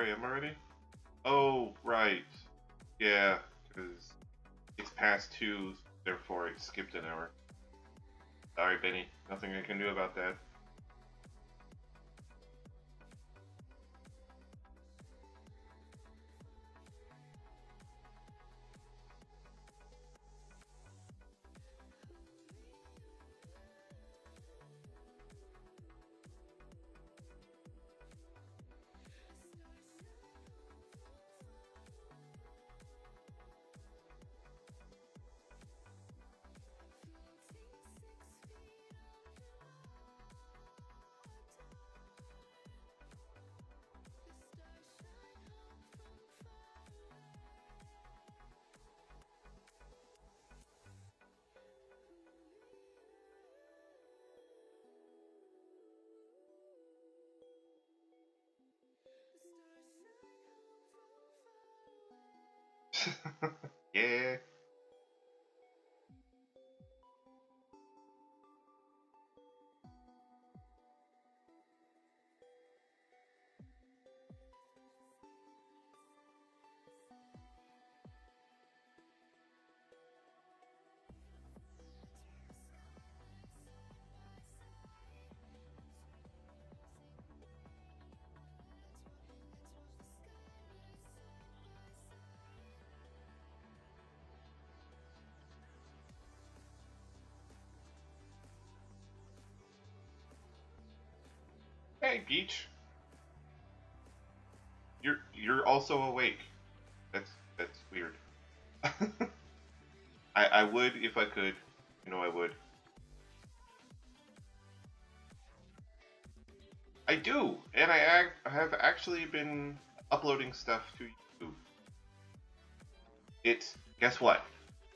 I am already? Oh, right. Yeah, because it's past two, therefore it skipped an hour. Sorry, Benny. Nothing I can do about that. yeah. Hey, Peach. You're you're also awake. That's that's weird. I I would if I could. You know I would. I do, and I, I have actually been uploading stuff to YouTube. It's guess what?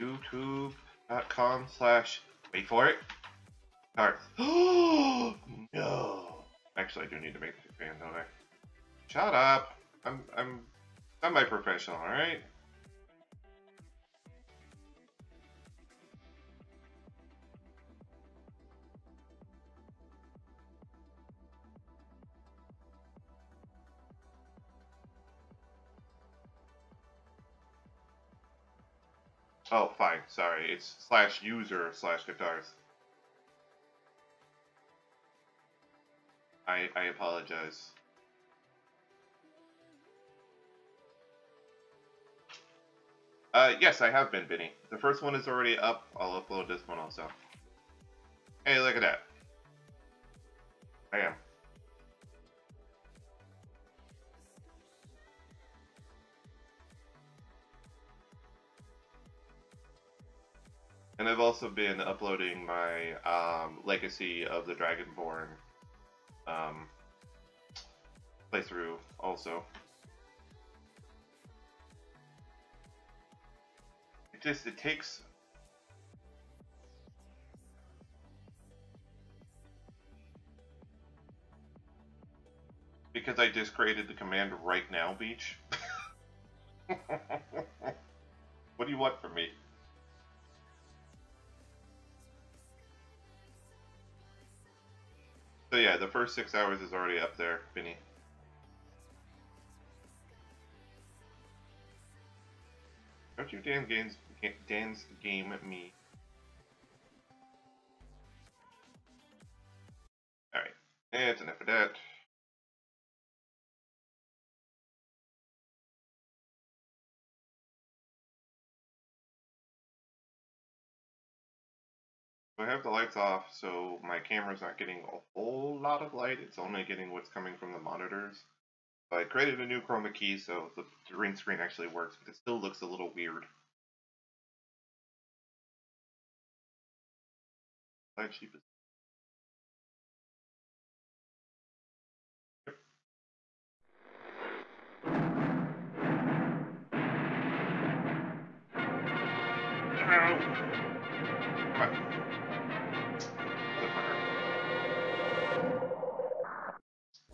YouTube.com slash wait for it. Darth. no. Actually, I do need to make a fan, don't I? Shut up. I'm I'm semi-professional, all right? Oh, fine. Sorry. It's slash user slash Katarth. I, I apologize. Uh, yes, I have been, Benny. The first one is already up. I'll upload this one also. Hey, look at that. I am. And I've also been uploading my um, Legacy of the Dragonborn um, playthrough also. It just it takes because I just created the command right now, Beach. what do you want from me? So yeah, the first six hours is already up there, Vinny. Don't you damn games Dan's game me. Alright, that's enough of that. I have the lights off, so my camera's not getting a whole lot of light. It's only getting what's coming from the monitors. I created a new chroma key, so the green screen actually works, but it still looks a little weird. Light sheep is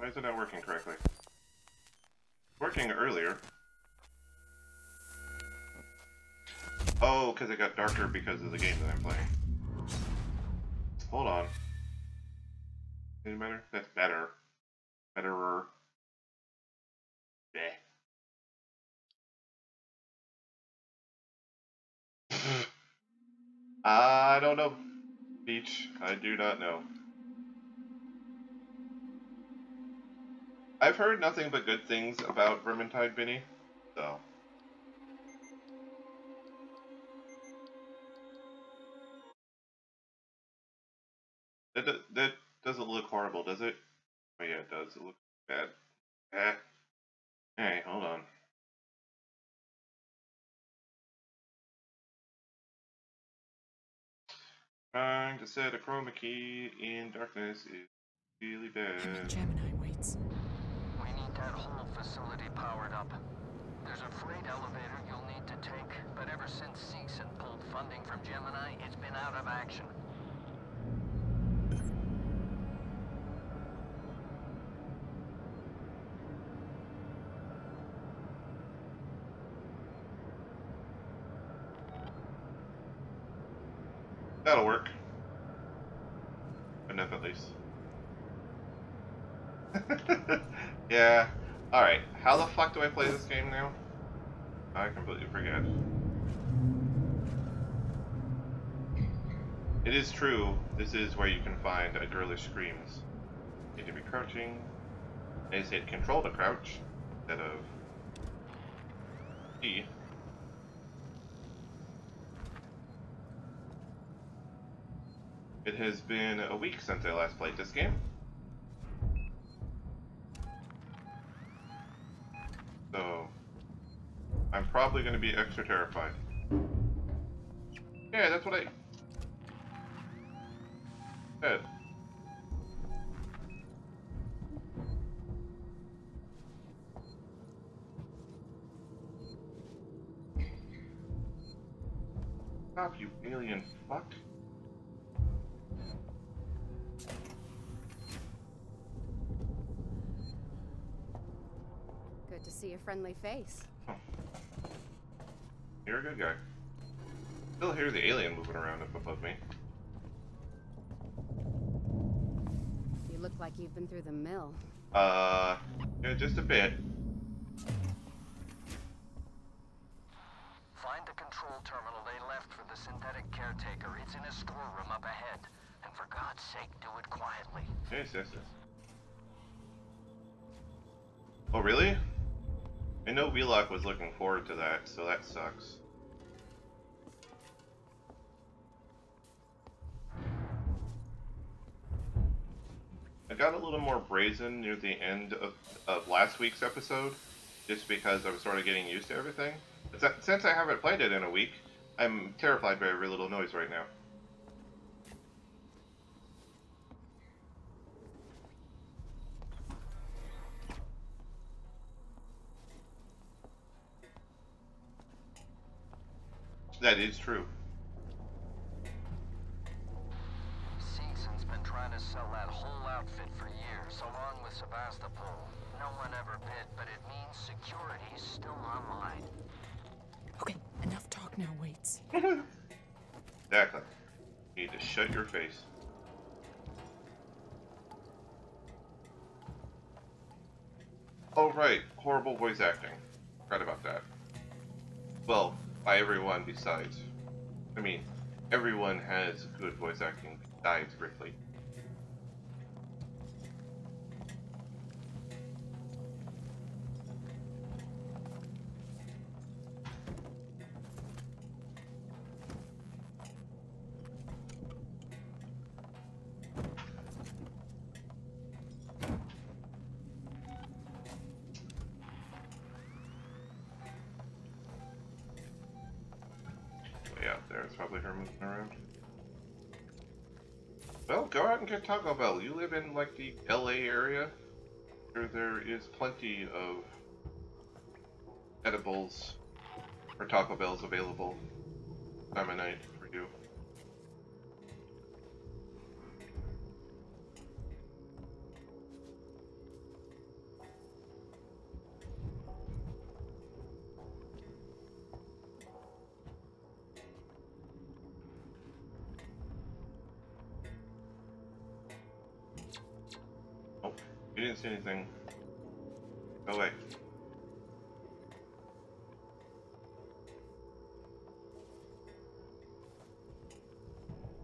Why is it not working correctly? Working earlier. Oh, because it got darker because of the game that I'm playing. Hold on. Any better? That's better. Betterer. Bleh. I don't know, Beach, I do not know. I've heard nothing but good things about Vermintide Binny, so. That, that doesn't look horrible, does it? Oh yeah, it does. It looks bad. Eh. Hey, hold on. Trying to set a chroma key in darkness is really bad. Gemini waits. That whole facility powered up. There's a freight elevator you'll need to take, but ever since Seegson pulled funding from Gemini, it's been out of action. That'll work. Enough at least. yeah. Alright, how the fuck do I play this game now? I completely forget. It is true, this is where you can find a girlish screams. Need to be crouching. They hit control to crouch instead of E. It has been a week since I last played this game. I'm probably going to be extra terrified. Yeah, that's what I said. Stop, you alien fuck. Good to see a friendly face. You're a good guy. Still hear the alien moving around up above me. You look like you've been through the mill. Uh, yeah, just a bit. Find the control terminal they left for the synthetic caretaker. It's in a storeroom up ahead. And for God's sake, do it quietly. Yes, yes, yes. Oh, really? I know Wheelock was looking forward to that, so that sucks. I got a little more brazen near the end of, of last week's episode, just because I was sort of getting used to everything. Since I haven't played it in a week, I'm terrified by every little noise right now. That is true. Seegson's been trying to sell that whole outfit for years, along with Sebastopol. No one ever bid, but it means security's still online. Okay, enough talk now, waits. Exactly. You need to shut your face. Oh right, horrible voice acting. Forgot about that. Well, by everyone besides. I mean, everyone has good voice acting besides Ripley. It's moving around. Well, go out and get Taco Bell. You live in like the LA area, where there is plenty of edibles or Taco Bells available time of night for you. see anything. Oh, Go away.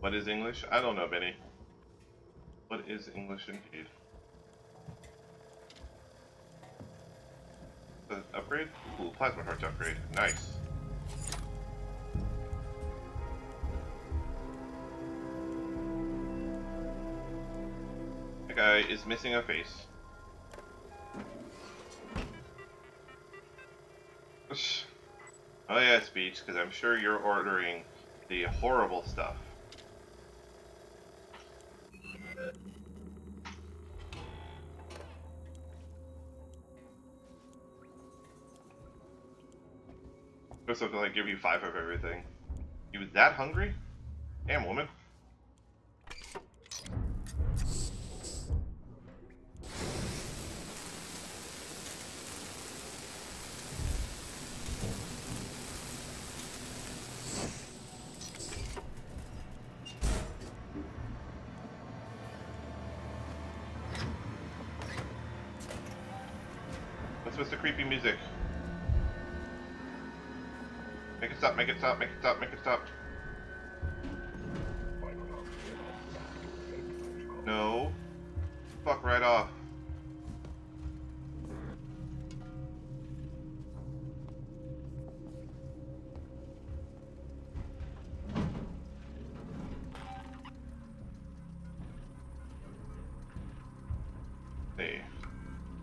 What is English? I don't know, Benny. What is English indeed? The upgrade? Ooh, plasma heart upgrade. Nice. That guy is missing a face. Oh yeah, speech, because I'm sure you're ordering the horrible stuff. Or something like give you five of everything. You that hungry? Damn woman. It make it stop, make it stop. No. Fuck right off. Hey.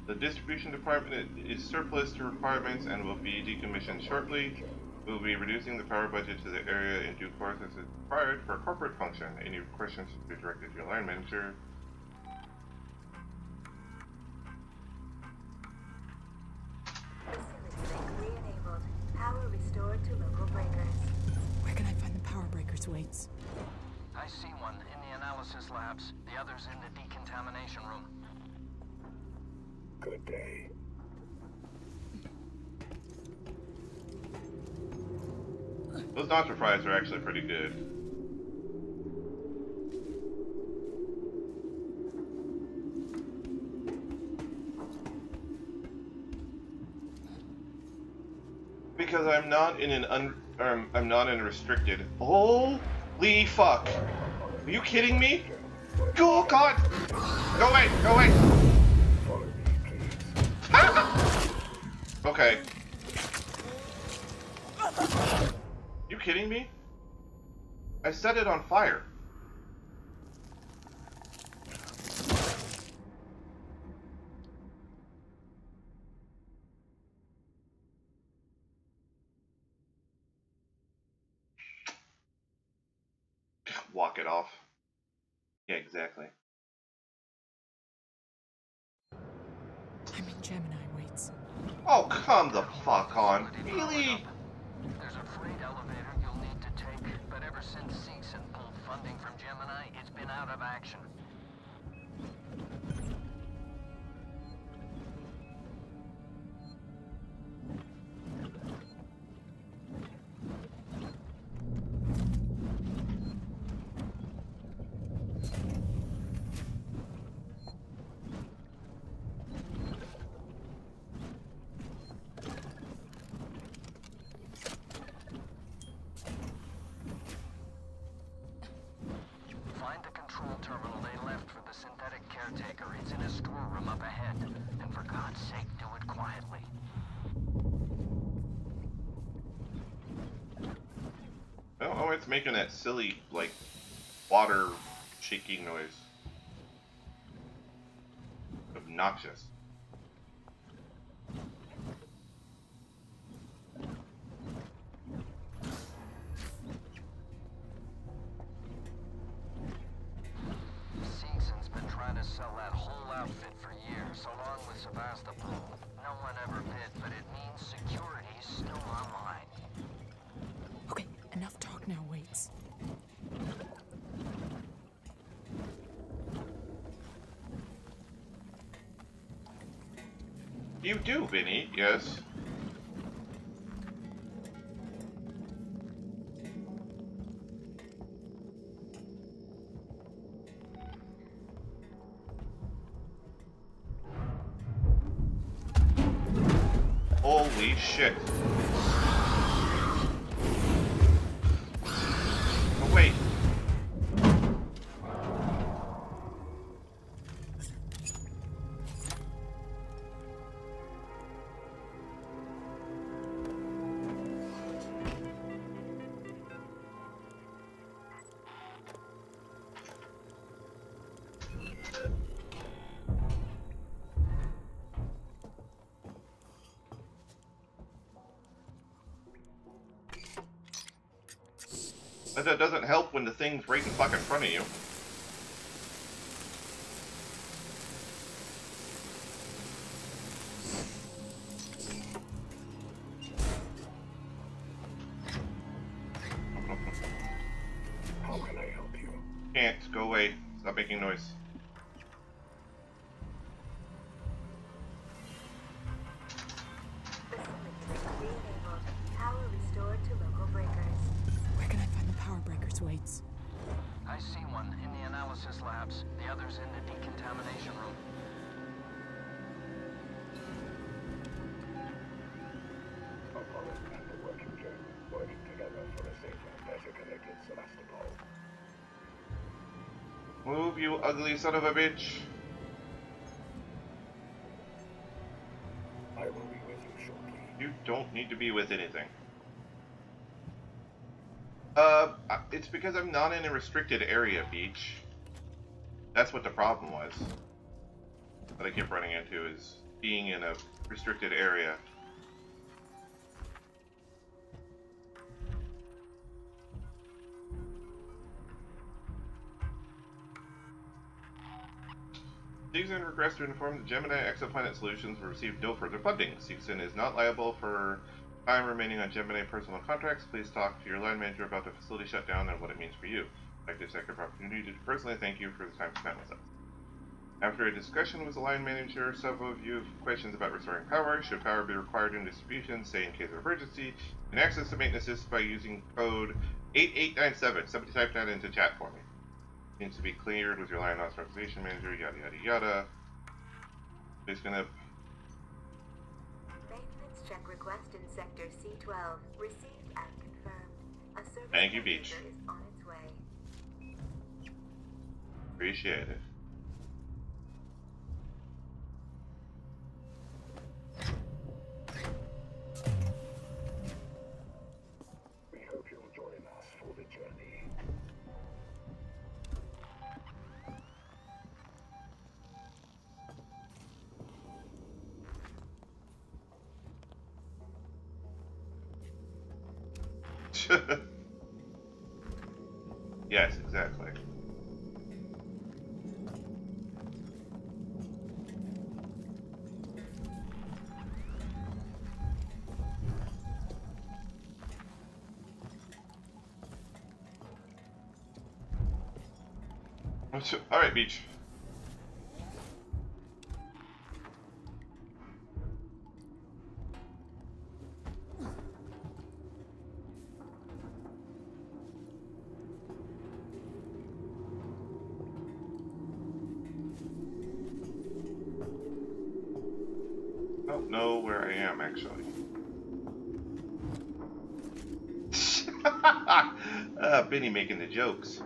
The distribution department is surplus to requirements and will be decommissioned shortly. We will be reducing the power budget to the area in due course as required for corporate function. Any questions should be directed to your line manager. Dr. Are actually pretty good. Because I'm not in an un, um, I'm not in restricted. Holy fuck! Are you kidding me? Go God! Go away! Go away! Set it on fire. That silly, like, water shaking noise. Obnoxious. Seegson's been trying to sell that whole outfit for years, along with Sebastopol. No one ever bid, but it means security's still online. Okay, enough talk now, Waits. You do, Vinny, yes. Thing's right in fucking front of you. Ugly son of a bitch. I will be with you shortly. You don't need to be with anything. Uh, uh, it's because I'm not in a restricted area, Beach. That's what the problem was. That I kept running into is being in a restricted area. Regressed to inform that Gemini Exoplanet Solutions will receive no further funding. Seegson is not liable for time remaining on Gemini personal contracts. Please talk to your line manager about the facility shutdown and what it means for you. I'd like to take this opportunity to personally thank you for the time spent with us. After a discussion with the line manager, several of you have questions about restoring power. Should power be required in distribution, say in case of emergency, and access to maintenance assist by using code 8897. Somebody type that into chat for me. Needs to be cleared with your line authorization manager, yada yada yada. Just gonna Maintenance check request in Sector C12. Received and confirmed. A service Thank you, Beach. is on its way. appreciate it. All right, Beach. don't know where I am actually. uh, Benny making the jokes.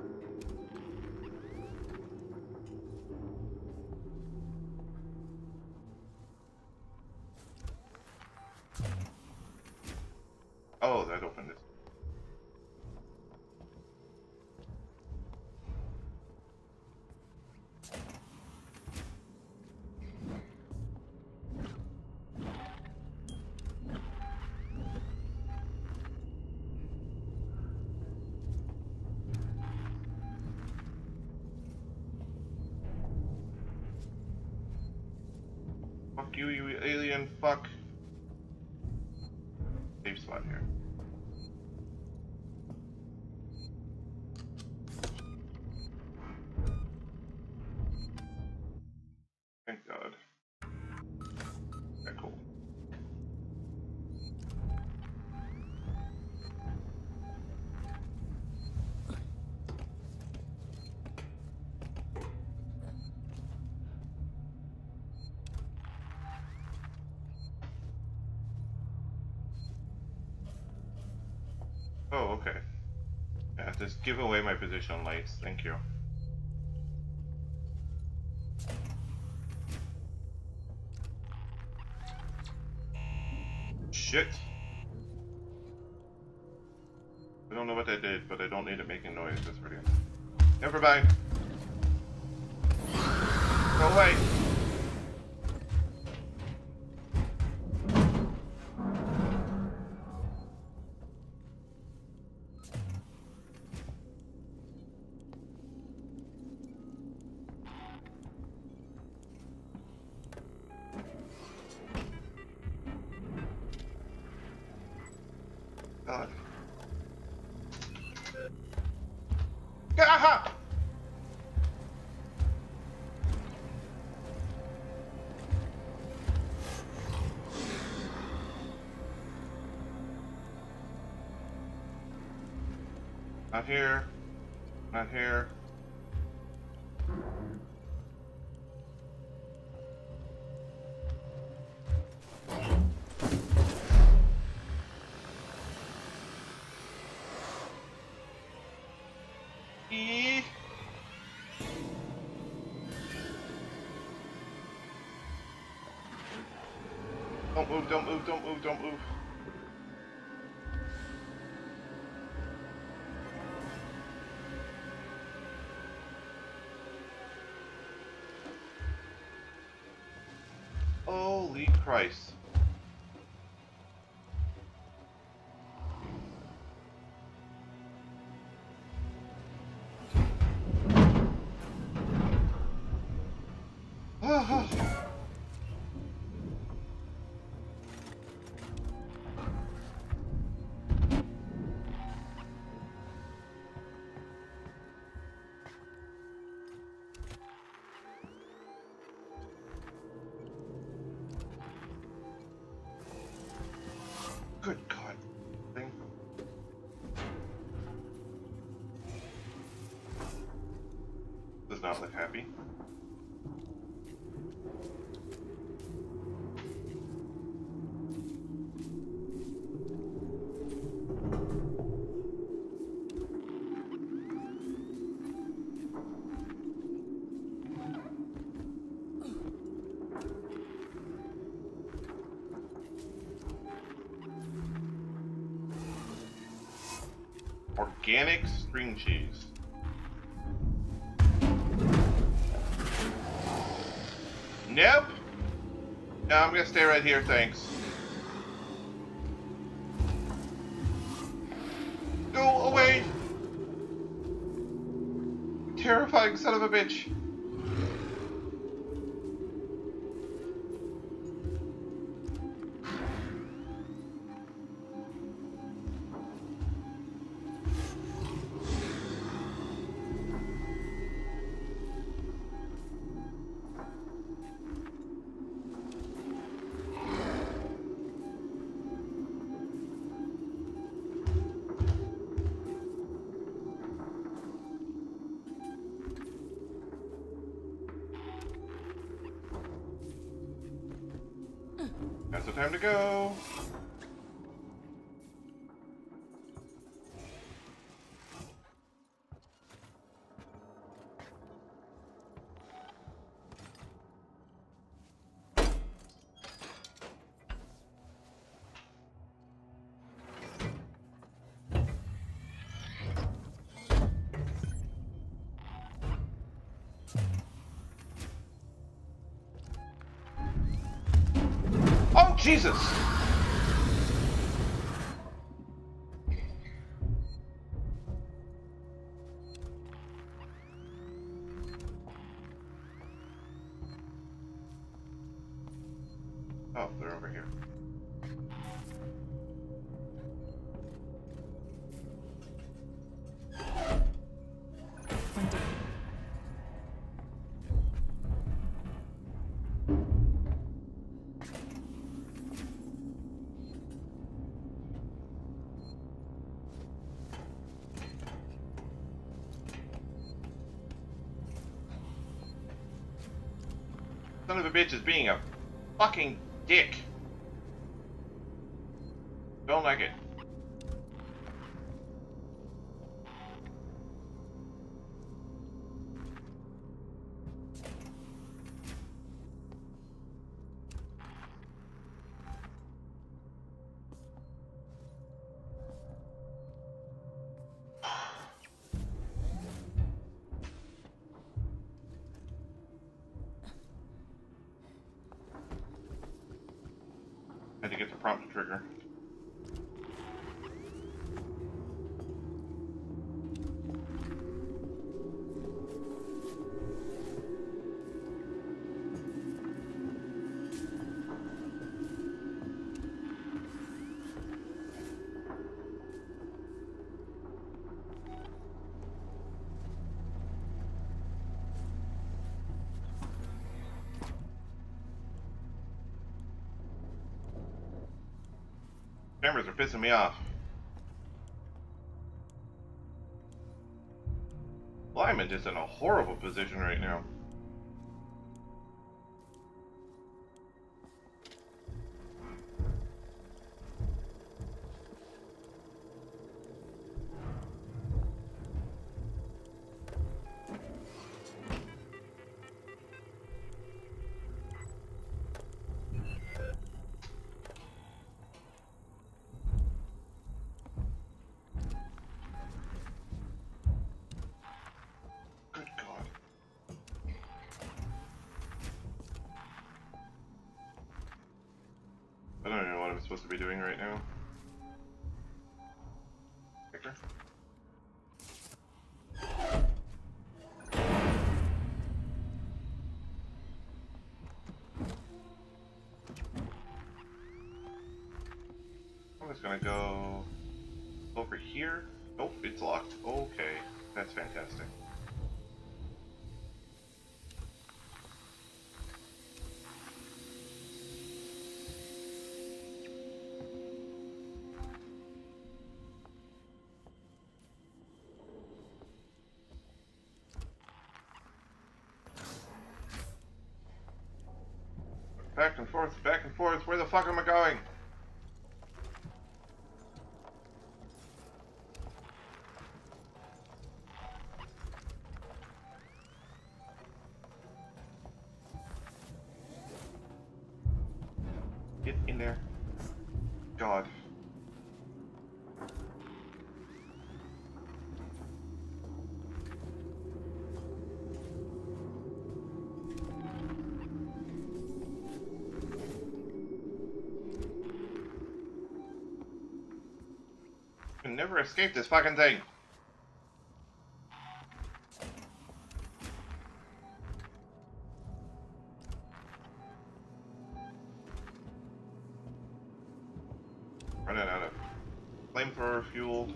Give away my position lights. Thank you. Shit. Here. Not here. Don't move, don't move, don't move, don't move. Not look happy. Organic string cheese. No, I'm gonna stay right here, thanks. Go away! Terrifying son of a bitch. Jesus! Bitch is being a fucking Cameras are pissing me off. Lyman is in a horrible position right now. Back and forth, back and forth. Where the fuck am I going? Escape this fucking thing. Running out of flamethrower fuel.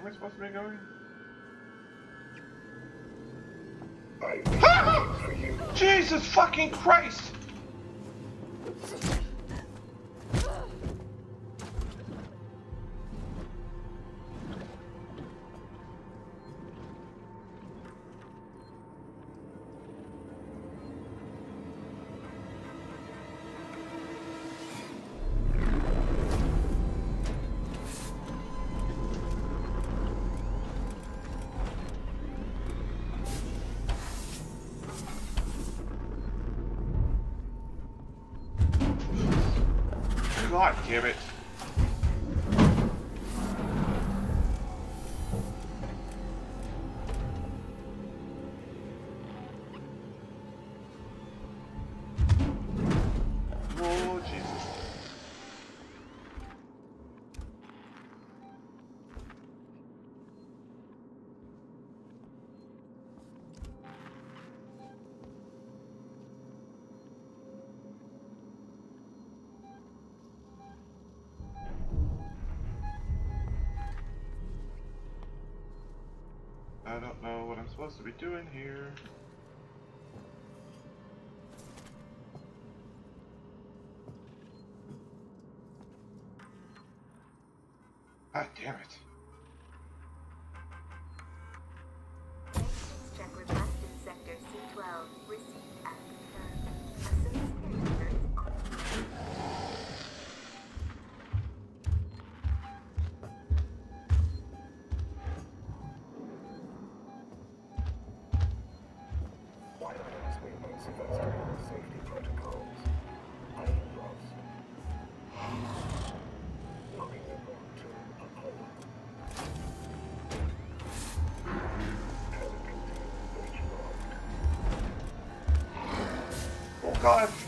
Am I supposed to be going? Jesus fucking Christ! Supposed to be doing here. God!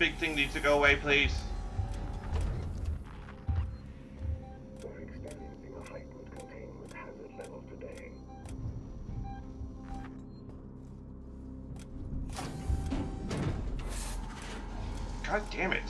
Big thing needs to go away, please. God damn it.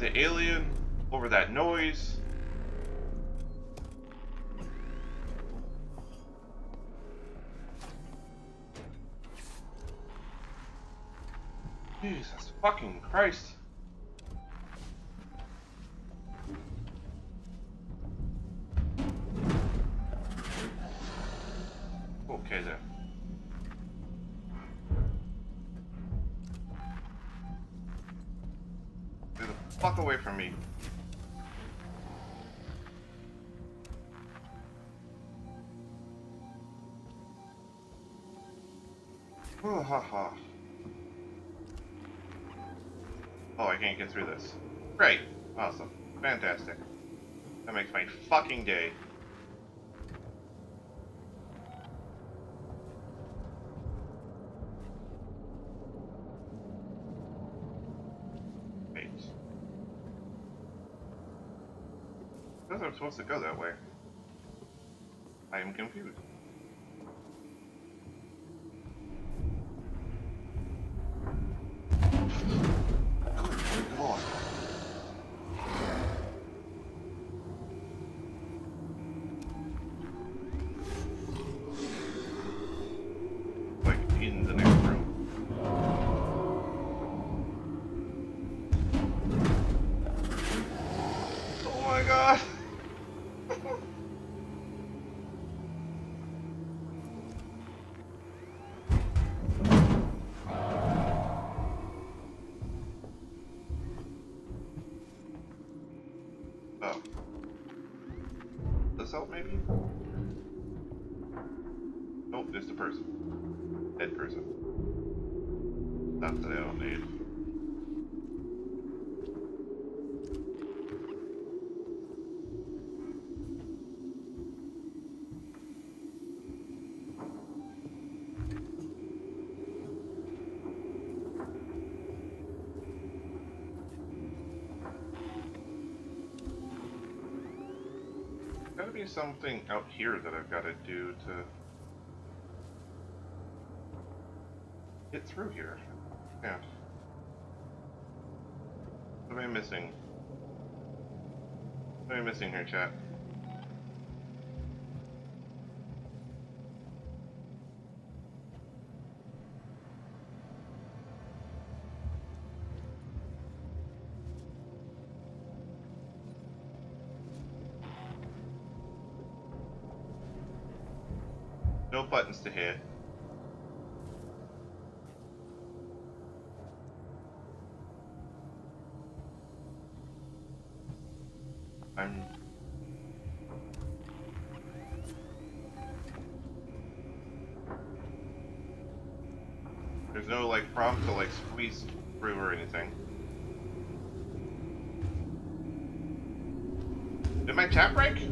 The alien over that noise. Jesus fucking Christ. From me. Oh, ha, ha. oh, I can't get through this. Great. Awesome. Fantastic. That makes my fucking day. Wait. Says I'm supposed to go that way. I am confused. Dead person. Not that I don't need. Gotta be something out here that I've gotta do to get through here. Yeah. What am I missing? What am I missing here, chat? No buttons to hit. Or anything. Did my chat break?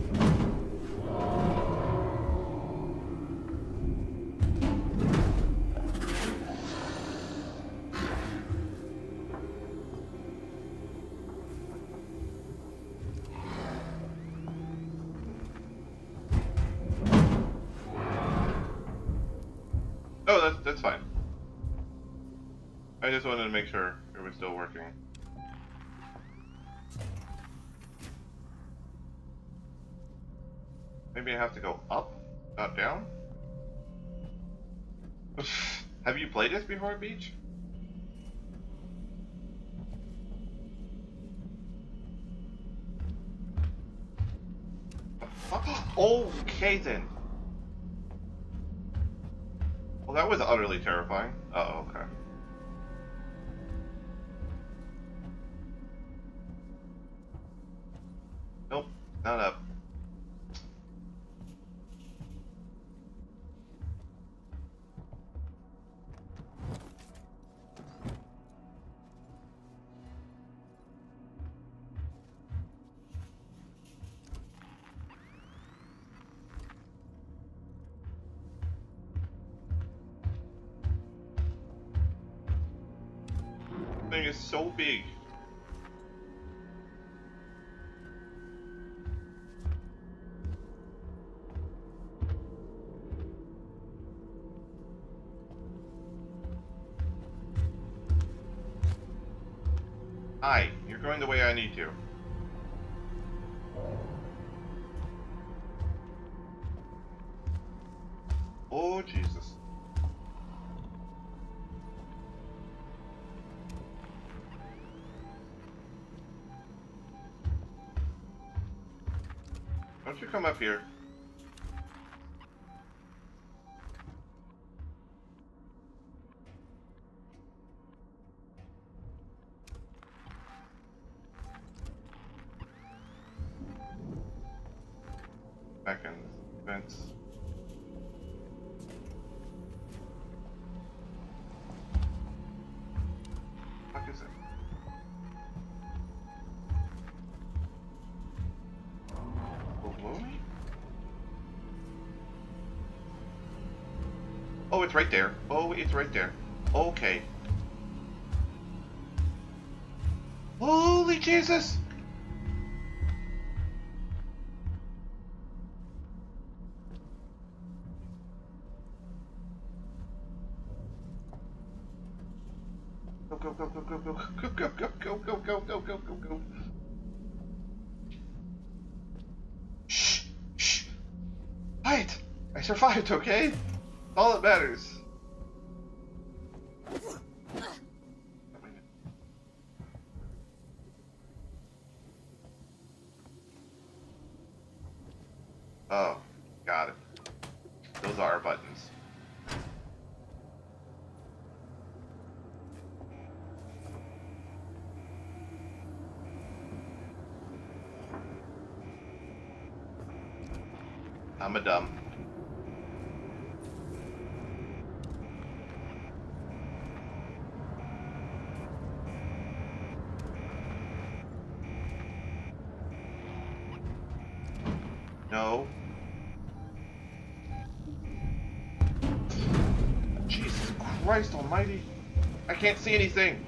Make sure it was still working. Maybe I have to go up, not down? have you played this before, Beach? Okay then. Opening is so big. Hi, you're going the way I need to. Come up here. It's right there. Oh, it's right there. Okay. Holy Jesus! Go, go, go, go, go, go, go, go, go, go, go, go, go, go, go, go. Shh, shh. Quiet. I survived, okay? All that matters. Oh, got it. Those are our buttons. I'm a dumb. No. Jesus Christ almighty. I can't see anything.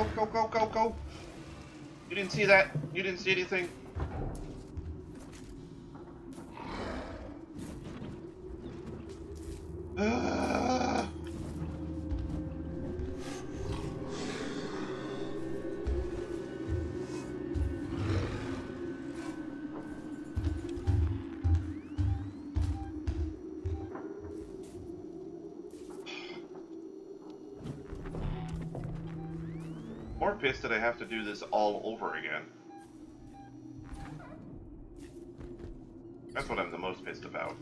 Go, go, go, go, go! You didn't see that? You didn't see anything? Pissed that I have to do this all over again. That's what I'm the most pissed about.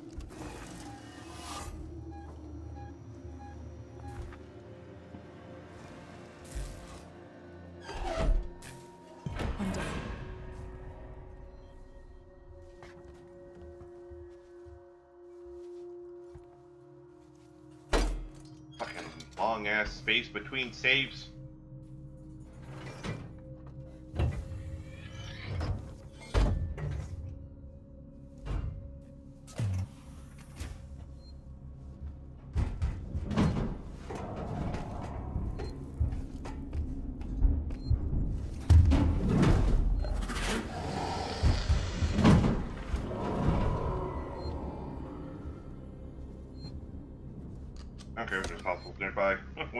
Fucking long ass space between saves.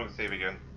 To save again.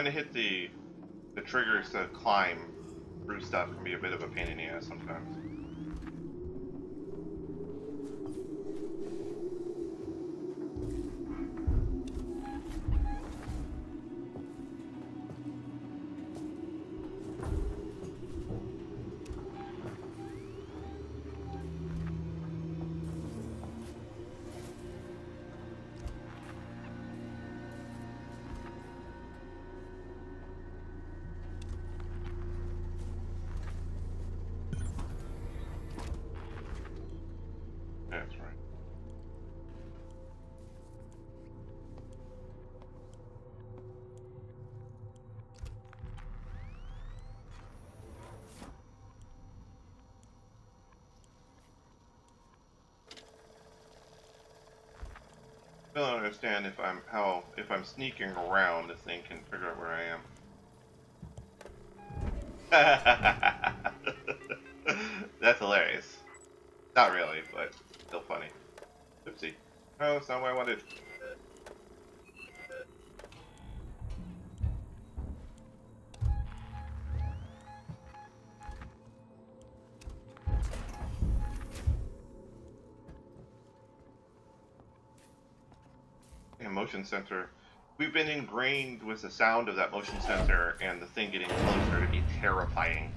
Trying to hit the the triggers to climb through stuff can be a bit of a pain in the ass sometimes. Understand if I'm how if I'm sneaking around, this thing can figure out where I am. That's hilarious. Not really, but still funny. Oopsie. Oh, no, that's not I wanted. Motion sensor. We've been ingrained with the sound of that motion sensor and the thing getting closer to be terrifying.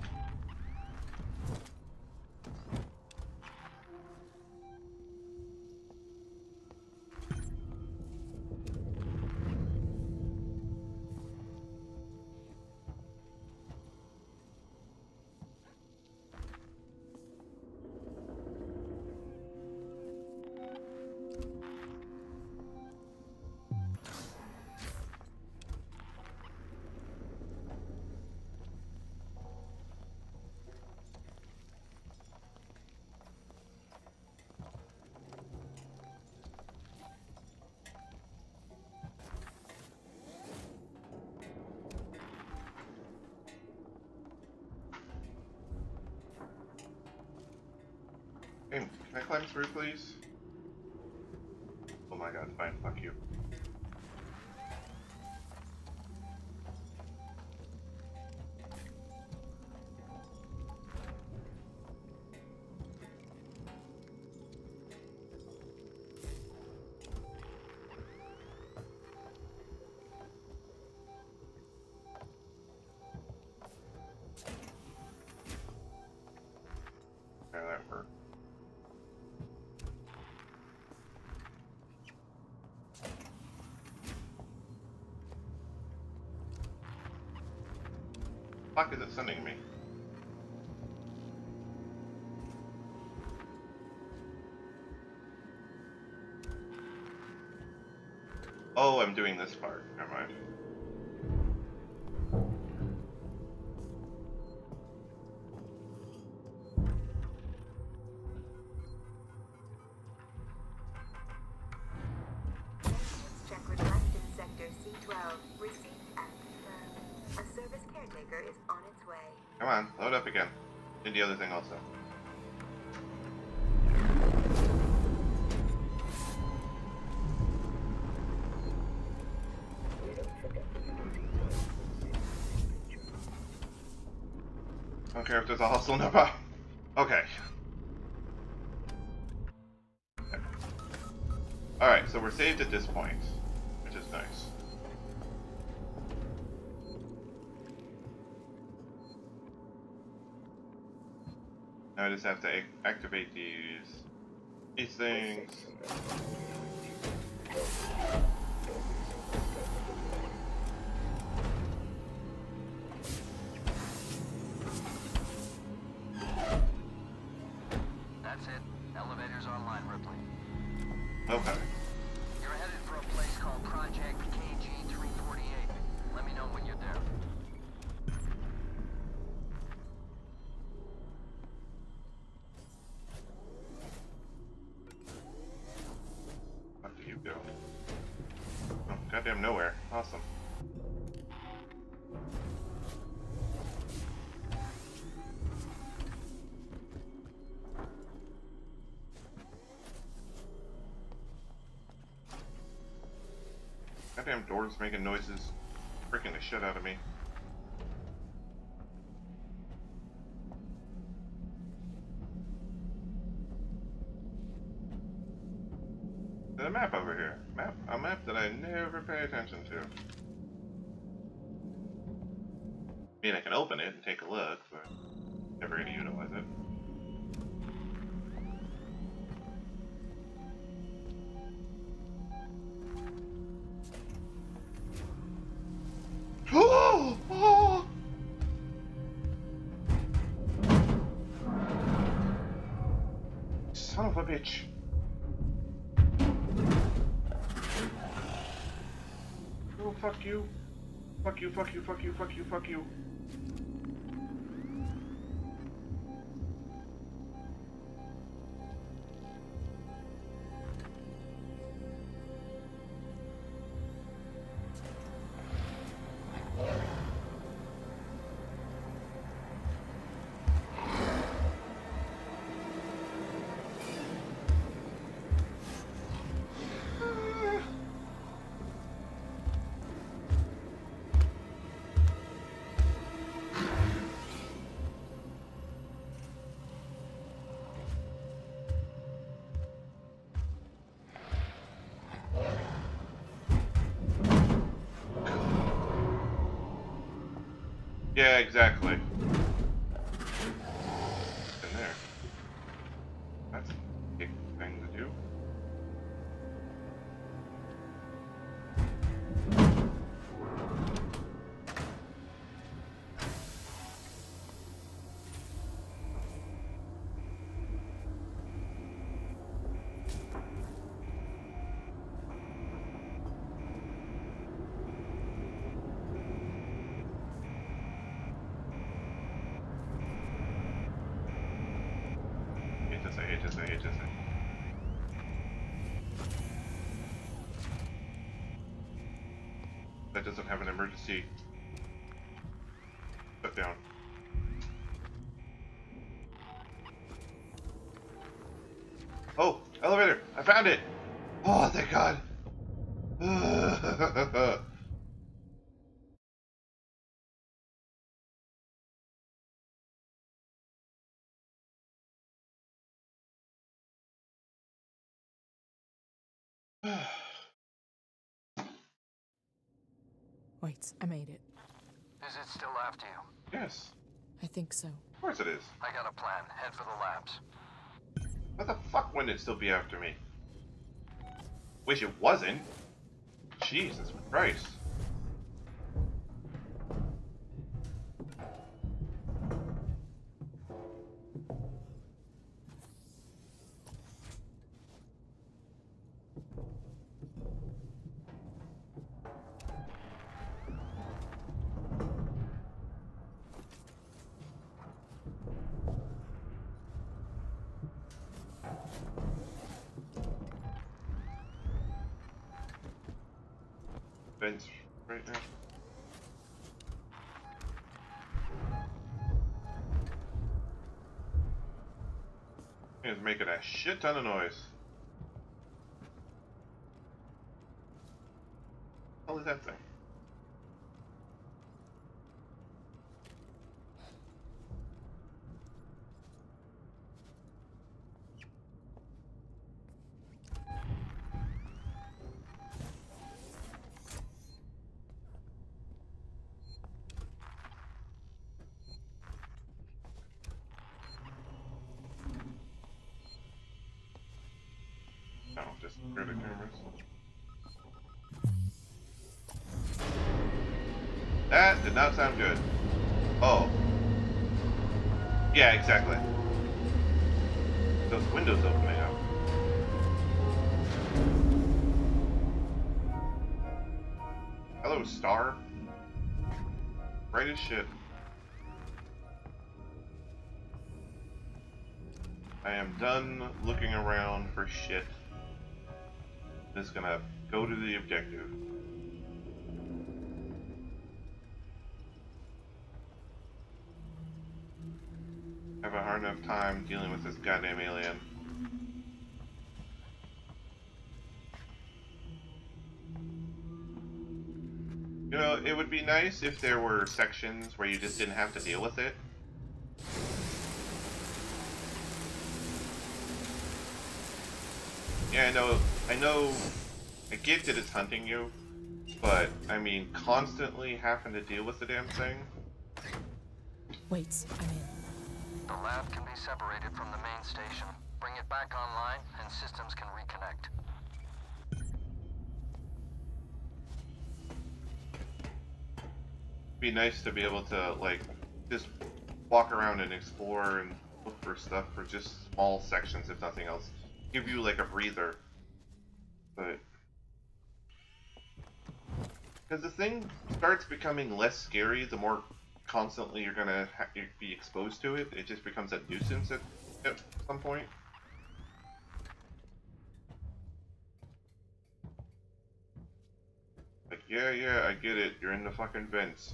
Through, please? Fuck is it sending me? Oh, I'm doing this part. The other thing also. I don't care if there's a hostile nearby. Okay. Alright, so we're saved at this point, which is nice. I just have to ac- activate these these things. Goddamn doors making noises. Freaking the shit out of me. There's a map over here. Map, a map that I never pay attention to. I mean, I can open it and take a look, but never gonna utilize it. A bitch. Oh, fuck you. Fuck you, fuck you, fuck you, fuck you, fuck you. Exactly. So. of course it is. I got a plan. Head for the labs. What the fuck wouldn't it still be after me? Wish it wasn't. Jesus Christ. Ton of noise. Exactly. Those windows opening up. Hello, star. Bright as shit. I am done looking around for shit. Just gonna go to the objective. Time dealing with this goddamn alien. You know, it would be nice if there were sections where you just didn't have to deal with it. Yeah, I know. I know. I get that it's hunting you, but I mean, constantly having to deal with the damn thing. Wait, I'm in. The lab can be separated from the main station. Bring it back online, and systems can reconnect. be nice to be able to like just walk around and explore and look for stuff for just small sections, if nothing else. Give you like a breather, but because the thing starts becoming less scary the more constantly you're gonna be exposed to it. It just becomes a nuisance at, at some point. Like, yeah, yeah, I get it. You're in the fucking vents.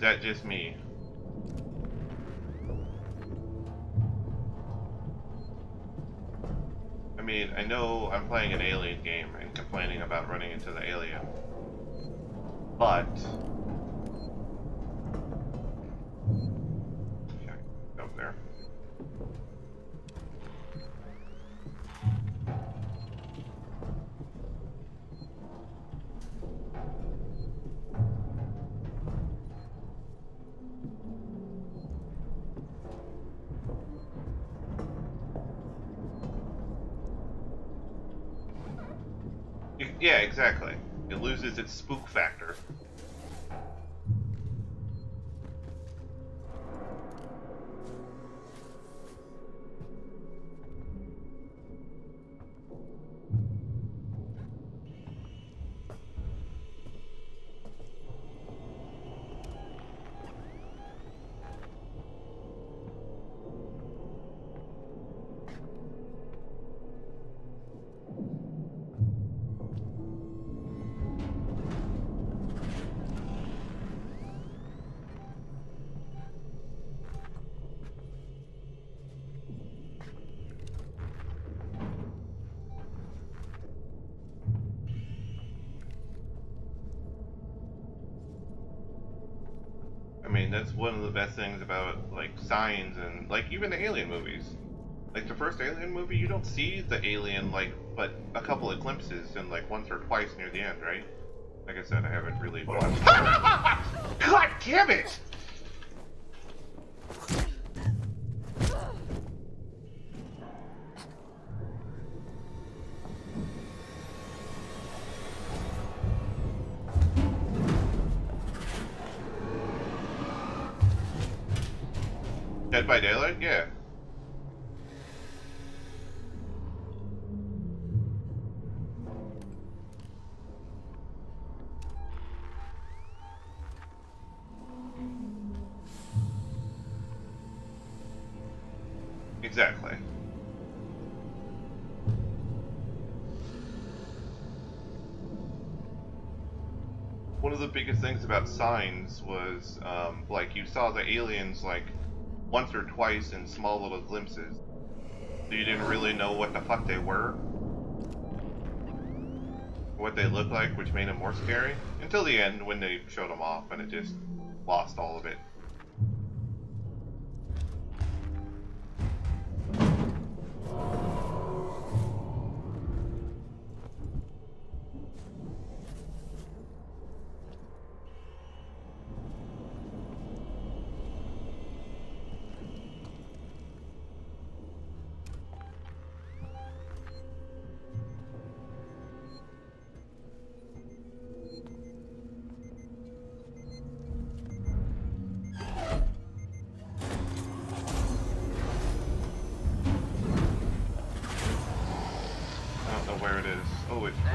Is that just me? I mean, I know I'm playing an alien game and complaining about running into the alien. But... spook one of the best things about like signs and like even the Alien movies. Like the first Alien movie, you don't see the alien like, but a couple of glimpses and like once or twice near the end, right? Like I said, I haven't really watched. God damn it! About signs was, um, like, you saw the aliens, like, once or twice in small little glimpses. So you didn't really know what the fuck they were. What they looked like, which made them more scary. Until the end, when they showed them off, and it just lost all of it.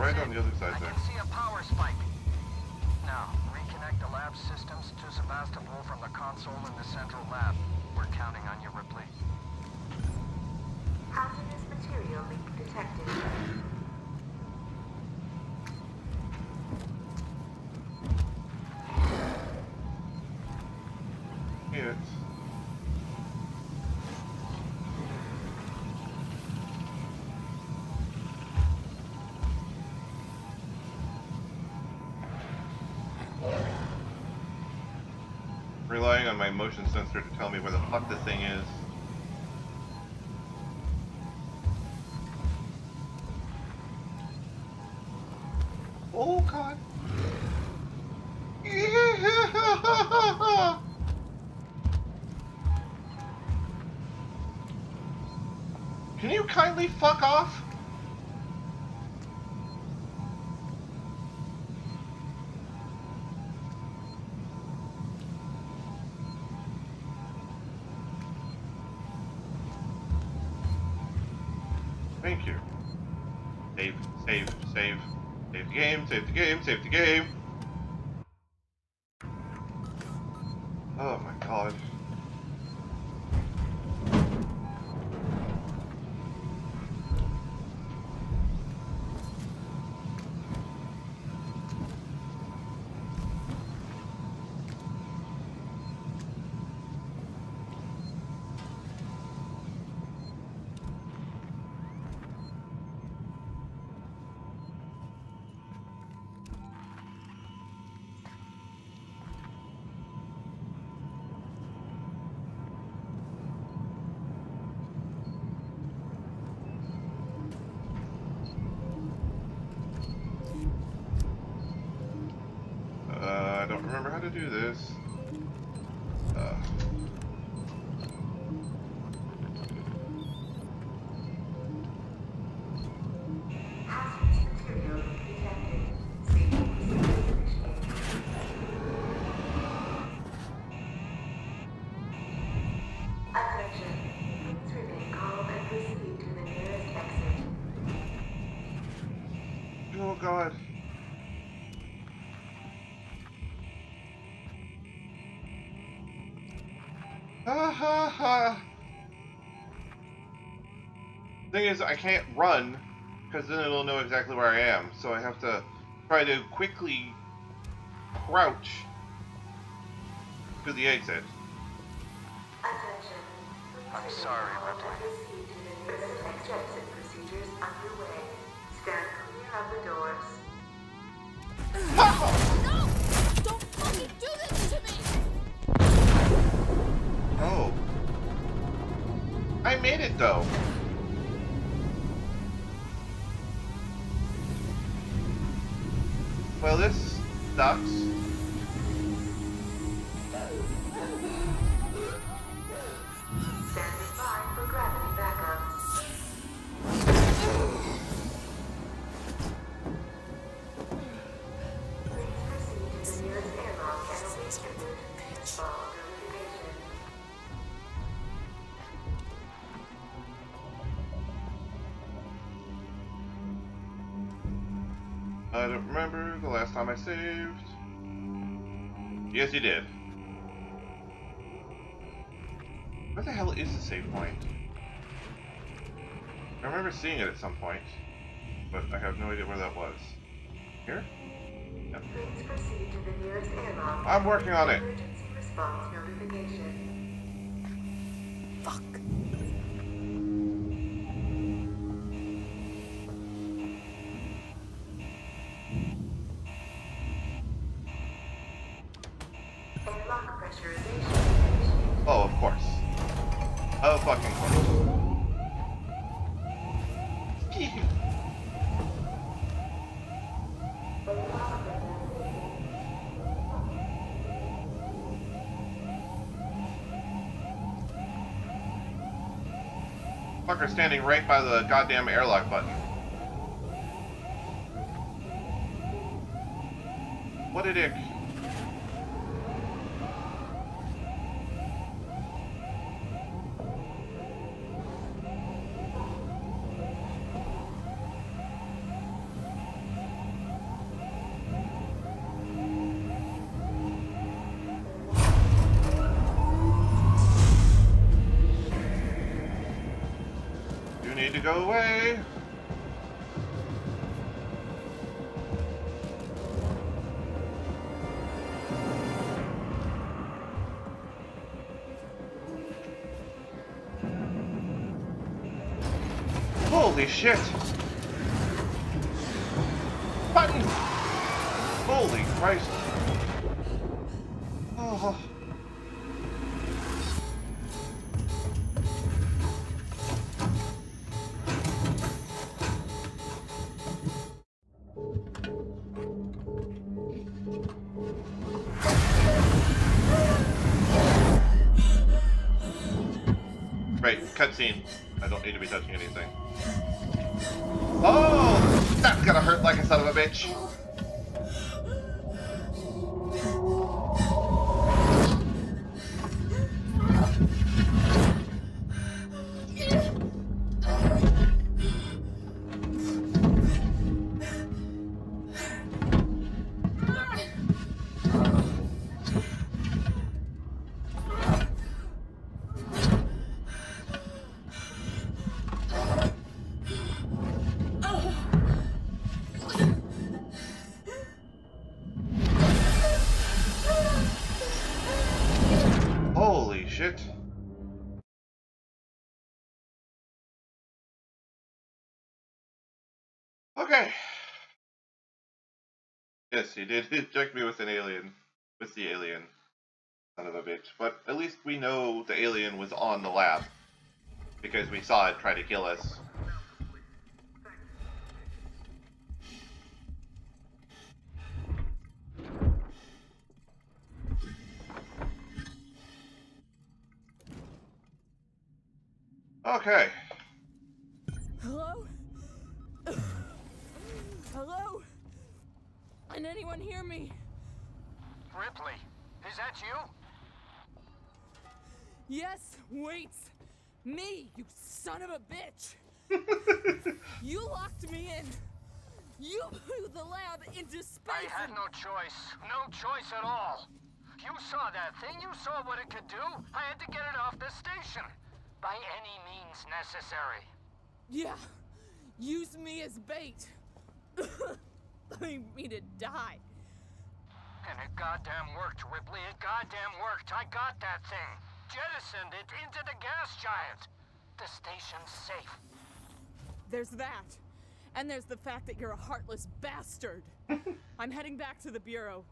Right on the other Relying on my motion sensor to tell me where the fuck the thing is. Oh god. Can you kindly fuck off? Save the game, Ha ha ha. Thing is, I can't run because then it'll know exactly where I am. So I have to try to quickly crouch to the exit. Attention. Please I'm sorry, calm and Ripley. proceed to the nearest exit. Exit procedures underway. Stand clear of the doors. Though. Remember the last time I saved. Yes, you did. Where the hell is the save point? I remember seeing it at some point, but I have no idea where that was. Here? Yep. Please proceed to the nearest airlock. I'm working on it. Emergency response Fucker standing right by the goddamn airlock button. What a dick. Yes, he did inject me with an alien. With the alien. Son of a bitch. But at least we know the alien was on the lab. Because we saw it try to kill us. Necessary. Yeah. Use me as bait. Leave me to die. And it goddamn worked, Ripley. It goddamn worked. I got that thing. Jettisoned it into the gas giant. The station's safe. There's that. And there's the fact that you're a heartless bastard. I'm heading back to the Bureau.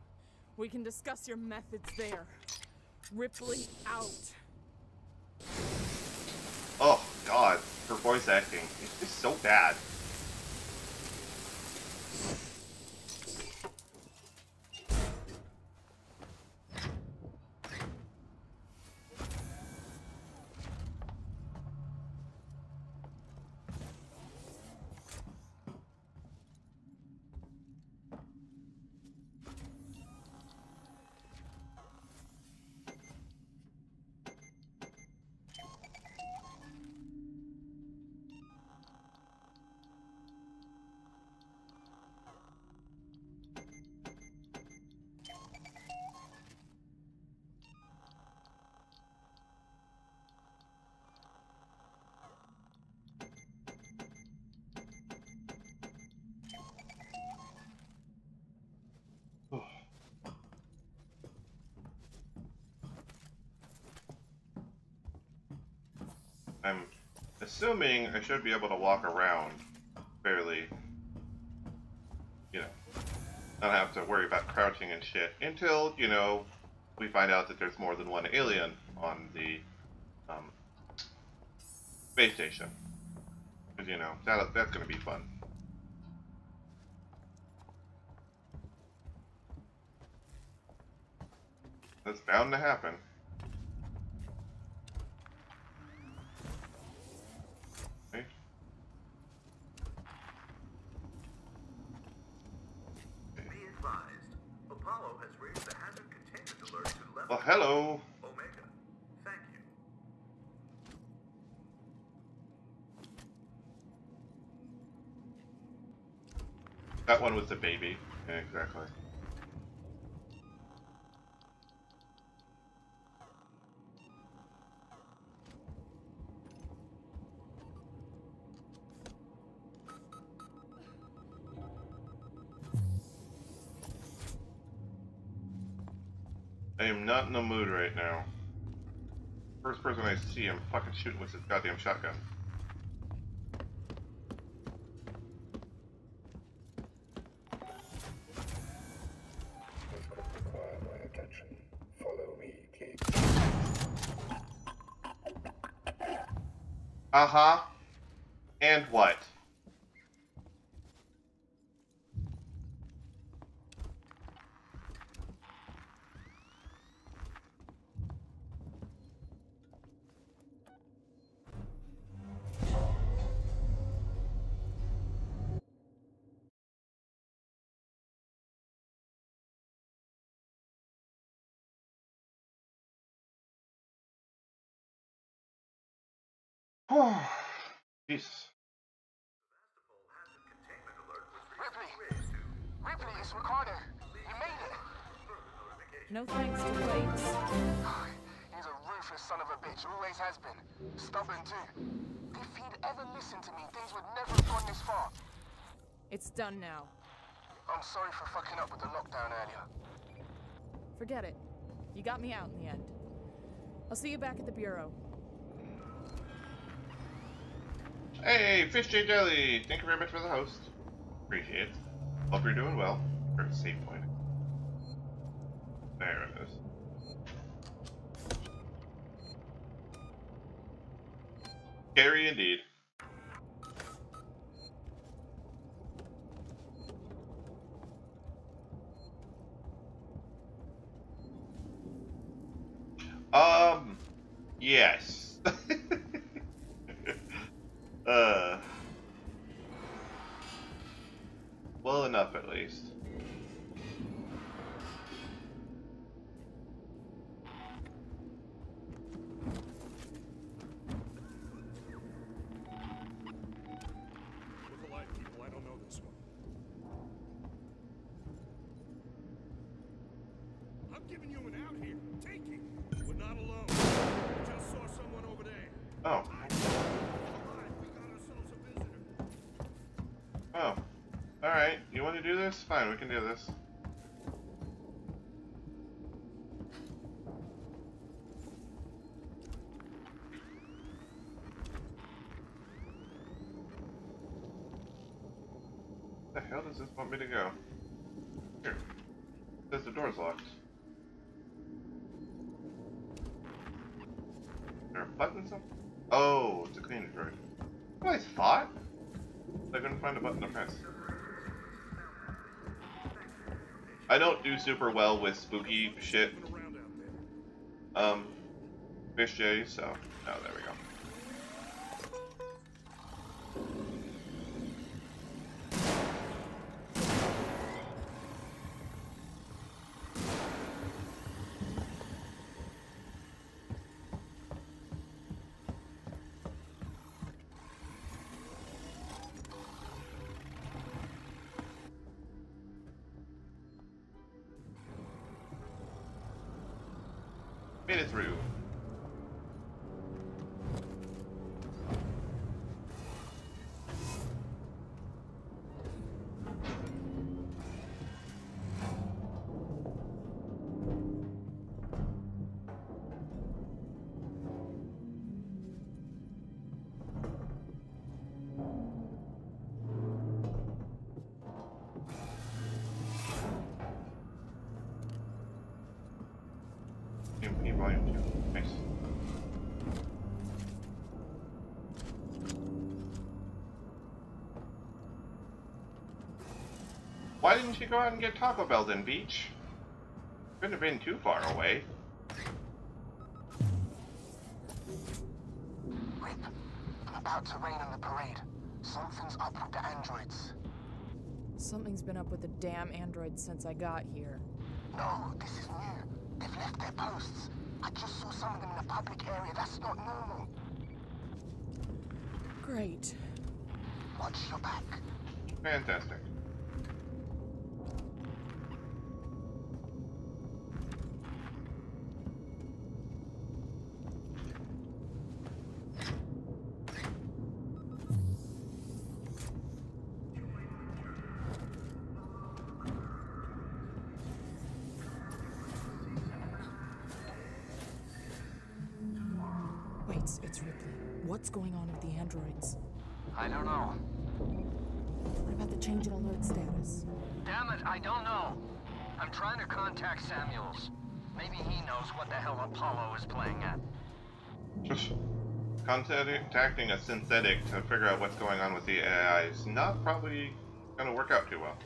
We can discuss your methods there. Ripley out. Oh, God. Her voice acting. It's just so bad. I'm assuming I should be able to walk around fairly, you know, not have to worry about crouching and shit until, you know, we find out that there's more than one alien on the um, space station. Because, you know, that, that's going to be fun. That's bound to happen. That one with the baby. Yeah, exactly. I am not in the mood right now. First person I see, I'm fucking shooting with this goddamn shotgun. This could require my attention. Follow me, please. Uh me out in the end. I'll see you back at the Bureau. Hey, Fish J Jelly! Thank you very much for the host. Appreciate it. Hope you're doing well. Or save point. There it is. Scary indeed. Um, yes. uh, well enough at least. This? Fine, we can do this. The hell does this want me to go? Here. It says the door's locked. There a button something? Oh, it's a cleaning. What I thought? I couldn't find a button to press. I don't do super well with spooky shit, um, Fish J, so, you go out and get Taco Bell then, Beach? Couldn't have been too far away. Rip, I'm about to rain on the parade. Something's up with the androids. Something's been up with the damn androids since I got here. No, this is new. They've left their posts. I just saw some of them in a public area. That's not normal. Great. Watch your back. Fantastic. Contacting a synthetic to figure out what's going on with the AI is not probably going to work out too well.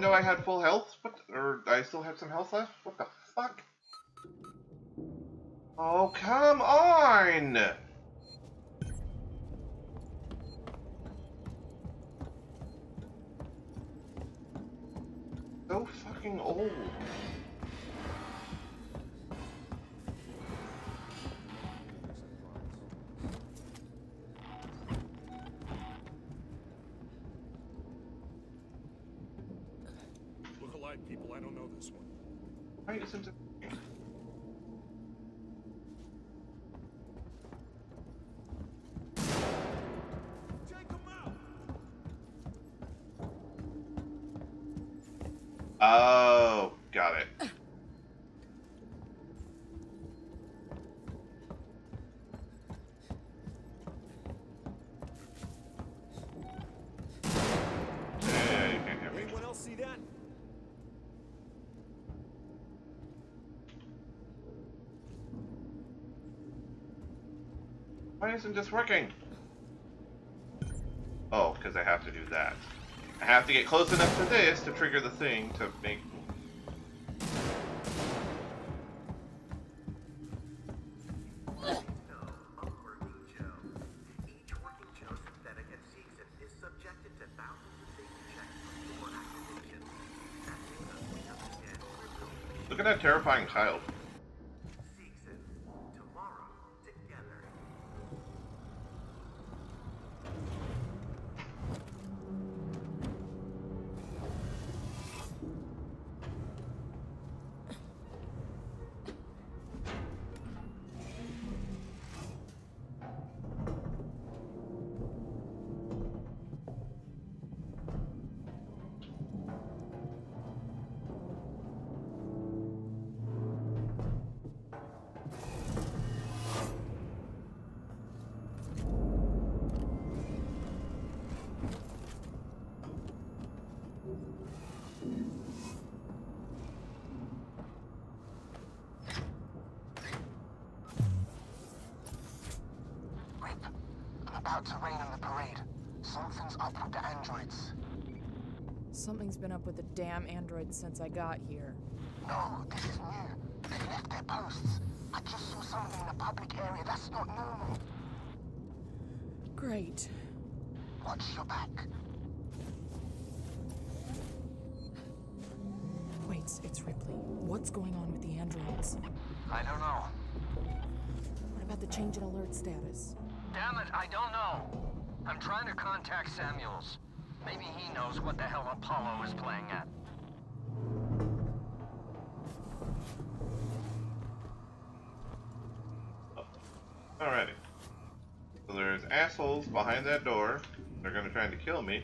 Even though I had full health? What? Or I still had some health left? What the fuck? Oh, come on! Why isn't this working? Oh, because I have to do that. I have to get close enough to this to trigger the thing to make... since I got here. No, this is new. They've left their posts. I just saw something in a public area. That's not normal. Great. Watch your back. Wait, it's Ripley. What's going on with the androids? I don't know. What about the change in alert status? Damn it, I don't know. I'm trying to contact Samuels. Maybe he knows what the hell Apollo is playing at. assholes behind that door. They're gonna try to kill me.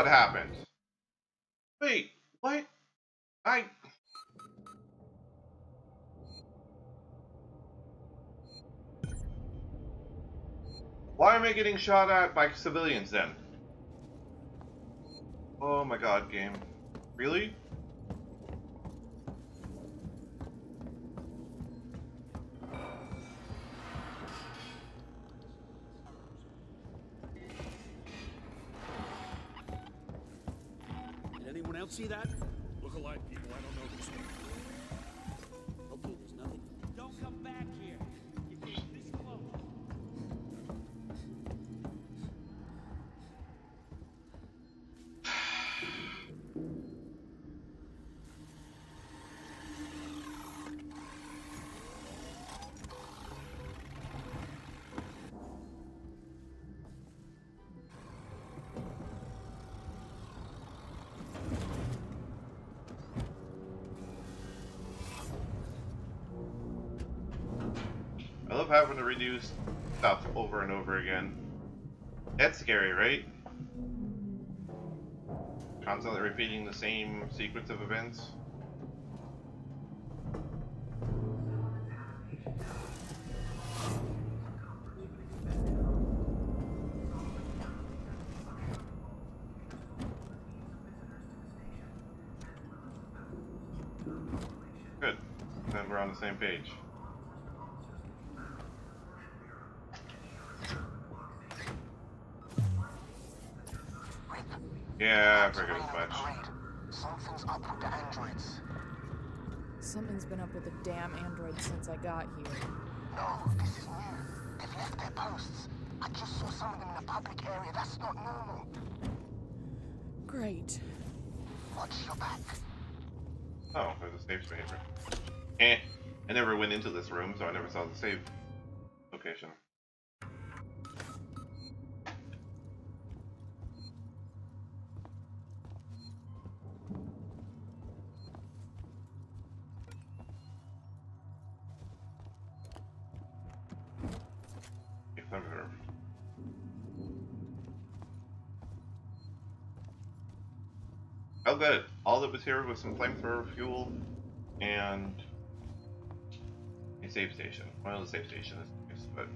What happened. Wait, what? I. Why am I getting shot at by civilians then? Oh my god, game. Really? See that? Look alike, people. I don't know redo stuff over and over again. That's scary, right? Constantly repeating the same sequence of events. Good. Then we're on the same page. Yeah, I figured much. Something's up with the androids. Something's been up with the damn androids since I got here. No, this is new. They've left their posts. I just saw something in the public area. That's not normal. Great. Watch your back. Oh, there's a save space. Eh. I never went into this room, so I never saw the save All that was here was some flamethrower fuel and a save station. Well, the save station is nice, but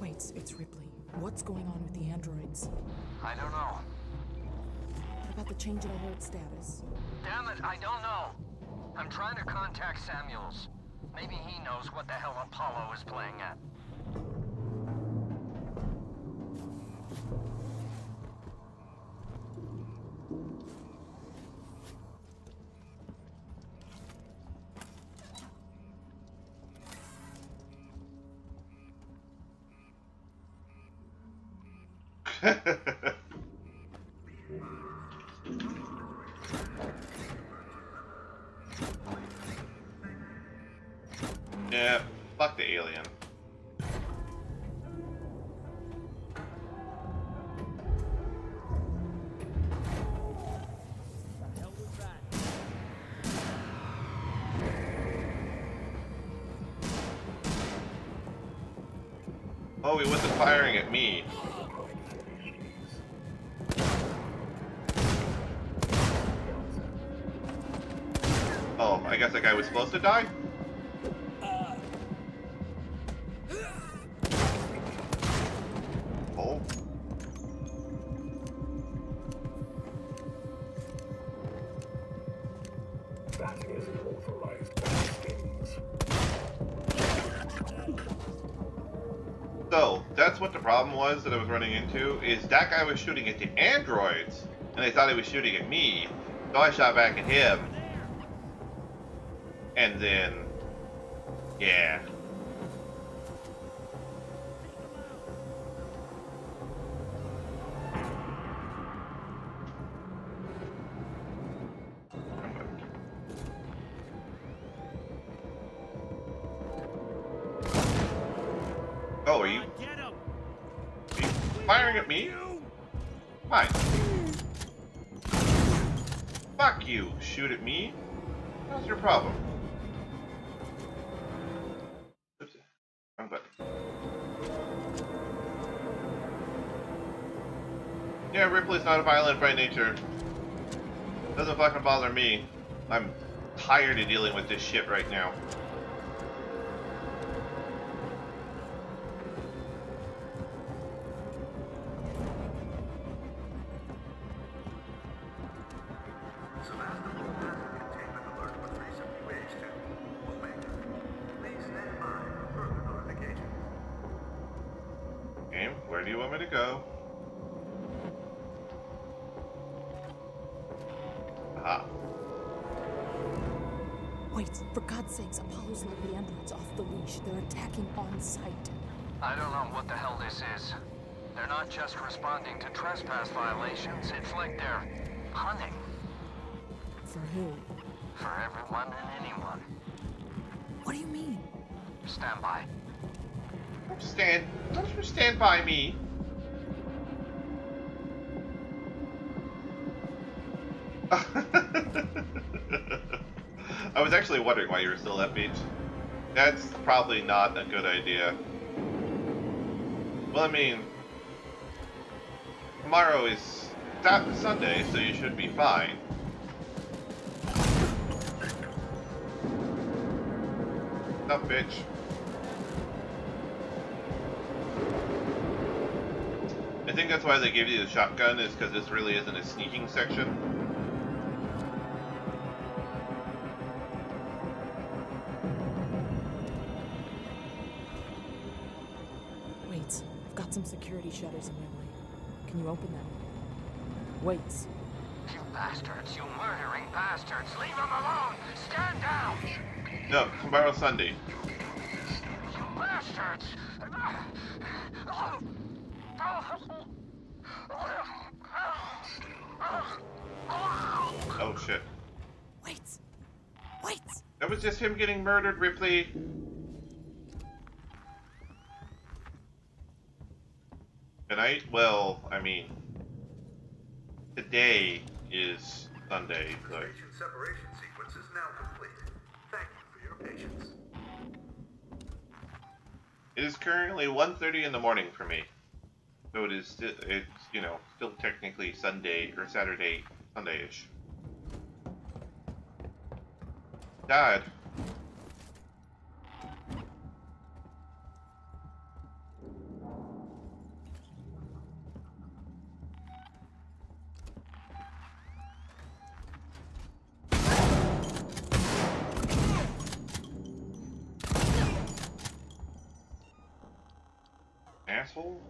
Wait, it's Ripley. What's going on with the androids? I don't know. What about the change in alert status? Damn it, I don't know. I'm trying to contact Samuels. Maybe he knows what the hell Apollo is playing at. Firing at me. Oh, I guess that guy was supposed to die? Guy was shooting at the androids, and they thought he was shooting at me, so I shot back at him. By nature. Doesn't fucking bother me. I'm tired of dealing with this shit right now. For everyone and anyone. What do you mean? Stand by. Don't stand. Don't you stand by me. I was actually wondering why you were still at beach. That's probably not a good idea. Well, I mean, tomorrow is Sat- Sunday, so you should be fine. Up, bitch. I think that's why they gave you the shotgun, is because this really isn't a sneaking section. Wait, I've got some security shutters in my way. Can you open them? Wait. You bastards, you murdering bastards, leave them alone! Stand down! No, tomorrow Sunday. You bastards! Oh shit. Wait! Wait! That was just him getting murdered, Ripley. Tonight? Well, I mean, today is Sunday, so it is currently 1.30 in the morning for me. So it is still, it's, you know, still technically Sunday, or Saturday, Sunday-ish. Died. Asshole?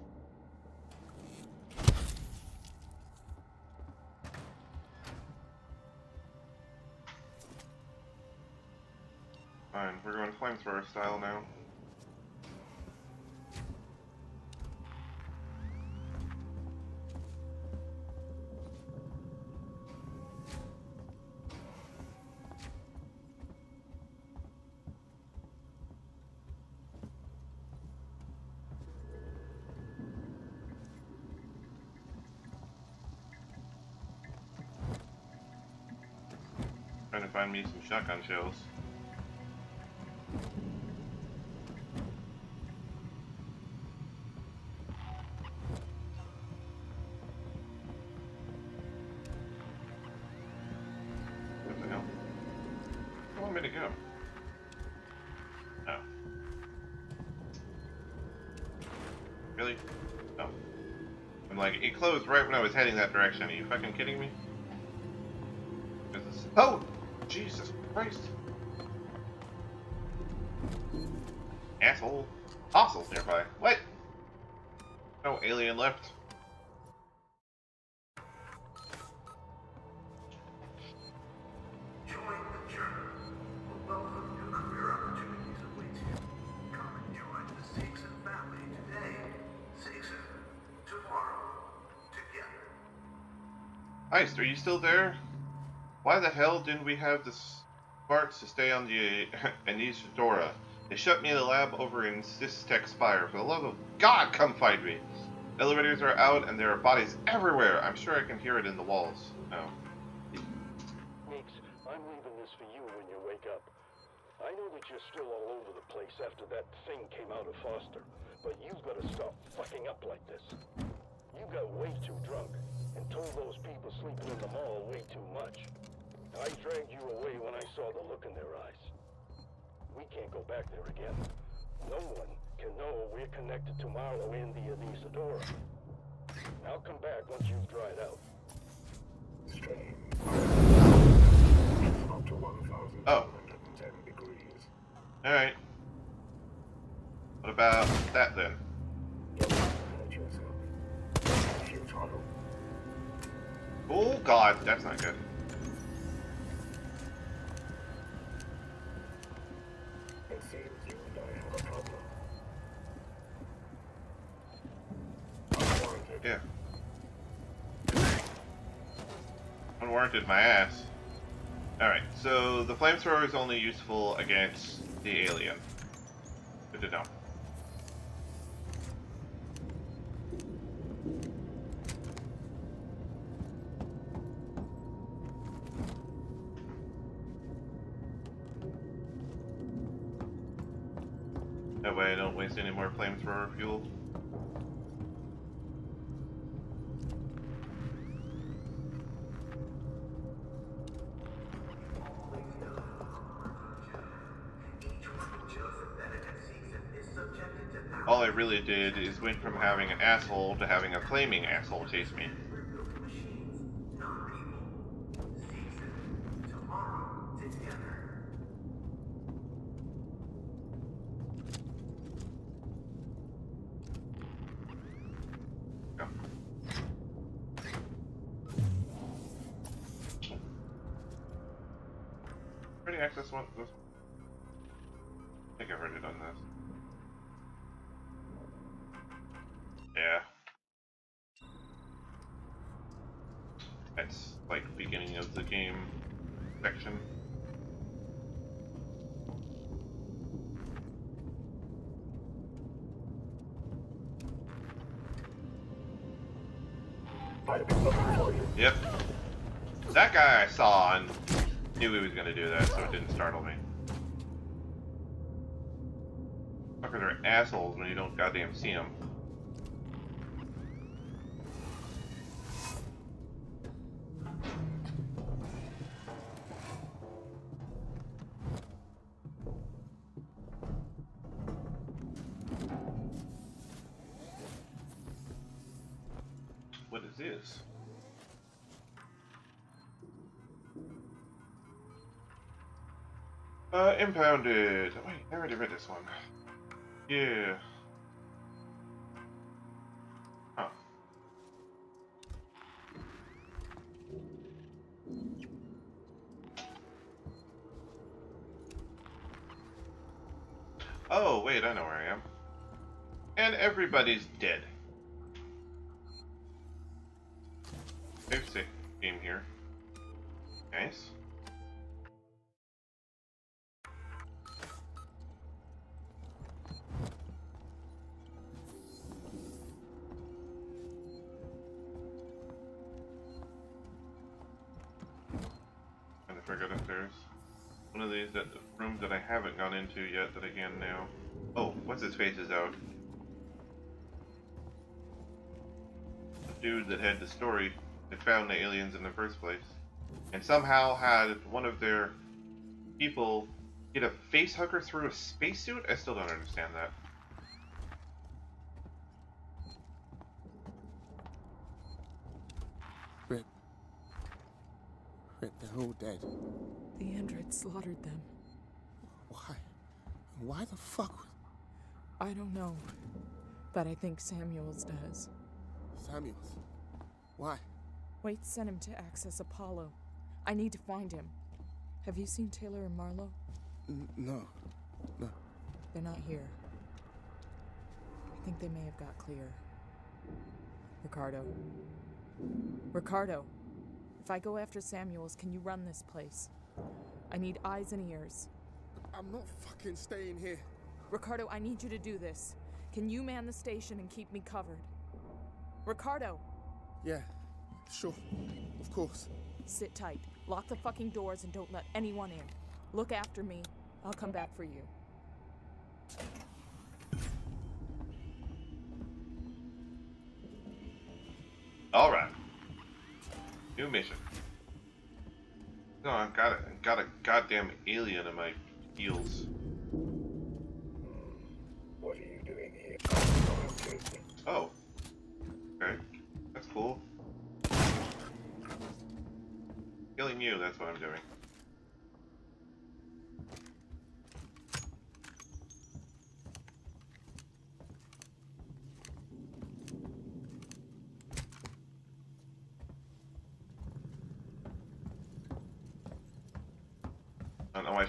Fine, we're going flamethrower style now. Find me some shotgun shells. The hell? Want me to go? Oh. Really? Oh. I'm like, it closed right when I was heading that direction. Are you fucking kidding me? Christ. Asshole. Fossils nearby. What? No alien left. Join the journey. A wealth of new career opportunities awaits you. Come and join the Seegson family today. Seegson, tomorrow, together. Heist, are you still there? Why the hell didn't we have the sparks to stay on the Anesidora? They shut me in the lab over in Systech Spire. For the love of God, come find me! Elevators are out and there are bodies everywhere. I'm sure I can hear it in the walls. Oh. Meeks, I'm leaving this for you when you wake up. I know that you're still all over the place after that thing came out of Foster, but you've got to stop fucking up like this. You got way too drunk and told those people sleeping in the mall way too much. I dragged you away when I saw the look in their eyes. We can't go back there again. No one can know we're connected to Marlowe and the Anesidora. I'll come back once you've dried out. Strain. Up to 1,110 Oh. degrees. Alright. What about that then? Oh god, that's not good. Yeah. Unwarranted my ass. Alright, so the flamethrower is only useful against the alien. Good to know. That way I don't waste any more flamethrower fuel. Did is went from having an asshole to having a flaming asshole chase me. Impounded. Wait, I already read this one. Yeah. Oh, wait, I know where I am. And everybody's haven't gone into yet that I can now. Oh, what's his face is out. The dude that had the story that found the aliens in the first place. And somehow had one of their people get a face hugger through a spacesuit? I still don't understand that. Rip. Rip, they're all dead. The android slaughtered them. Why? The fuck? I don't know. But I think Samuels does. Samuels? Why? Wait sent him to access Apollo. I need to find him. Have you seen Taylor and Marlowe? N- no. No. They're not here. I think they may have got clear. Ricardo. Ricardo. If I go after Samuels, can you run this place? I need eyes and ears. I'm not fucking staying here. Ricardo, I need you to do this. Can you man the station and keep me covered? Ricardo! Yeah, sure. Of course. Sit tight. Lock the fucking doors and don't let anyone in. Look after me. I'll come back for you. Alright. New mission. No, I've got a, got a goddamn alien in my heels. Hmm. What are you doing here? Oh. Okay. That's cool. Killing you, that's what I'm doing.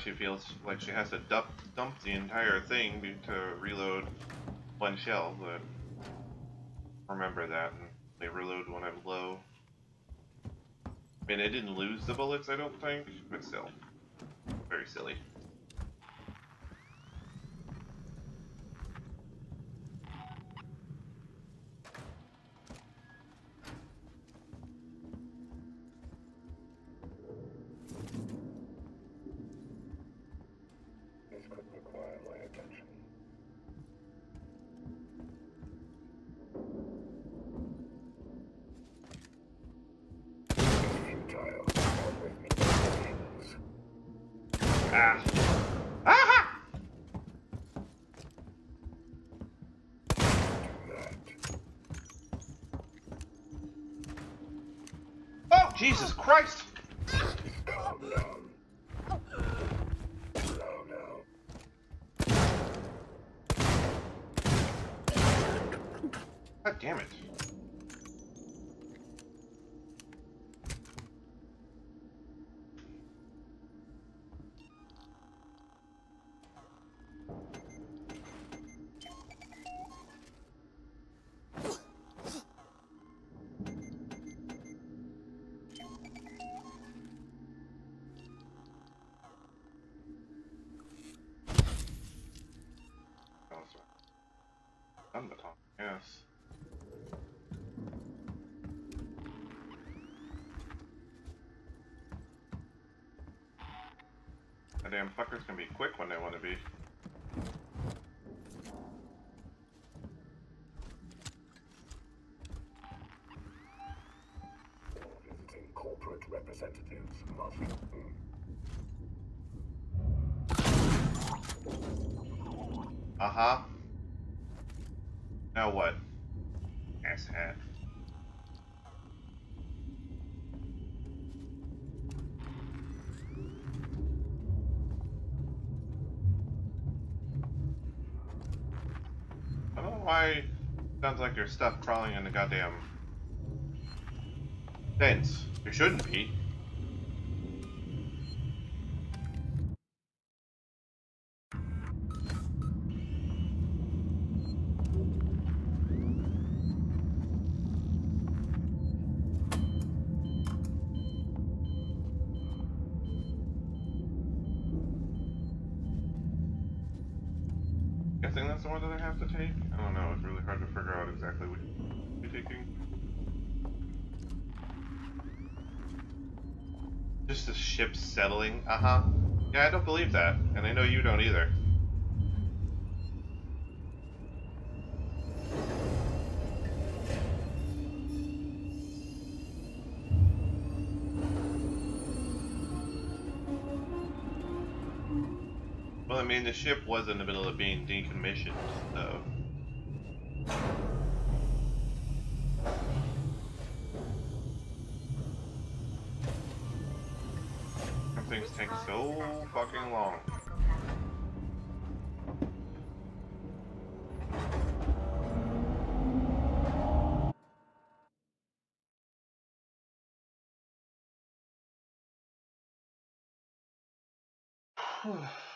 She feels like she has to dump, dump the entire thing to reload one shell, but remember that and they reload when I'm low. I mean, I didn't lose the bullets, I don't think, but still. Very silly. The damn fuckers can be quick when they want to be. Visiting corporate representatives must. Uh huh. Now what? Sounds like there's stuff crawling in the goddamn fence. There shouldn't be. Yeah, I don't believe that, and I know you don't either. Well, I mean, the ship was in the middle of being decommissioned, so. Serving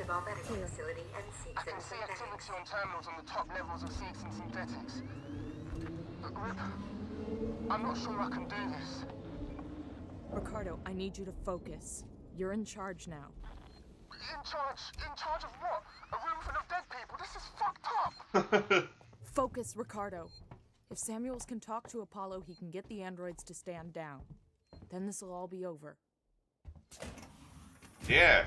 the San Cristobal Medical Facility and I can see activity on terminals on the top levels of Seegson Synthetics. But Rip, I'm not sure I can do this. Ricardo, I need you to focus. You're in charge now. In charge? In charge of what? A room full of dead people? This is fucked up! Focus, Ricardo. If Samuels can talk to Apollo, he can get the androids to stand down. Then this will all be over. Yeah.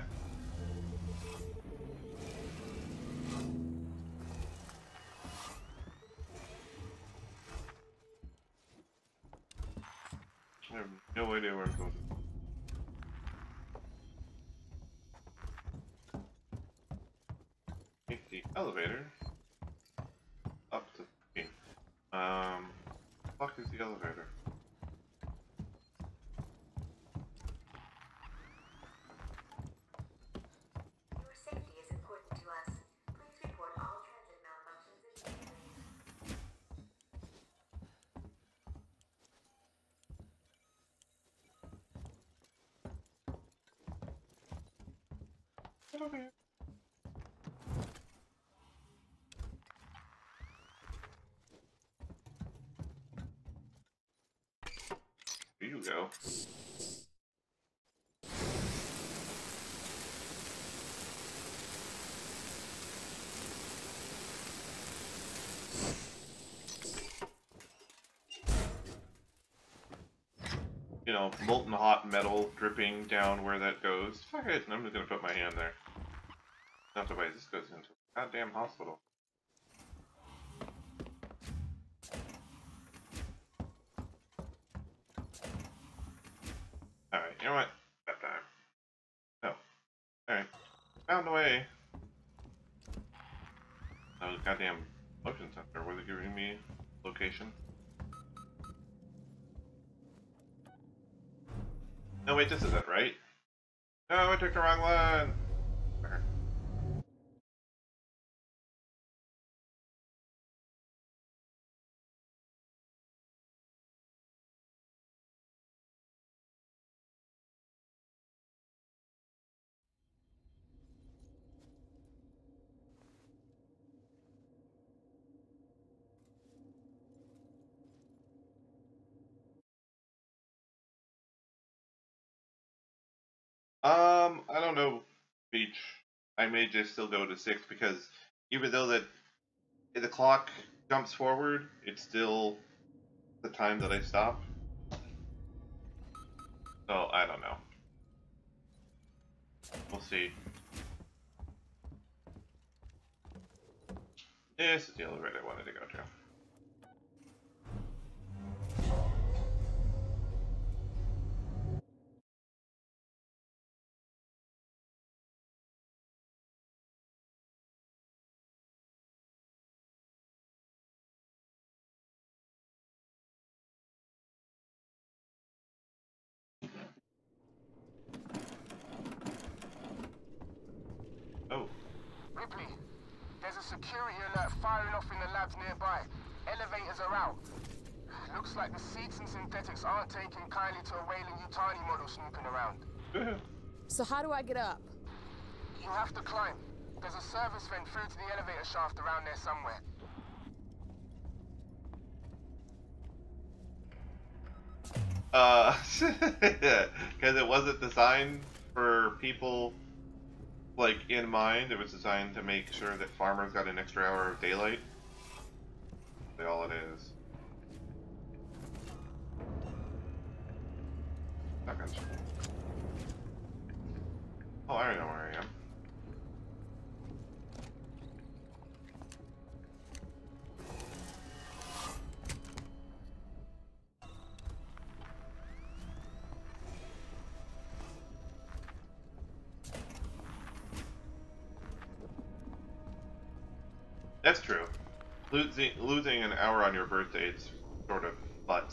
I have no idea where I'm going. Take the elevator up to the Um, fuck is the elevator? Your safety is important to us. Please report all transit malfunctions immediately. Here you go. You know, molten hot metal dripping down where that goes. Fuck it, I'm just gonna put my hand there. Otherwise this goes into a goddamn hospital. Alright, you know what? That time. No. Alright. Found a way. That Oh, goddamn motion sensor. Were they giving me location? No, wait, this is it, right? No, I took the wrong one! I may just still go to six because even though that the clock jumps forward, it's still the time that I stop. So I don't know. We'll see. This is the elevator I wanted to go to. Labs nearby. Elevators are out. Looks like the Seegson Synthetics aren't taking kindly to a Weyland Yutani model snooping around. So how do I get up? You have to climb. There's a service vent through to the elevator shaft around there somewhere. Uh, because it wasn't designed for people like in mind. It was designed to make sure that farmers got an extra hour of daylight. That's all it is. Second. Oh, I know where I am. That's true. Losing losing an hour on your birthday is sort of but.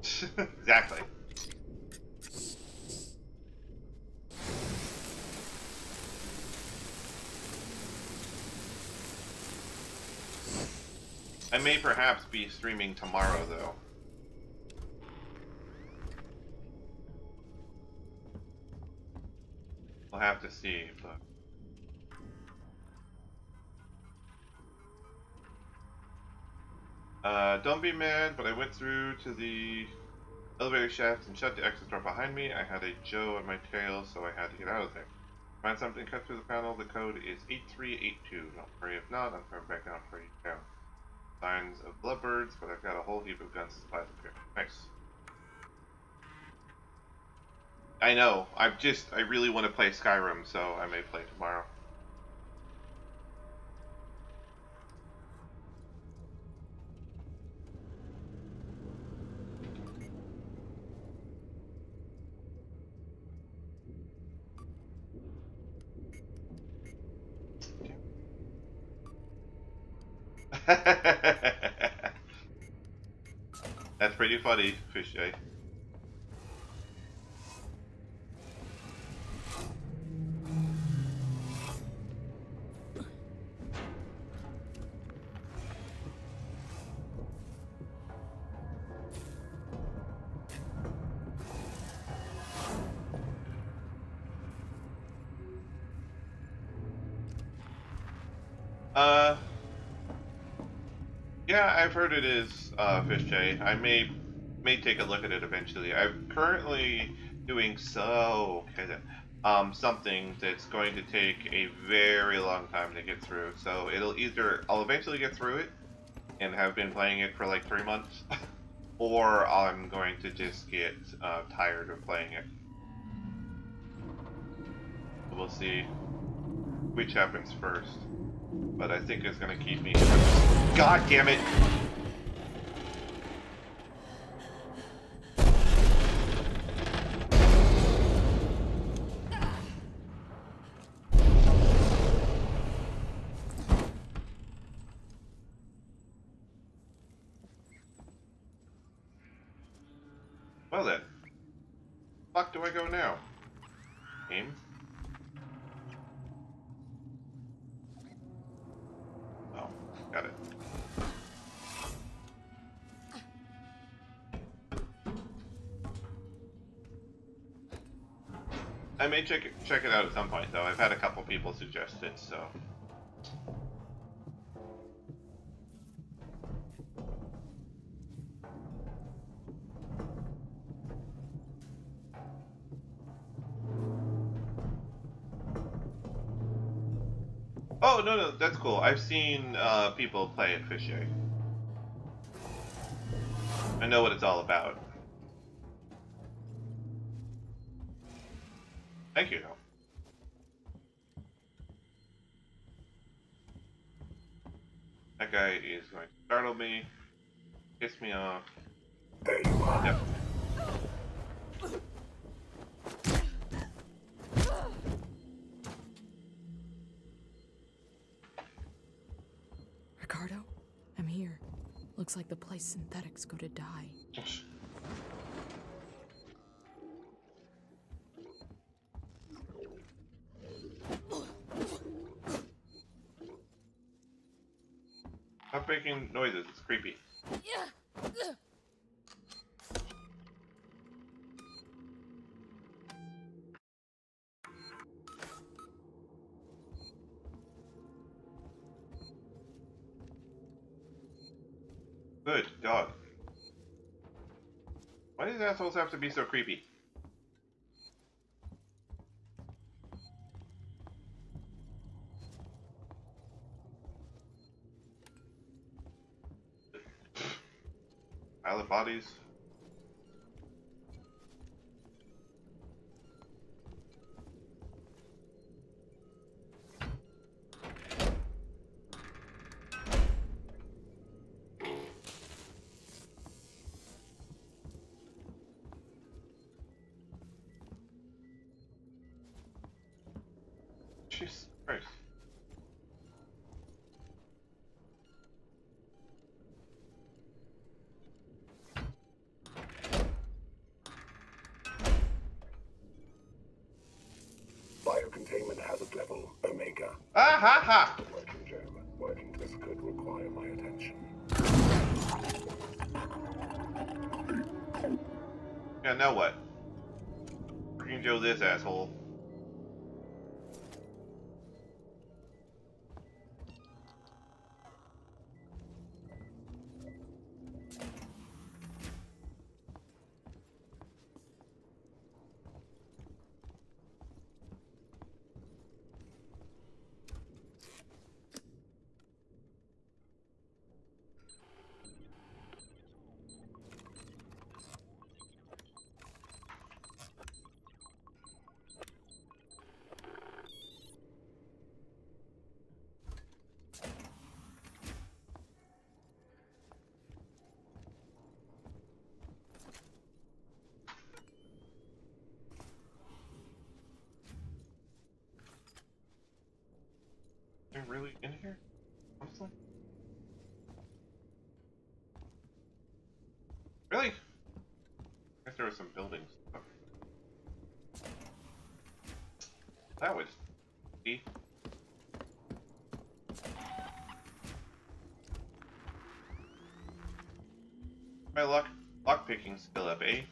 exactly. I may perhaps be streaming tomorrow though. We'll have to see, but Uh, don't be mad, but I went through to the elevator shaft and shut the exit door behind me. I had a Joe on my tail, so I had to get out of there. Find something cut through the panel. The code is 8382. Don't worry if not, I'm coming back down for you down. Signs of bloodbirds, but I've got a whole heap of guns supplies up here. Nice. I know. I'm just, I really want to play Skyrim, so I may play tomorrow. That's pretty funny, Fish J. Fish J. I may may take a look at it eventually. I'm currently doing so okay, um something that's going to take a very long time to get through. So it'll either I'll eventually get through it and have been playing it for like three months, or I'm going to just get uh, tired of playing it. We'll see which happens first but I think it's gonna keep me. God damn it! May check it, check it out at some point, though. I've had a couple people suggest it, so. Oh no no that's cool. I've seen uh, people play it Fishy. I know what it's all about. Go to die. Stop making noises. It's creepy. Good be so creepy? Yeah, now what? Freaking Joe this asshole. They're really in here? Honestly? Really? I guess there were some buildings. That was see. My luck lock picking skill up, eh?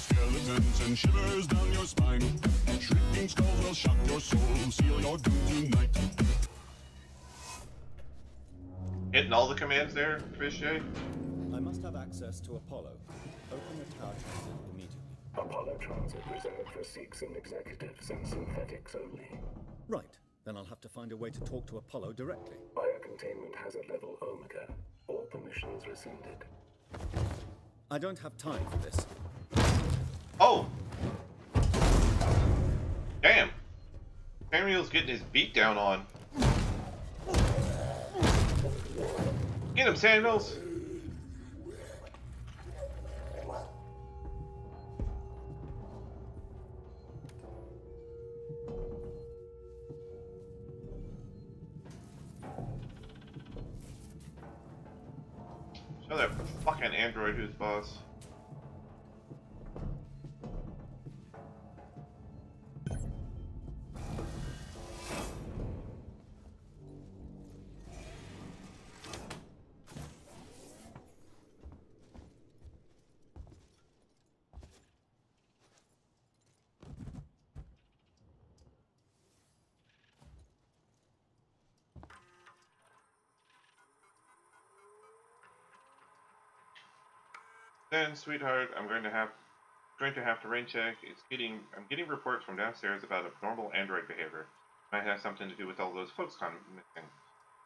Skeletons and shivers down your spine. Shrieking skulls will shock your soul, seal your doom tonight. Hitting all the commands there, Fish J? I must have access to Apollo. Open the tower transit immediately. Apollo Transit reserved for Seegson executives and synthetics only. Right. Then I'll have to find a way to talk to Apollo directly. Biocontainment hazard level Omega. All permissions rescinded. I don't have time for this. Samuel's getting his beat down on. Get him, Samuels! Show that fucking android who's boss. Then, sweetheart, I'm going to have going to have to rain check. It's getting I'm getting reports from downstairs about abnormal android behavior. Might have something to do with all those folks gone missing.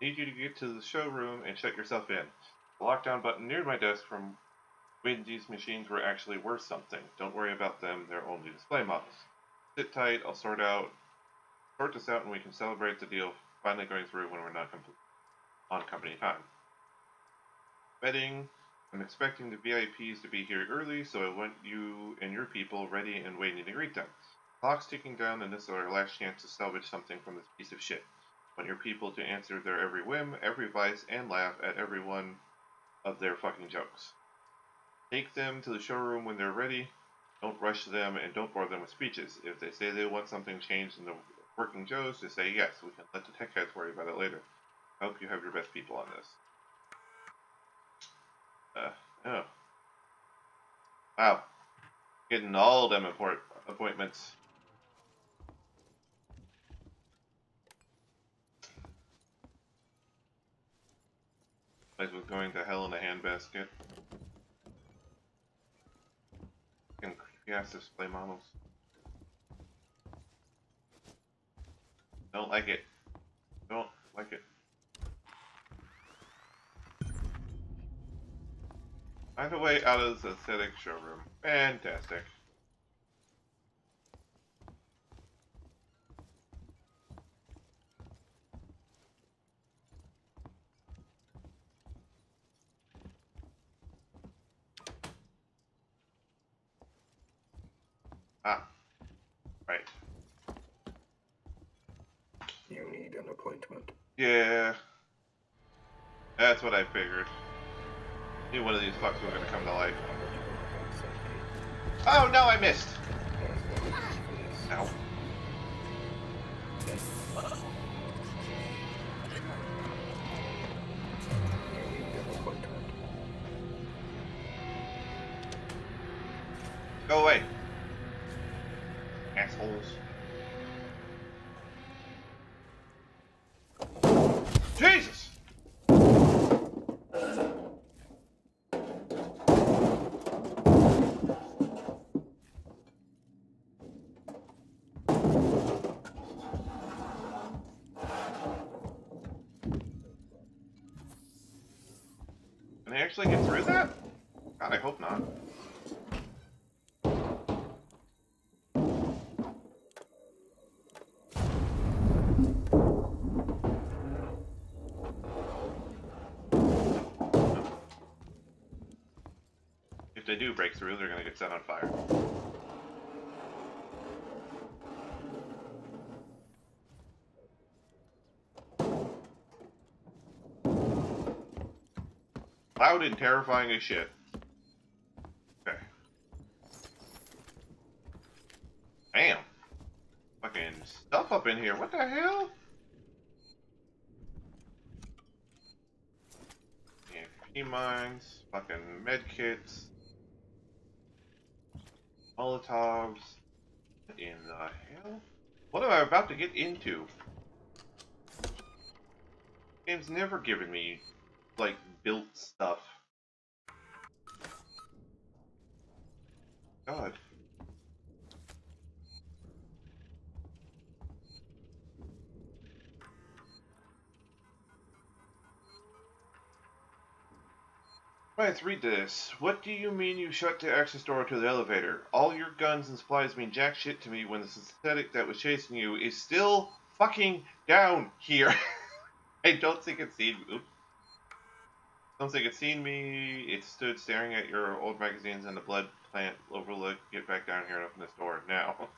Need you to get to the showroom and shut yourself in. The lockdown button near my desk from when these machines were actually worth something. Don't worry about them, they're only display models. Sit tight, I'll sort out sort this out and we can celebrate the deal finally going through when we're not on company time. Betting I'm expecting the VIPs to be here early, so I want you and your people ready and waiting to greet them. Clock's ticking down, and this is our last chance to salvage something from this piece of shit. I Want your people to answer their every whim, every vice, and laugh at every one of their fucking jokes. Take them to the showroom when they're ready. Don't rush them, and don't bore them with speeches. If they say they want something changed in the working Joes, just say yes. We can let the tech heads worry about it later. I hope you have your best people on this. Uh, oh. Wow. Getting all them import appointments. Place was going to hell in a handbasket. Fucking creepy ass display models. Don't like it. Don't like it. A way out of this aesthetic showroom. Fantastic. Ah, right. You need an appointment. Yeah. That's what I figured. Knew one of these fucks was gonna come to life. Oh no, I missed! Ow. Go away. Assholes. Actually get through that? God, I hope not. If they do break through, they're gonna get set on fire. Loud and terrifying as shit. Okay. Damn. Fucking stuff up in here. What the hell? EMP mines, fucking med kits, Molotovs. In the hell? What am I about to get into? Game's never given me, like, built stuff. God. Let's read this. What do you mean you shut the access door to the elevator? All your guns and supplies mean jack shit to me when the synthetic that was chasing you is still fucking down here. I don't think it's seen. Oops. Don't think it's seen me. It stood staring at your old magazines and the blood plant overlook. Get back down here and open this door now.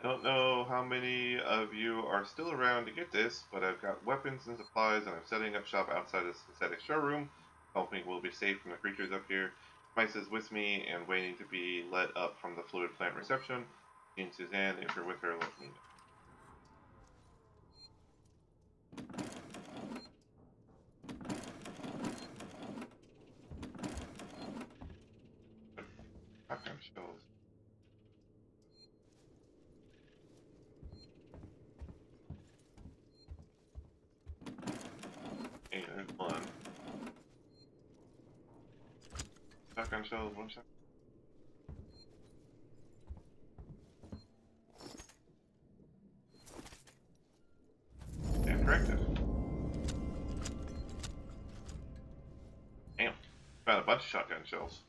I don't know how many of you are still around to get this, but I've got weapons and supplies, and I'm setting up shop outside the synthetic showroom, hoping we'll be safe from the creatures up here. Mice is with me and waiting to be let up from the fluid plant reception. Seeing Suzanne, if you're with her, let me know. Shotgun shells. Okay, there's one. Shotgun shells, one shot. Damn corrected. Damn. Found a bunch of shotgun shells.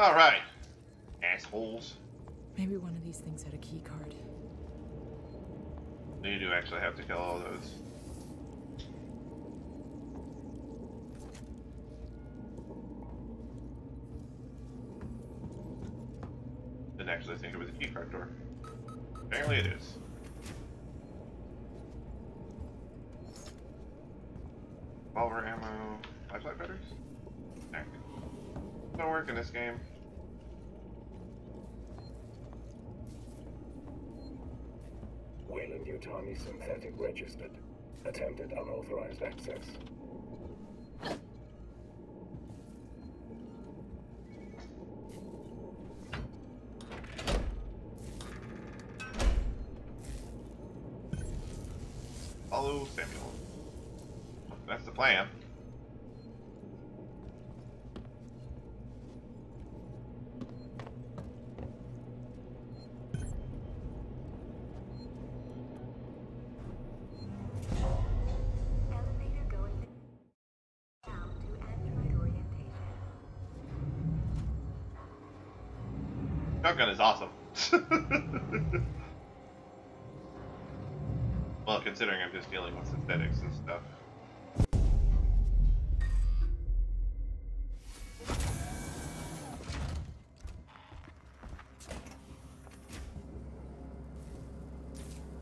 All right, assholes. Maybe one of these things had a key card. Do actually have to kill all those. Didn't actually think it was a key card door. Apparently it is. This game. Weyland Yutani synthetic registered. Attempted unauthorized access. Follow Samuel. That's the plan. Shotgun is awesome. well, considering I'm just dealing with synthetics and stuff.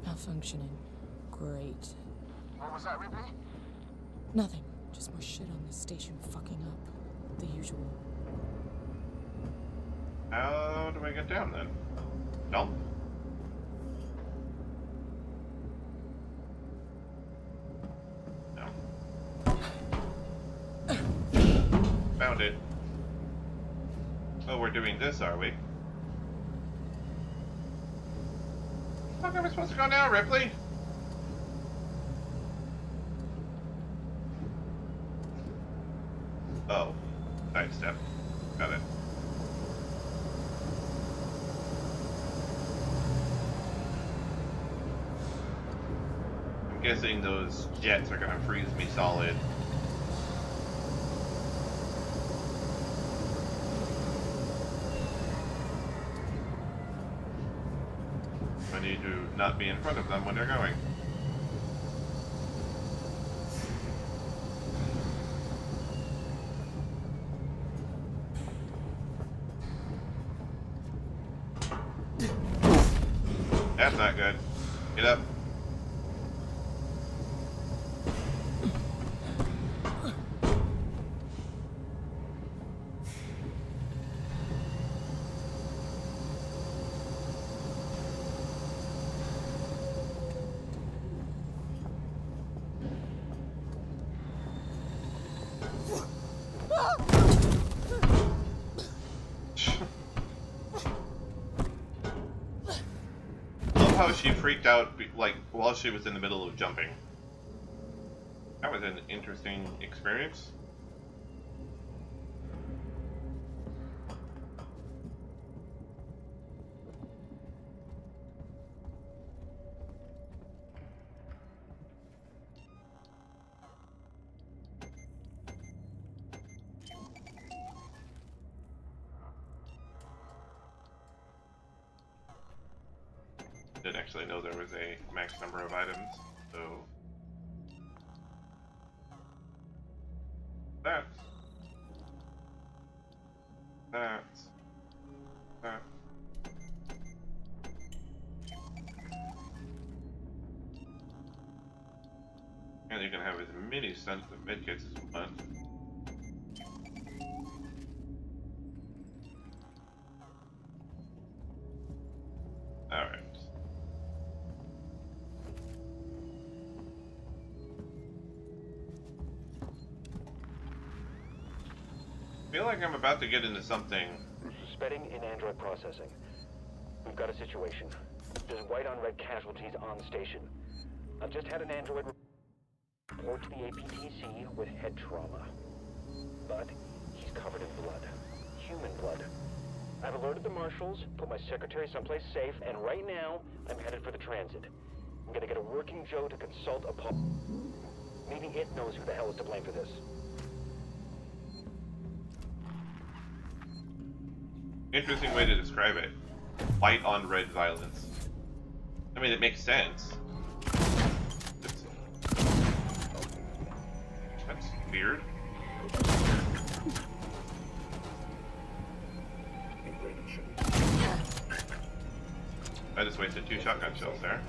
Malfunctioning. Great. What was that, Ripley? Nothing. Just more shit on this station fucking up. The usual. Down then? Jump? No. Found it. Oh, we're doing this, are we? How am I supposed to go now, Ripley? Oh. Side step. Got it. I'm guessing those jets are gonna freeze me solid. I need to not be in front of them when they're going. That's not good. Get up. love how she freaked out, like, while she was in the middle of jumping. That was an interesting experience. You want. Alright. feel like I'm about to get into something. Suspending in Android processing. We've got a situation. There's white on red casualties on station. I've just had an Android to the APTC with head trauma. But he's covered in blood. Human blood. I've alerted the marshals, put my secretary someplace safe, and right now, I'm headed for the transit. I'm gonna get a working Joe to consult a. Maybe it knows who the hell is to blame for this. Interesting way to describe it. White on red violence. I mean, it makes sense. I just wasted two shotgun shells there.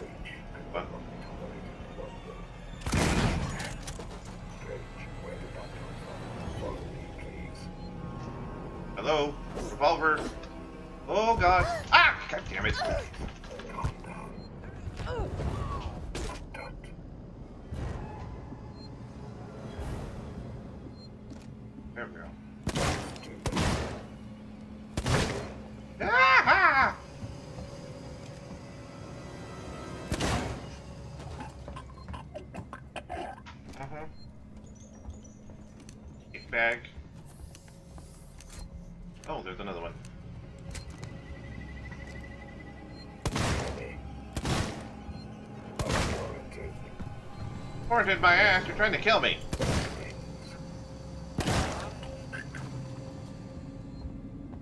My ass, you're trying to kill me.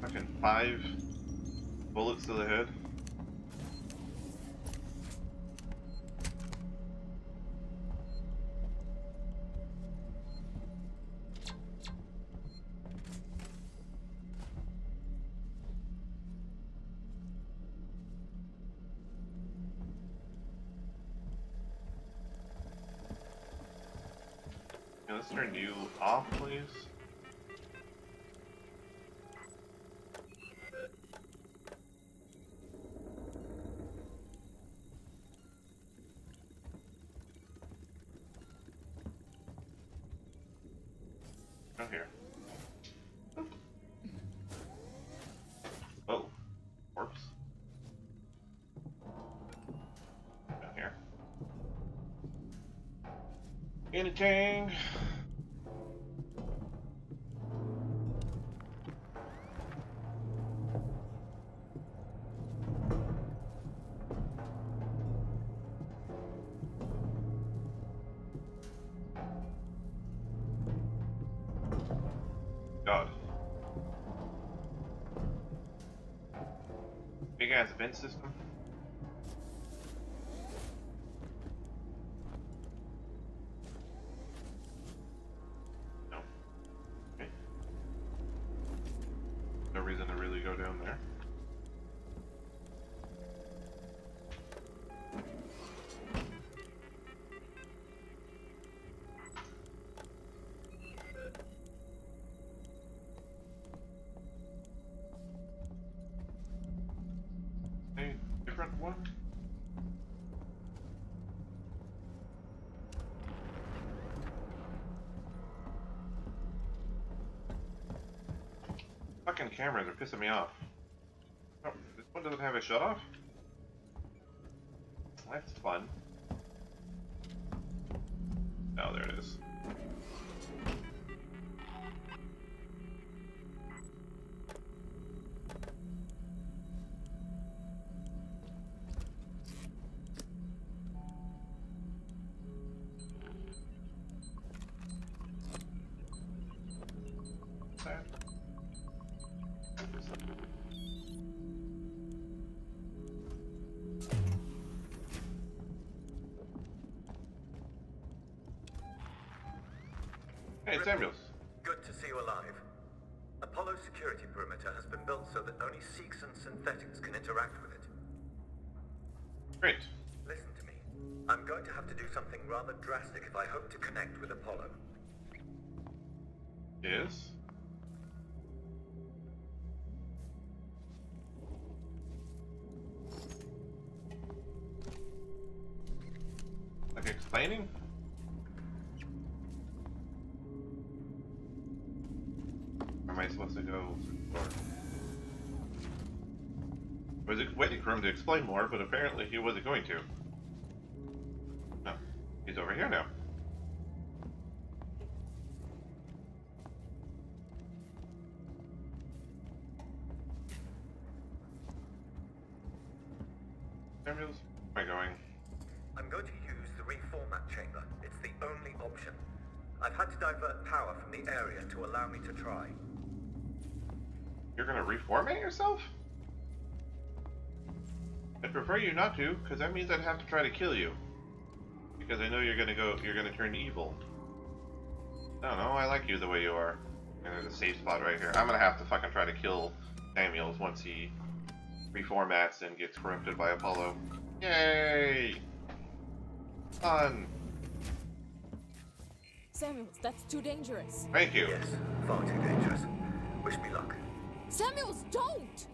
Fucking five bullets to the head. Turn you off, please. Go here. Oh, corpse. Down here. Vent system. Fucking cameras are pissing me off. Oh, this one doesn't have a shut off? Hey, Samuels. Good to see you alive. Apollo's security perimeter has been built so that only Seegson synthetics can interact with it. Great. Listen to me. I'm going to have to do something rather drastic if I hope to connect with Apollo. Explain more, but apparently he wasn't going to. Not to, because that means I'd have to try to kill you. Because I know you're gonna go, you're gonna turn evil. I don't know, I like you the way you are. And there's a safe spot right here. I'm gonna have to fucking try to kill Samuels once he reformats and gets corrupted by Apollo. Yay! Fun! Samuels, that's too dangerous. Thank you. Yes, far too dangerous. Wish me luck. Samuels, don't!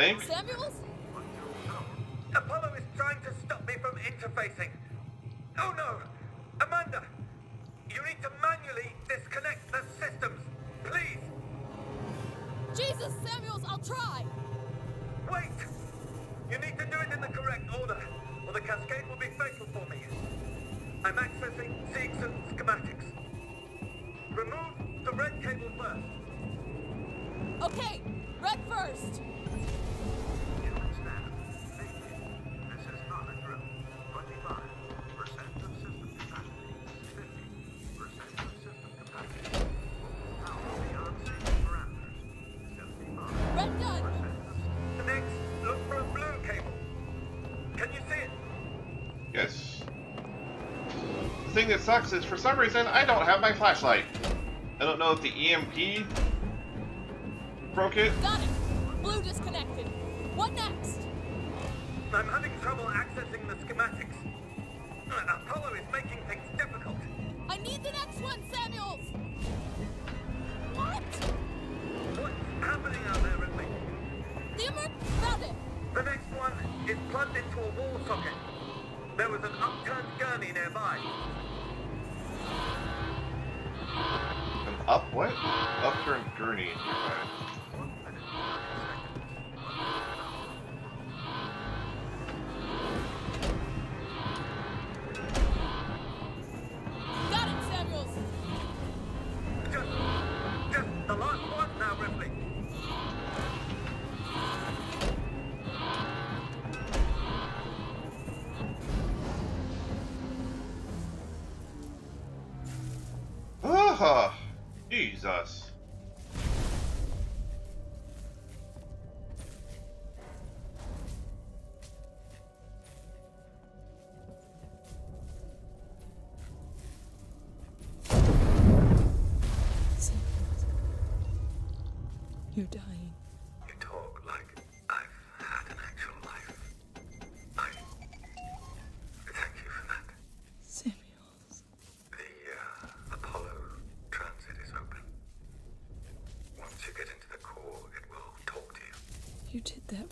Think? Samuels? That sucks is for some reason I don't have my flashlight. I don't know if the EMP broke it. Got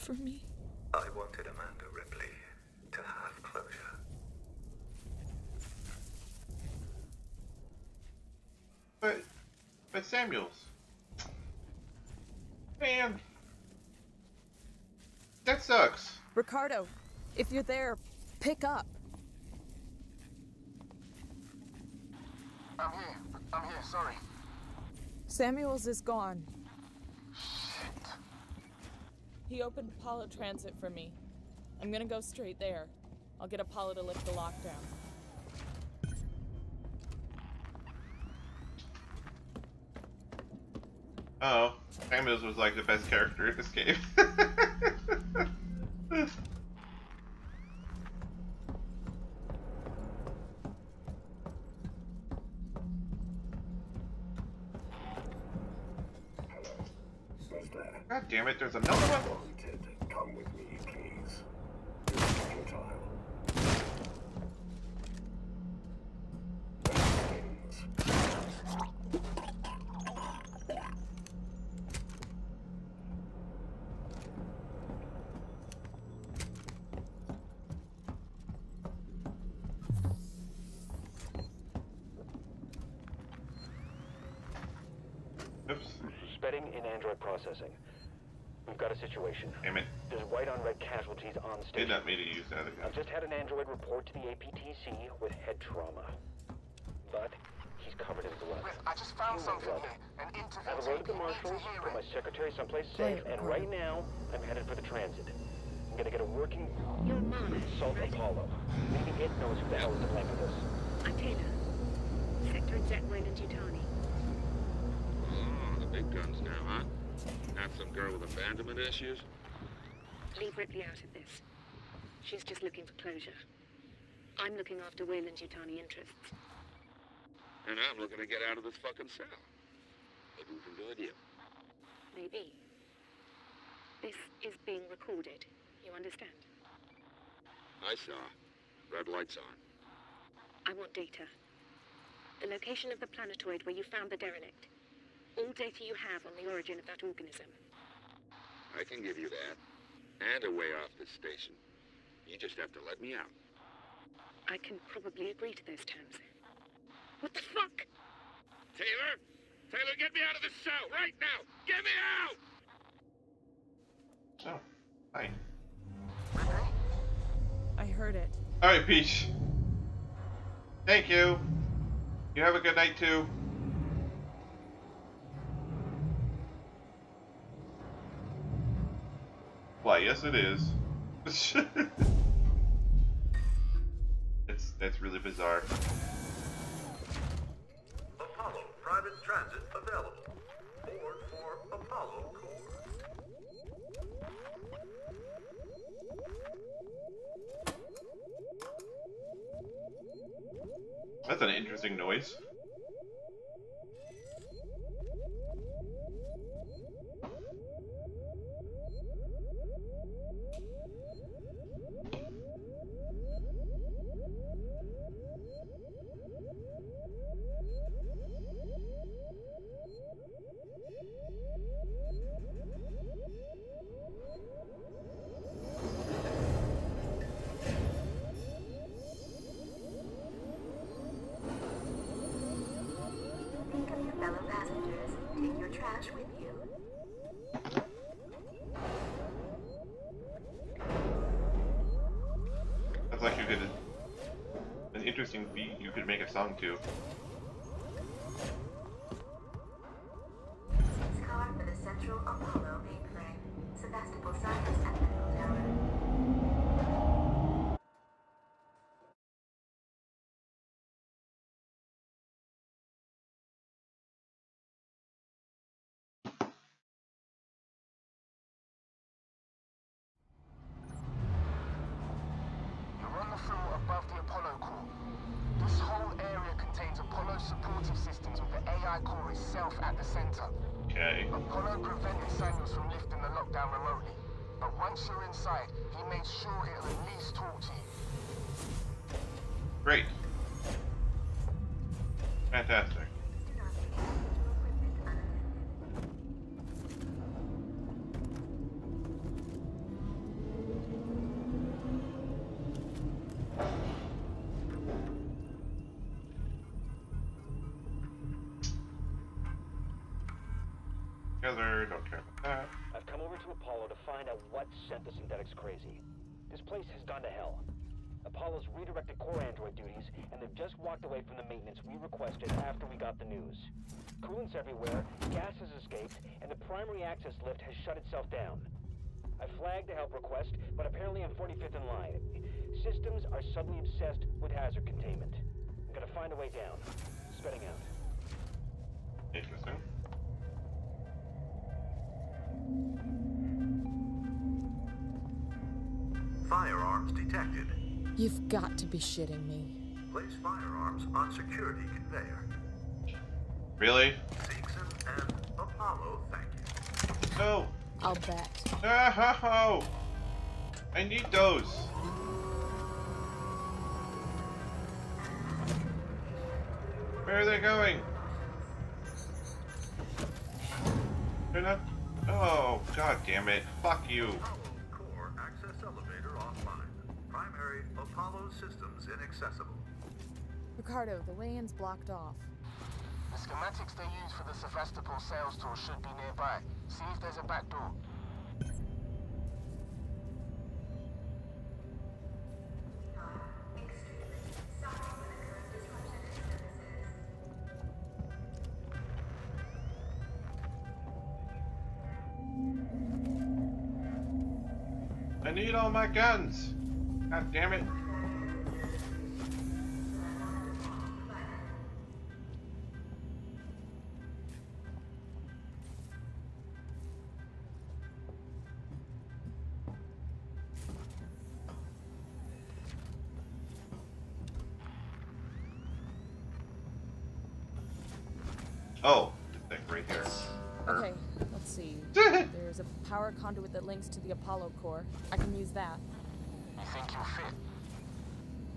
for me? I wanted Amanda Ripley to have closure. But, but Samuels. Man. That sucks. Ricardo, if you're there, pick up. I'm here. I'm here. Sorry. Samuels is gone. He opened Apollo Transit for me. I'm gonna go straight there. I'll get Apollo to lift the lockdown. Oh, Samuels was like the best character in this game. with head trauma. But he's covered in blood. I just found Human something blood. here. An interview I've tape. alerted the You need to marshals, put my secretary someplace safe, it, and right now, I'm headed for the transit. I'm gonna get a working You're Mara, assault right? Apollo. Maybe it knows who the hell is to blame for this. I'm Taylor. Sector Exec Weyland Yutani. Oh, the big guns now, huh? Not some girl with abandonment issues? Leave Ripley out of this. She's just looking for closure. I'm looking after Weyland Yutani interests. And I'm looking to get out of this fucking cell. Maybe we can do a deal. Maybe. This is being recorded. You understand? I saw. Red lights on. I want data. The location of the planetoid where you found the derelict. All data you have on the origin of that organism. I can give you that. And a way off this station. You just have to let me out. I can probably agree to those terms. What the fuck? Taylor! Taylor, get me out of this cell right now! Get me out! Oh, hi. I heard it. Alright, Peach. Thank you. You have a good night too. Why, yes it is. that's really bizarre. Apollo private transit available. Board for Apollo Core. That's an interesting noise. Think of your fellow passengers. Take your trash with you. That's like you could an interesting beat you could make a song to. Six car for the Central Apollo mainframe. Sevastopol science at Medical Tower. You're on the floor above the Apollo core. This whole area contains Apollo supportive systems with the AI core itself at the center. Okay. Apollo prevented Samuels from lifting the lockdown remotely. But once you're inside, he made sure he'll at least talk to you. Great. Fantastic. You've got to be shitting me. Place firearms on security conveyor. Really? Seegson and Apollo, thank you. No. I'll bet. Ah, ho, ho. I need those. Where are they going? They're not. Oh, god damn it. Fuck you. systems inaccessible. Ricardo, the land's blocked off. The schematics they use for the Sevastopol sales tour should be nearby. See if there's a back door. I need all my guns. God damn it. Conduit to the Apollo core. I can use that. You think you'll fit?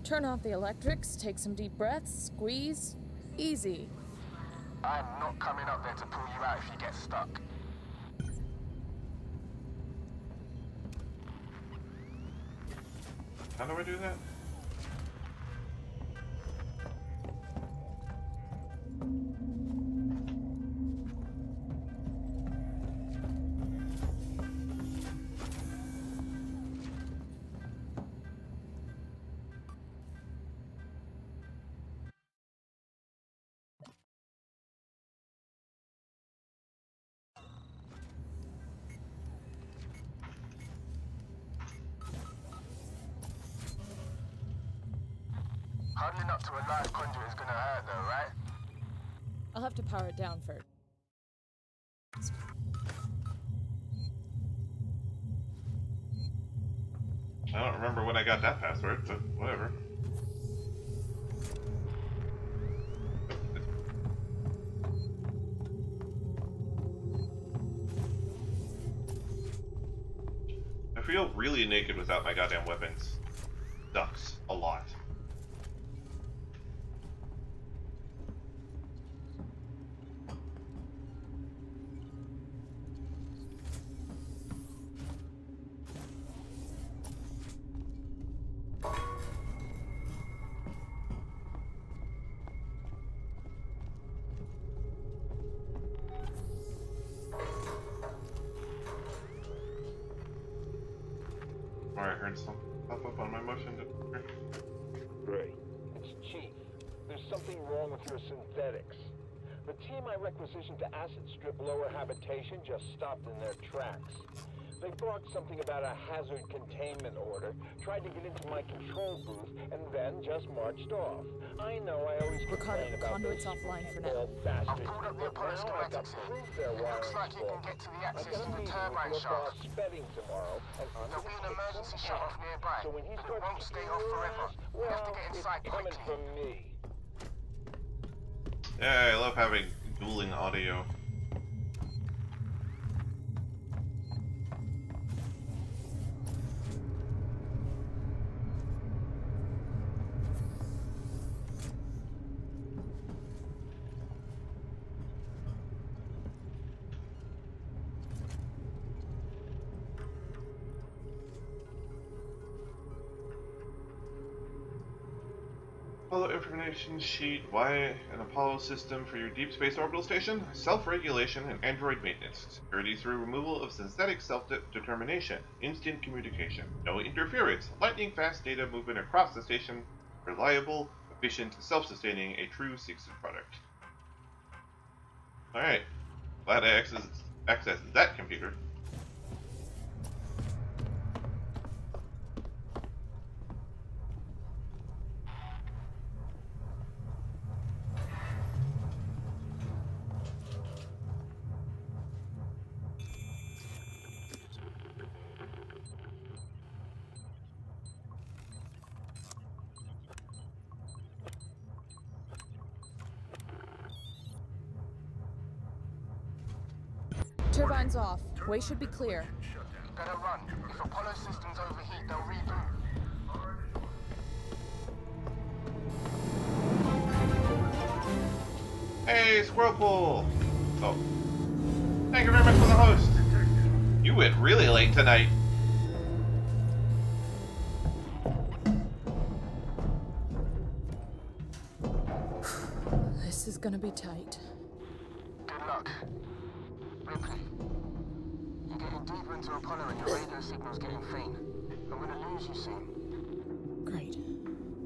Turn off the electrics, take some deep breaths, squeeze. Easy. I'm not coming up there to pull you out if you get stuck. How do I do that? My goddamn weapons. They brought something about a hazard containment order, tried to get into my control booth, and then just marched off. I know I always Ricardo, complain about conduit's those offline for now. spoiled bastards, pulled up the but Apollo I've got schematics here. proof they're looks like you can get to the I've access to the turbine shaft. boss Spedding tomorrow, and There'll be an emergency shut off nearby, So when he but it starts won't stay off forever. ass, We have to well, get it's inside coming quickly. from me. Yeah, I love having dueling audio. Information sheet. Why an Apollo system for your deep space orbital station? Self-regulation and android maintenance. Security through removal of synthetic self-determination. Instant communication. No interference. Lightning-fast data movement across the station. Reliable, efficient, self-sustaining. A true Seegson product. All right. Glad I access access that computer. Way should be clear. Better run. If Apollo systems overheat, they'll reboot. Hey, Squirrelpool! Oh. Thank you very much for the host. You went really late tonight. This is gonna be tight. Good luck. Ripley, you're getting deeper into Apollo and your radio signal's getting faint. I'm gonna lose you soon. Great.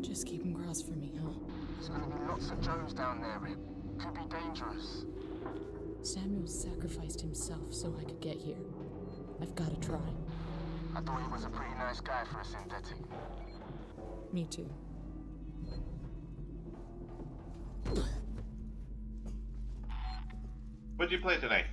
Just keep 'em crossed for me, huh? There's gonna be lots of Joes down there, Rip. Could be dangerous. Samuel sacrificed himself so I could get here. I've gotta try. I thought he was a pretty nice guy for a synthetic. Me too. What'd you play tonight?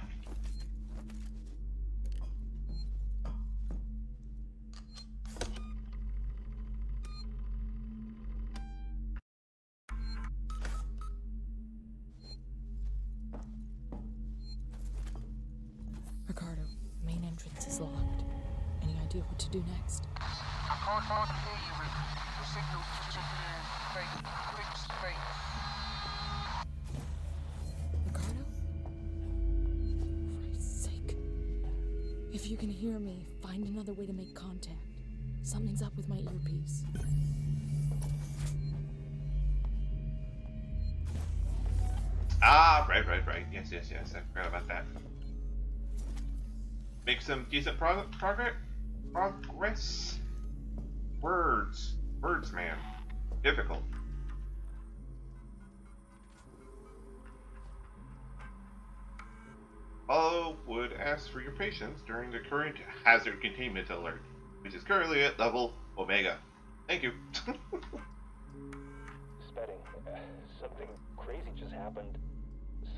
Something's up with my earpiece. Ah, right, right, right. Yes, yes, yes. I forgot about that. Make some decent pro- progress. Progress. Words, words, man. Difficult. Follow would ask for your patience during the current hazard containment alert, which is currently at level Omega. Thank you. Spedding, uh, something crazy just happened.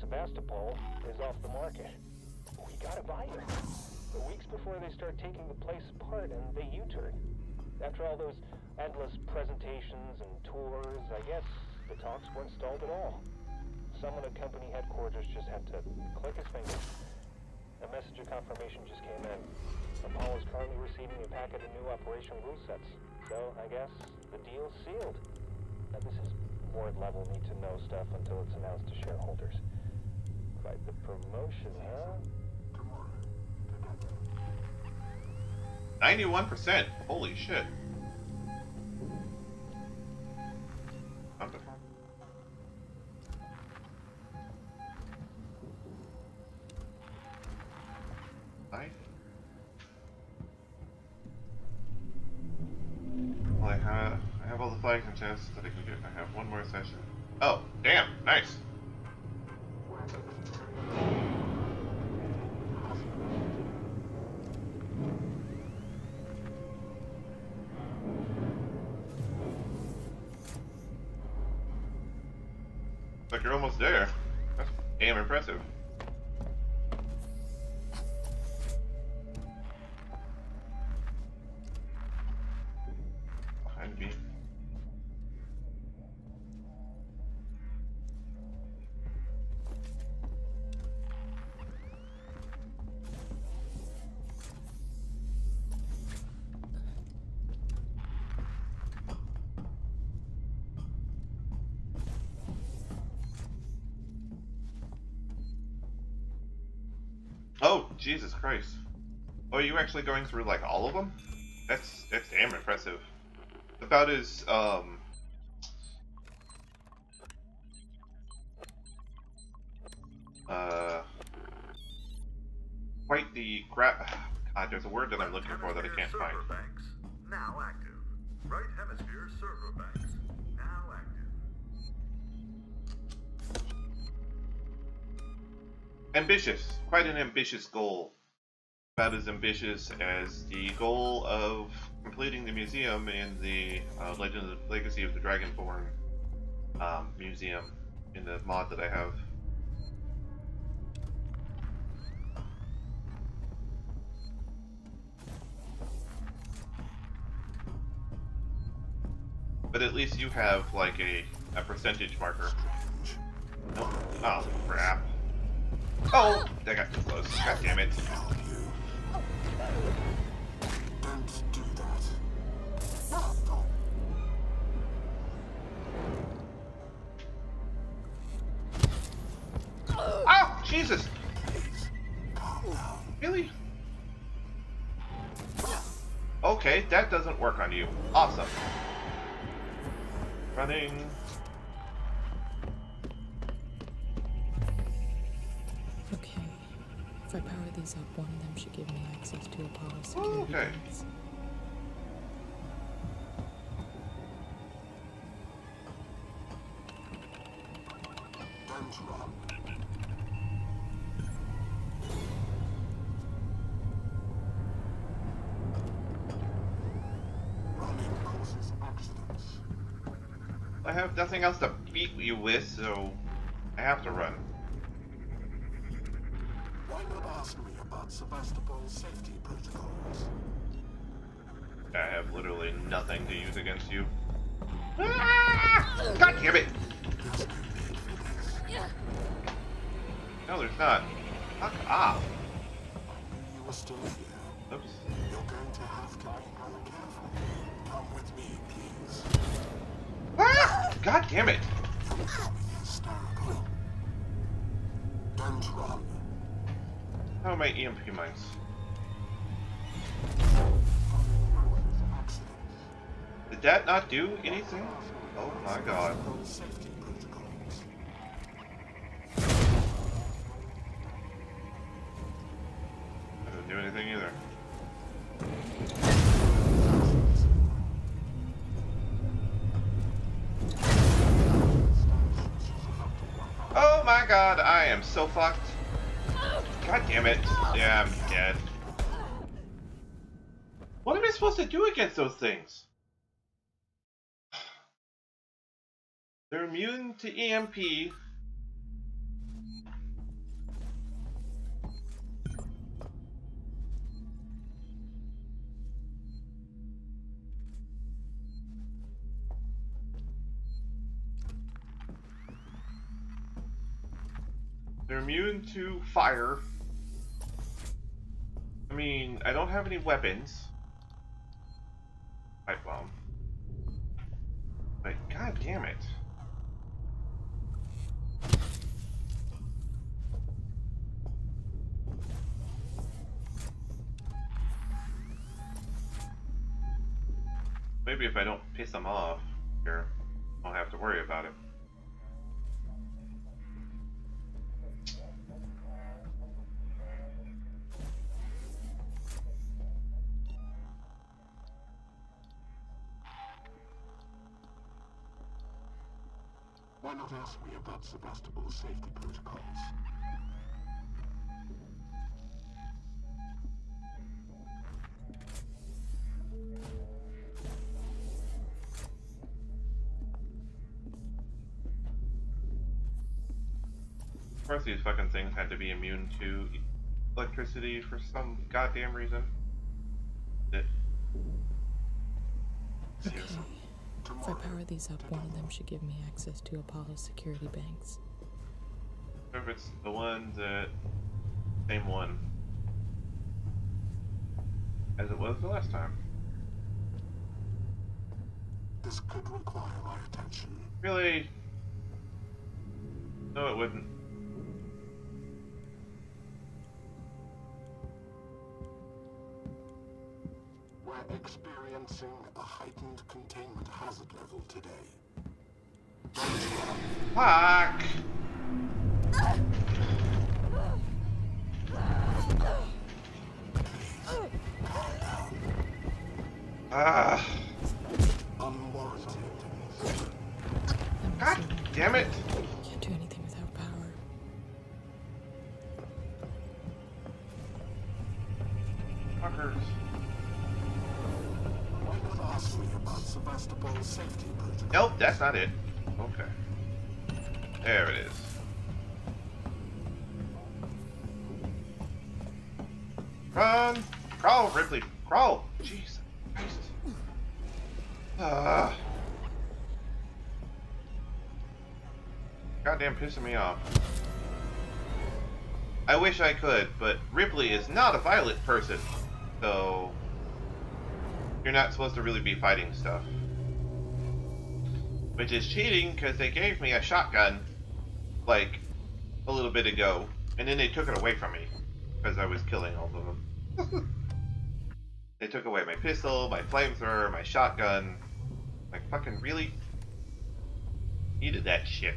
Sevastopol is off the market. We gotta buy it. Weeks before they start taking the place apart and they U-turn. After all those endless presentations and tours, I guess the talks weren't stalled at all. Someone at company headquarters just had to click his fingers. A message of confirmation just came in. Apollo is currently receiving a packet of new operation rule sets. So, I guess the deal's sealed. Now, this is board level need to know stuff until it's announced to shareholders. Quite the promotion, huh? 91%. Holy shit. I have, I have all the flags and chests that I can get. I have one more session. Oh, damn, nice. Like you're almost there. That's damn impressive. Christ. Oh, are you actually going through like all of them? That's that's damn impressive. About as um uh quite the crap God, there's a word that I'm looking for that I can't find. Banks now active. Right hemisphere server banks now active. Ambitious. Quite an ambitious goal. About as ambitious as the goal of completing the museum in the uh, Legend of the Legacy of the Dragonborn um, museum in the mod that I have. But at least you have like a, a percentage marker. Oh crap. Oh, that got too close. God damn it. Ah, Jesus! Really? Okay, that doesn't work on you. Awesome. Running. Okay. If I power these up, one of them should give me access to Apollo's oh, security. Okay. Base. I have nothing else to beat you with, so I have to run. Safety protocols? I have literally nothing to use against you. Ah! God damn it! No, there's not. Fuck off. You are still here. Oops. You're going to have to be more careful. Come with me, please. Ah! God damn it! Hysterical. Don't run. How are my EMP mines? Did that not do anything? Oh my god. That didn't do anything either. Oh my god, I am so fucked. God damn it. Yeah, I'm dead. What am I supposed to do against those things? They're immune to EMP. They're immune to fire. I mean, I don't have any weapons. Pipe bomb. But god damn it. Maybe if I don't piss them off here, I'll have to worry about it. Why not ask me about Sevastopol's safety protocols? Of course these fucking things had to be immune to electricity for some goddamn reason. Okay. If I power these up, one of them should give me access to Apollo's security banks. if it's the one that same one as it was the last time. This could require my attention. Really? No, it wouldn't. We're experiencing a heightened containment hazard level today. Fuck! Ah! Unwarranted. God damn it! That's not it. Okay. There it is. Run! Crawl, Ripley! Crawl! Jesus Christ. Ah. Goddamn pissing me off. I wish I could, but Ripley is not a violent person. So... You're not supposed to really be fighting stuff. Which is cheating, because they gave me a shotgun, like, a little bit ago, and then they took it away from me, because I was killing all of them. they took away my pistol, my flamethrower, my shotgun. Like, fucking really? Needed that shit.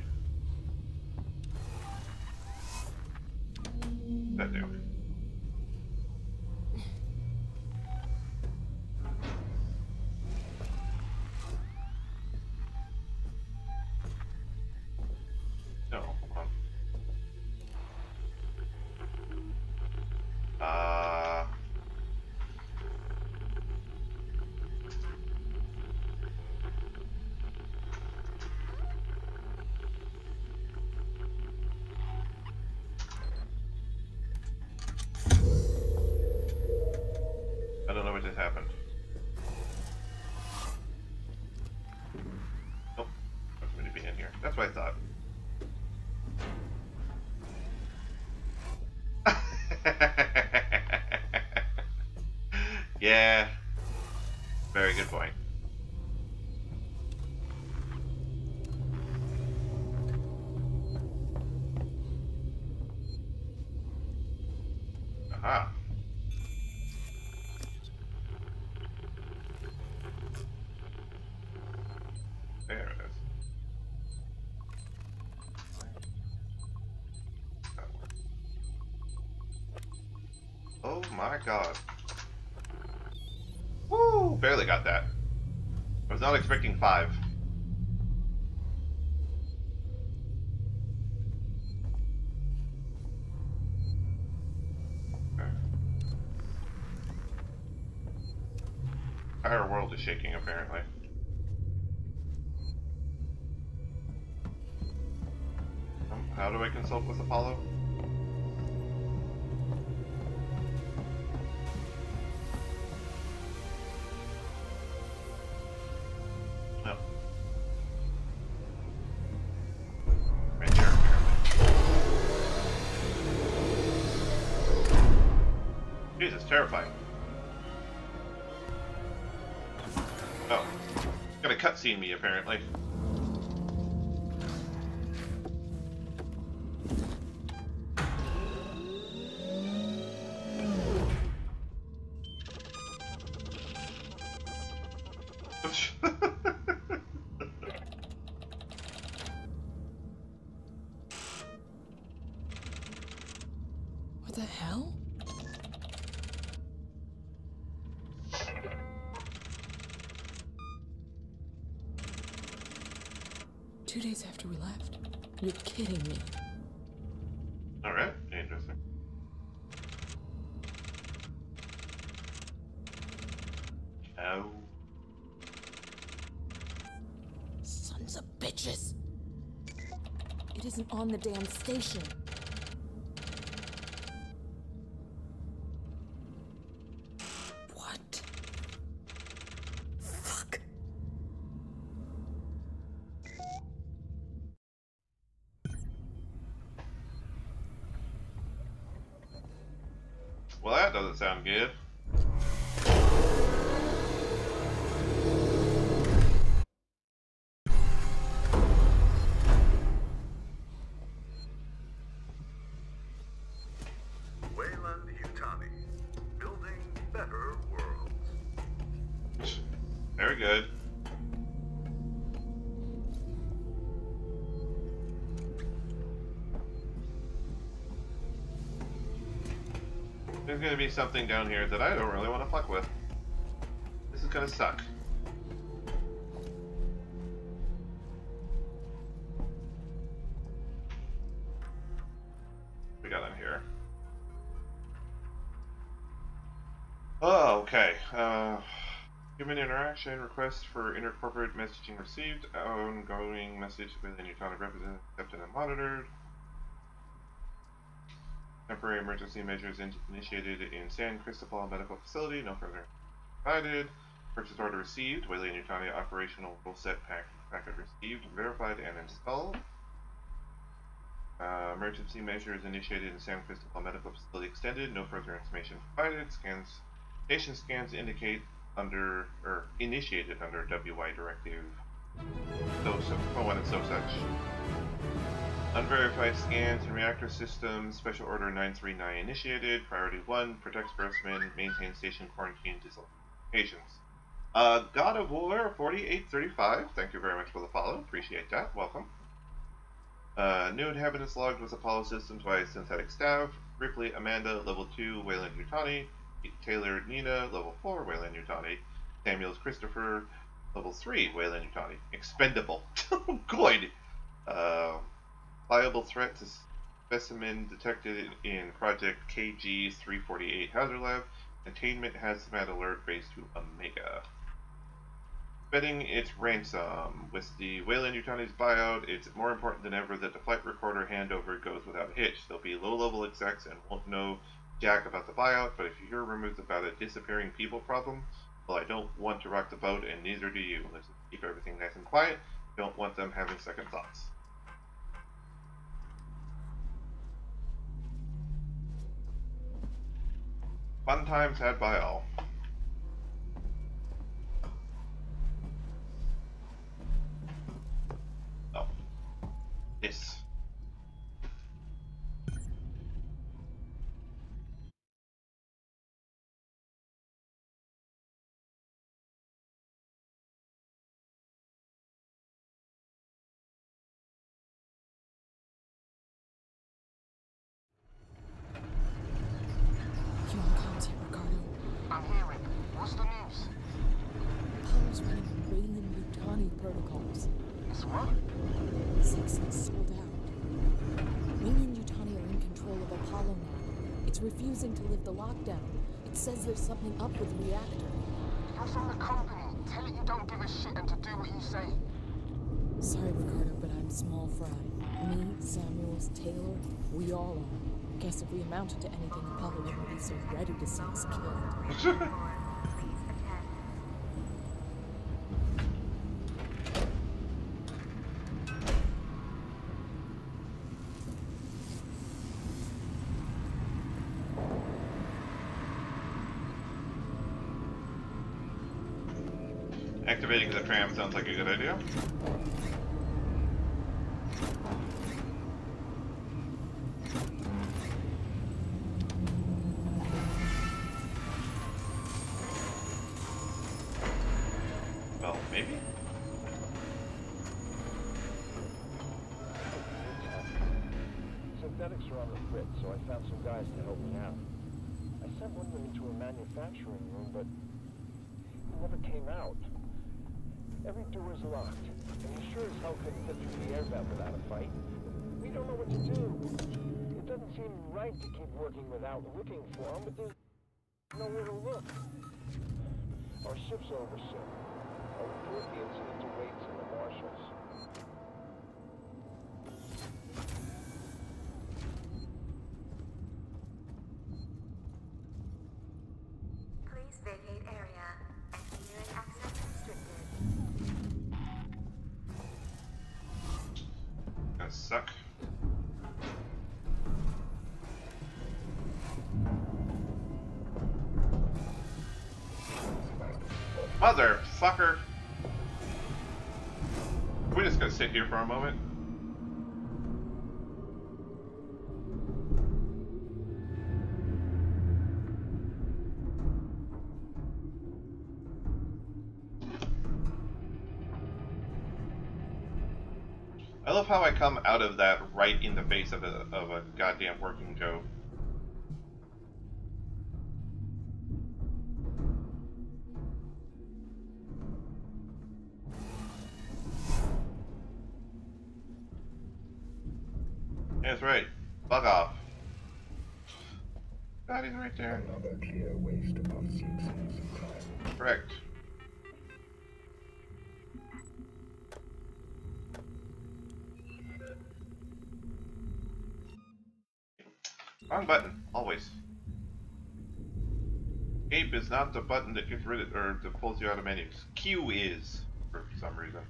That. Good point. Aha. There it is. Oh my god. Woo! Barely got that. I was not expecting five. Terrifying. Oh. Got a cutscene me, apparently. The damn station. There's gonna be something down here that I don't really want to fuck with. This is gonna suck. We got in here. Oh, okay. Uh, human interaction request for intercorporate messaging received. Ongoing message within Utana represented, accepted, and monitored. Emergency measures in initiated in San Cristobal Medical Facility. No further provided. Purchase order received. Weyland Yutani operational full set pack packet received, verified, and installed. Uh, emergency measures initiated in San Cristobal Medical Facility extended. No further information provided. Scans Station scans indicate under or initiated under WY directive. So so oh, and so such. Unverified scans and reactor systems. Special order 939 initiated. Priority one: protect specimen, maintain station quarantine dislocations. Uh, God of War 4835. Thank you very much for the follow. Appreciate that. Welcome. Uh, new inhabitants logged with Apollo Systems via synthetic staff. Ripley Amanda, level 2, Weyland Yutani. Taylor Nina, level 4, Weyland Yutani. Samuels Christopher, level 3, Weyland Yutani. Expendable. Good. Uh, viable threat to specimen detected in Project KG 348 Hazard Lab. Containment hazmat alert raised to Omega. Betting its ransom. With the Weyland Yutani's buyout, it's more important than ever that the flight recorder handover goes without a hitch. There'll be low level execs and won't know jack about the buyout, but if you hear rumors about a disappearing people problem, well, I don't want to rock the boat, and neither do you. Let's keep everything nice and quiet. Don't want them having second thoughts. Fun times had by all. Oh. Yes. Amounted to anything, Apollo wouldn't be so ready to see us killed. Activating the tram sounds like a good idea. Came out. Every door is locked, and he sure as hell couldn't get through the air vent without a fight. We don't know what to do. It doesn't seem right to keep working without looking for him, but there's nowhere to look. Our ship's over soon. I'll report Motherfucker! We're just gonna sit here for a moment. I love how I come out of that right in the face of a, of a goddamn working Joe. That's right. Fuck off. God, he's right there. Another clear waste of. Correct. Wrong button, always. Escape is not the button that gets rid of or that pulls you out of menus. Q is, for some reason.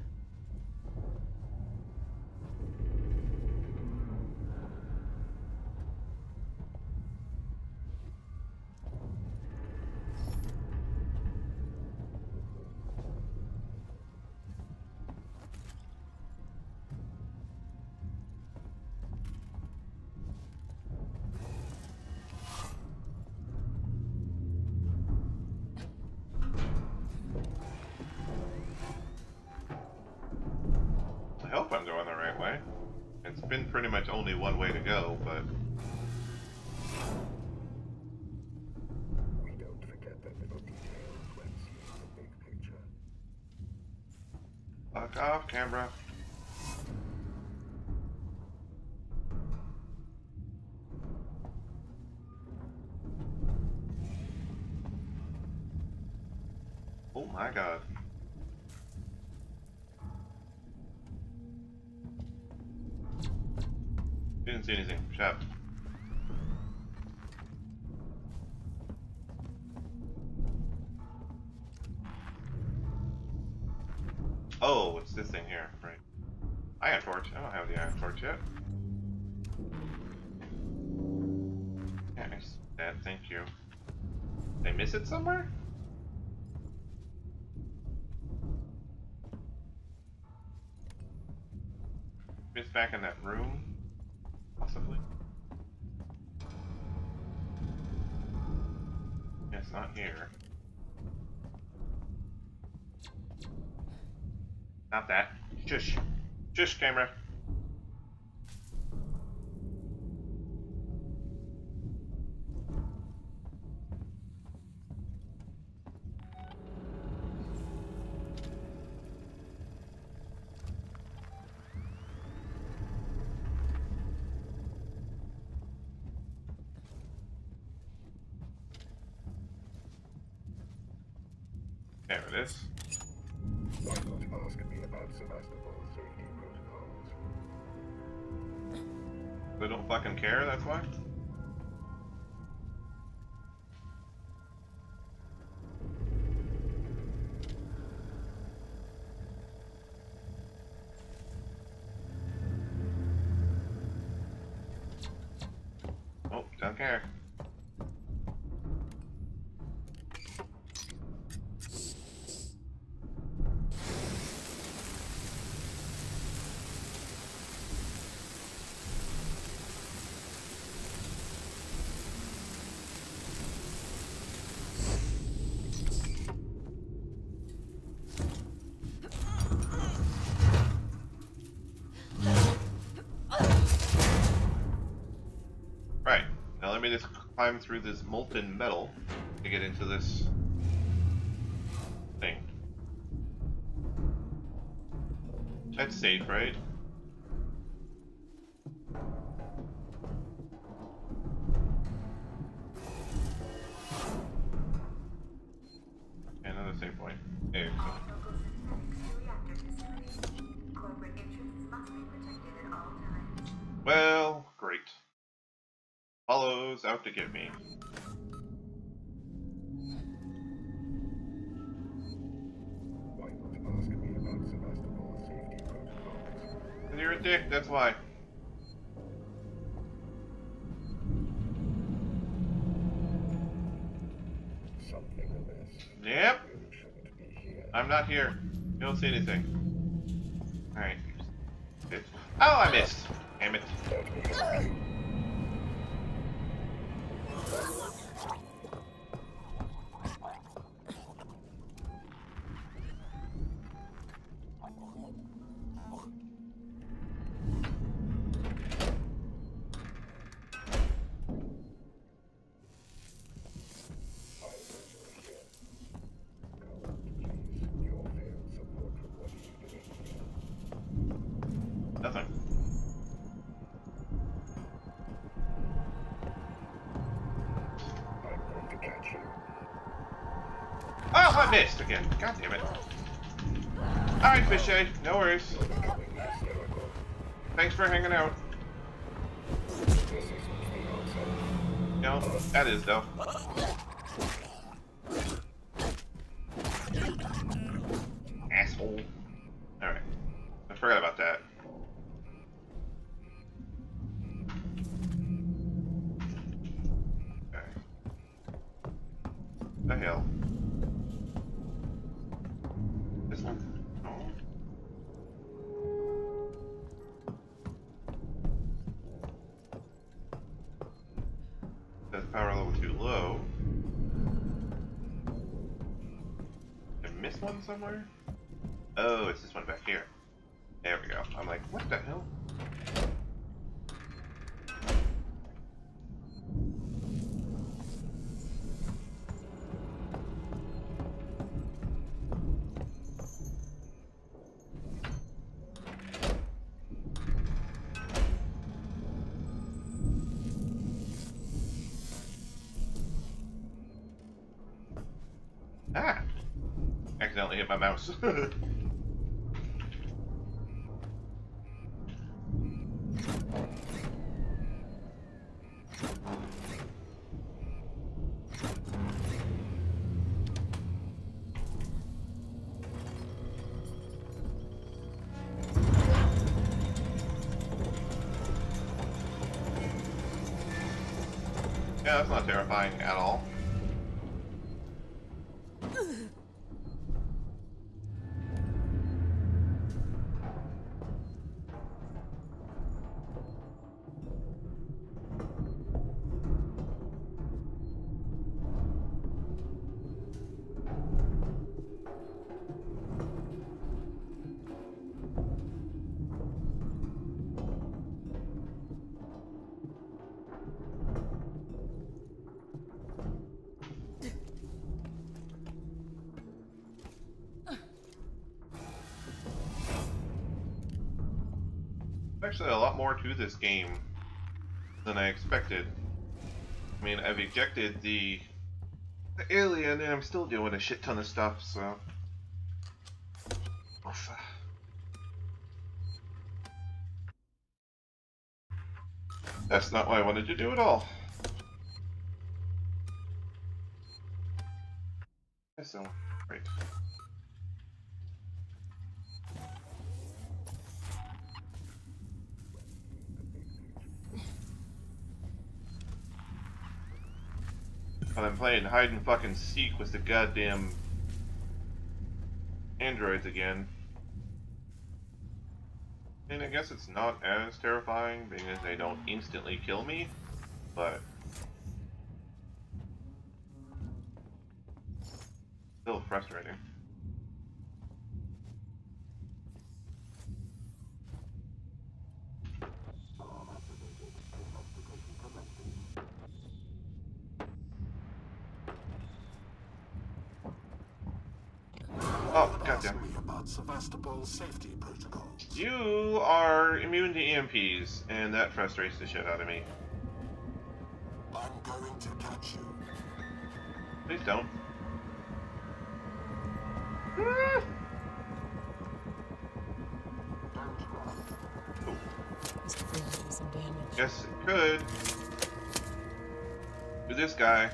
Camera. Oh my god. Didn't see anything. Shut back in that room? Possibly? Yes, not here. Not that. Shush. Shush, camera. climb through this molten metal to get into this to give me. You're a dick, that's why. Something. Yep. I'm not here. You don't see anything. Alright. Oh, I missed. God damn it. Alright, Fishay, no worries. Thanks for hanging out. No, that is though. mouse. Yeah, that's not terrifying at all. To this game than I expected. I mean, I've ejected the, the alien, and I'm still doing a shit ton of stuff, so... Oof. That's not what I wanted to do at all. Hide and fucking seek with the goddamn androids again. And I guess it's not as terrifying because they don't instantly kill me, but still frustrating. Oh, goddamn. about Sevastopol's safety protocols. You are immune to EMPs, and that frustrates the shit out of me. I'm going to catch you. Please don't. This could do some. Yes, it could. To this guy.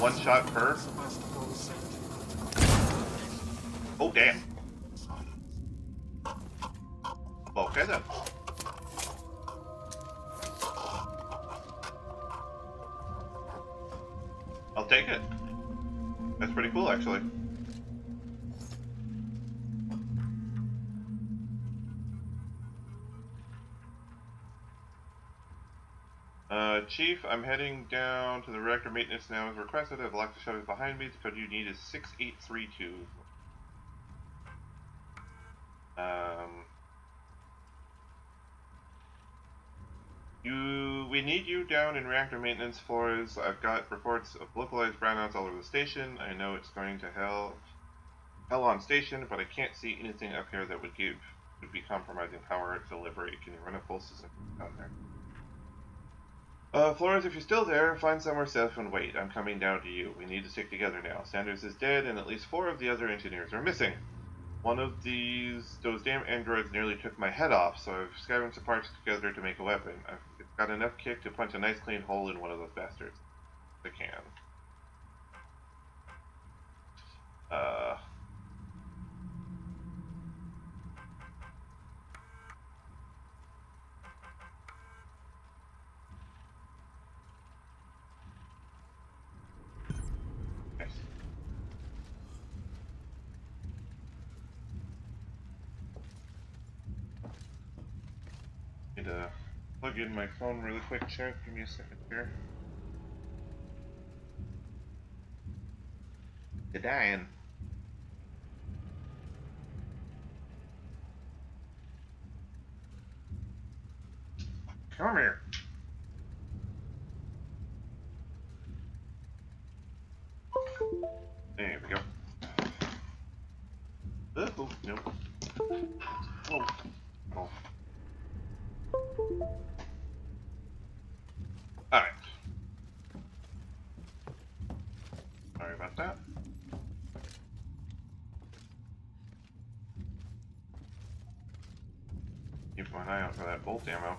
One shot per? Chief, I'm heading down to the reactor maintenance now as requested. I've locked the shutters behind me. The code you need is 6832. Um, you, we need you down in reactor maintenance floors. I've got reports of localized brownouts all over the station. I know it's going to hell, hell on station, but I can't see anything up here that would give would be compromising power delivery. Can you run a full system down there? Uh, Flores, if you're still there, find somewhere safe and wait. I'm coming down to you. We need to stick together now. Sanders is dead, and at least four of the other engineers are missing. One of these, those damn androids nearly took my head off, so I've scavenged some parts together to make a weapon. I've got enough kick to punch a nice clean hole in one of those bastards. I can. Uh... Nice. Need to in my phone really quick, chat. Give me a second here. You're dying. Come here. There we go. Oh, no. Oh. Oh. Alright. Sorry about that. Keep my eye out for that bolt ammo.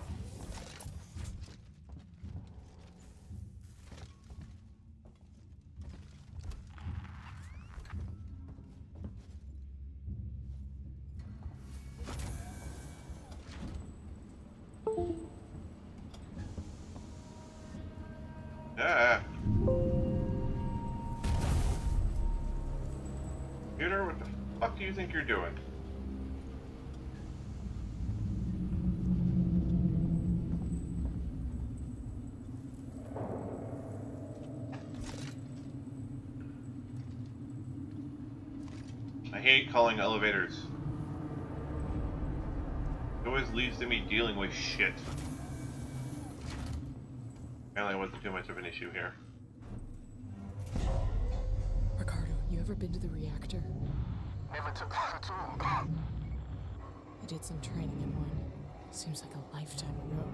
Think you're doing? I hate calling elevators. It always leads to me dealing with shit. Apparently, it wasn't too much of an issue here. Ricardo, you ever been to the reactor? I did some training in one. Seems like a lifetime ago.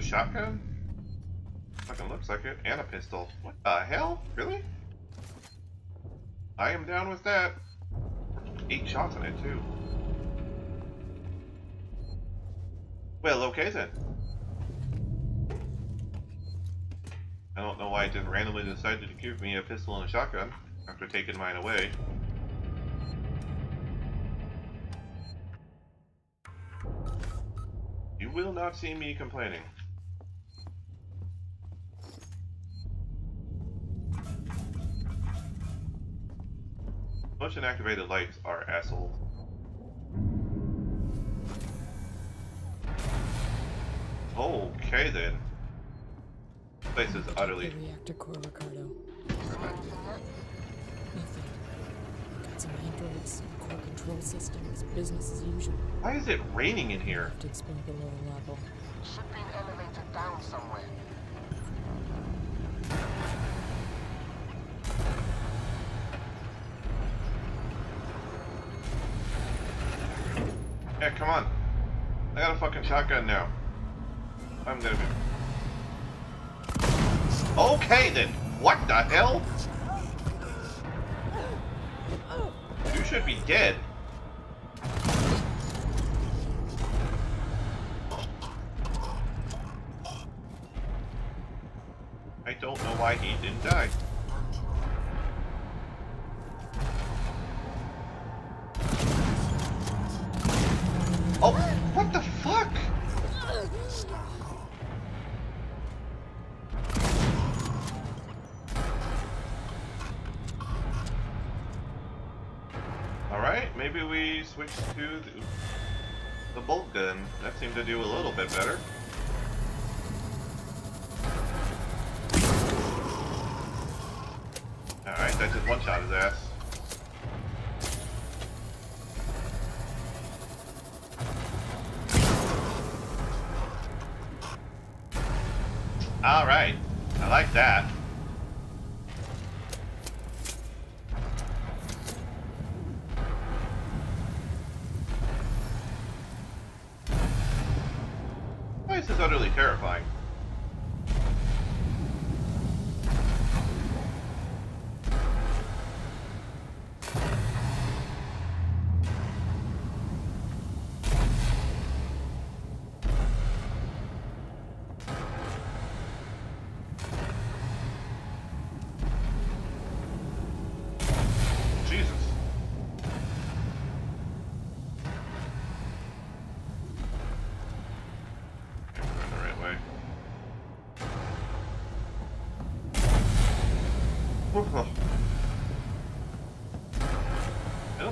Another shotgun? Fucking looks like it. And a pistol. What the hell? Really? I am down with that. Eight shots in it, too. Well, okay then. I don't know why it just randomly decided to give me a pistol and a shotgun after taking mine away. You will not see me complaining. Motion activated lights are assholes. Okay then. This place is utterly. The reactor core, Ricardo. Nothing. Got some androids, core control systems, business as usual. Why is it raining in here? To explore below level. Should be an elevator down somewhere. Yeah, come on. I got a fucking shotgun now. I'm gonna be. Okay then. What the hell? You should be dead. I don't know why he didn't die.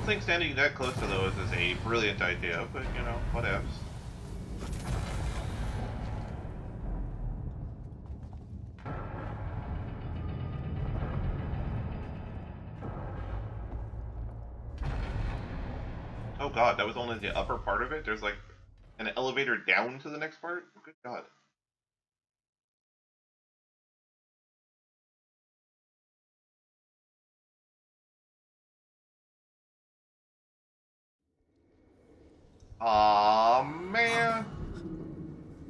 Think standing that close to those is a brilliant idea, but you know, whatevs. Oh god, that was only the upper part of it? There's like an elevator down to the next part? Good god. Aw man.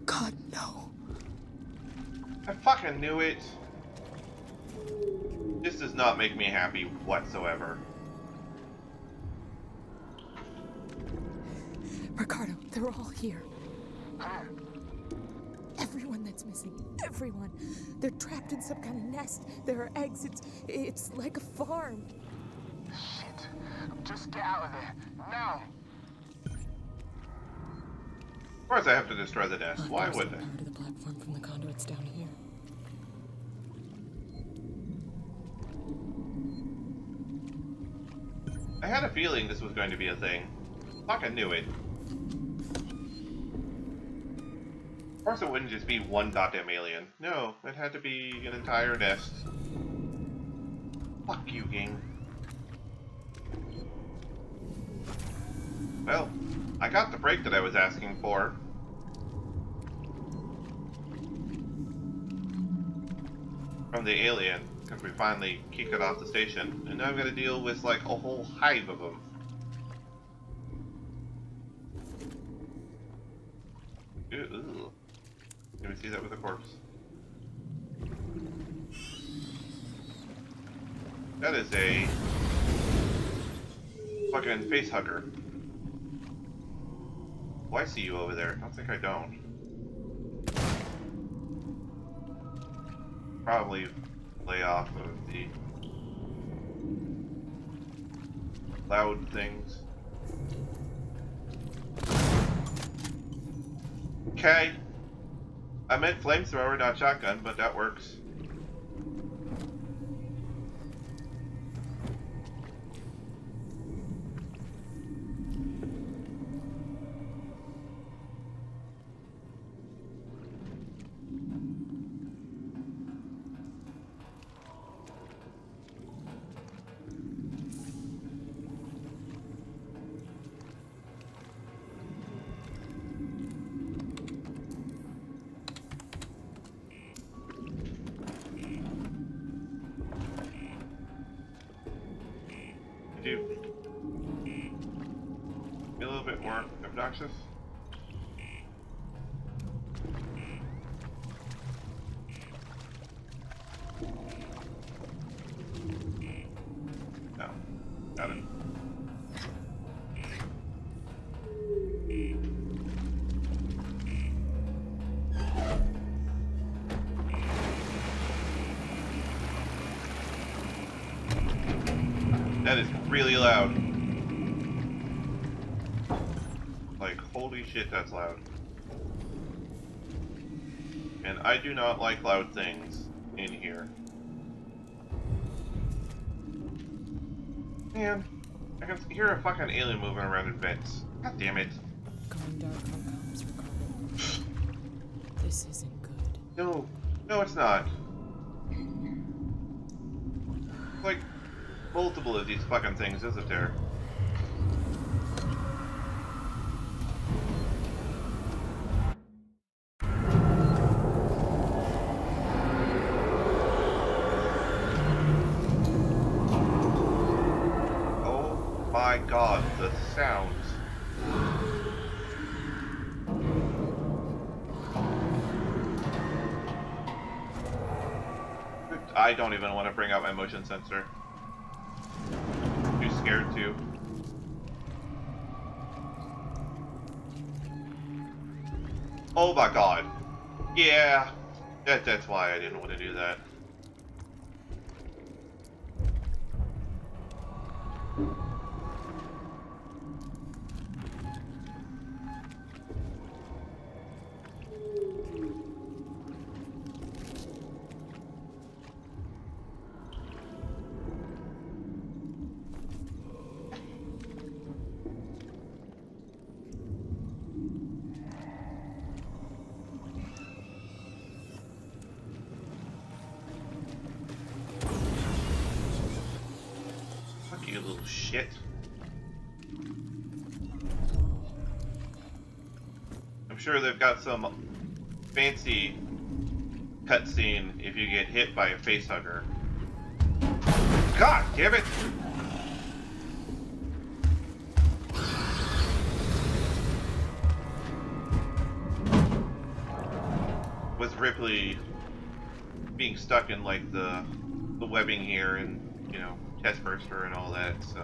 God, no. I fucking knew it. This does not make me happy whatsoever. Ricardo, they're all here. Everyone that's missing. Everyone. They're trapped in some kind of nest. There are eggs. It's it's like a farm. Shit. Just get out of there. Now. Of course I have to destroy the nest. Why would the they? power to the platform from the conduits down here. I had a feeling this was going to be a thing. Fucking knew it. Of course it wouldn't just be one goddamn alien. No, it had to be an entire nest. Fuck you, game. Well, I got the break that I was asking for. From the alien, because we finally kicked it off the station. And now I'm gonna deal with like a whole hive of them. Ooh. Can we see that with a corpse? That is a fucking face hugger. Oh, I see you over there. I don't think I don't. Probably lay off of the loud things. Okay. I meant flamethrower, not shotgun, but that works. Shit, that's loud. And I do not like loud things in here. Man, I can hear a fucking alien moving around in vents. God damn it. Going dark on Ricardo. This isn't good. No, no, it's not. Like, multiple of these fucking things, isn't there? Bring out my motion sensor. Too scared to. Oh my god. Yeah. That, that's why I didn't want to do that. Some fancy cutscene if you get hit by a facehugger. God damn it! With Ripley being stuck in like the the webbing here and you know chest burster and all that, so.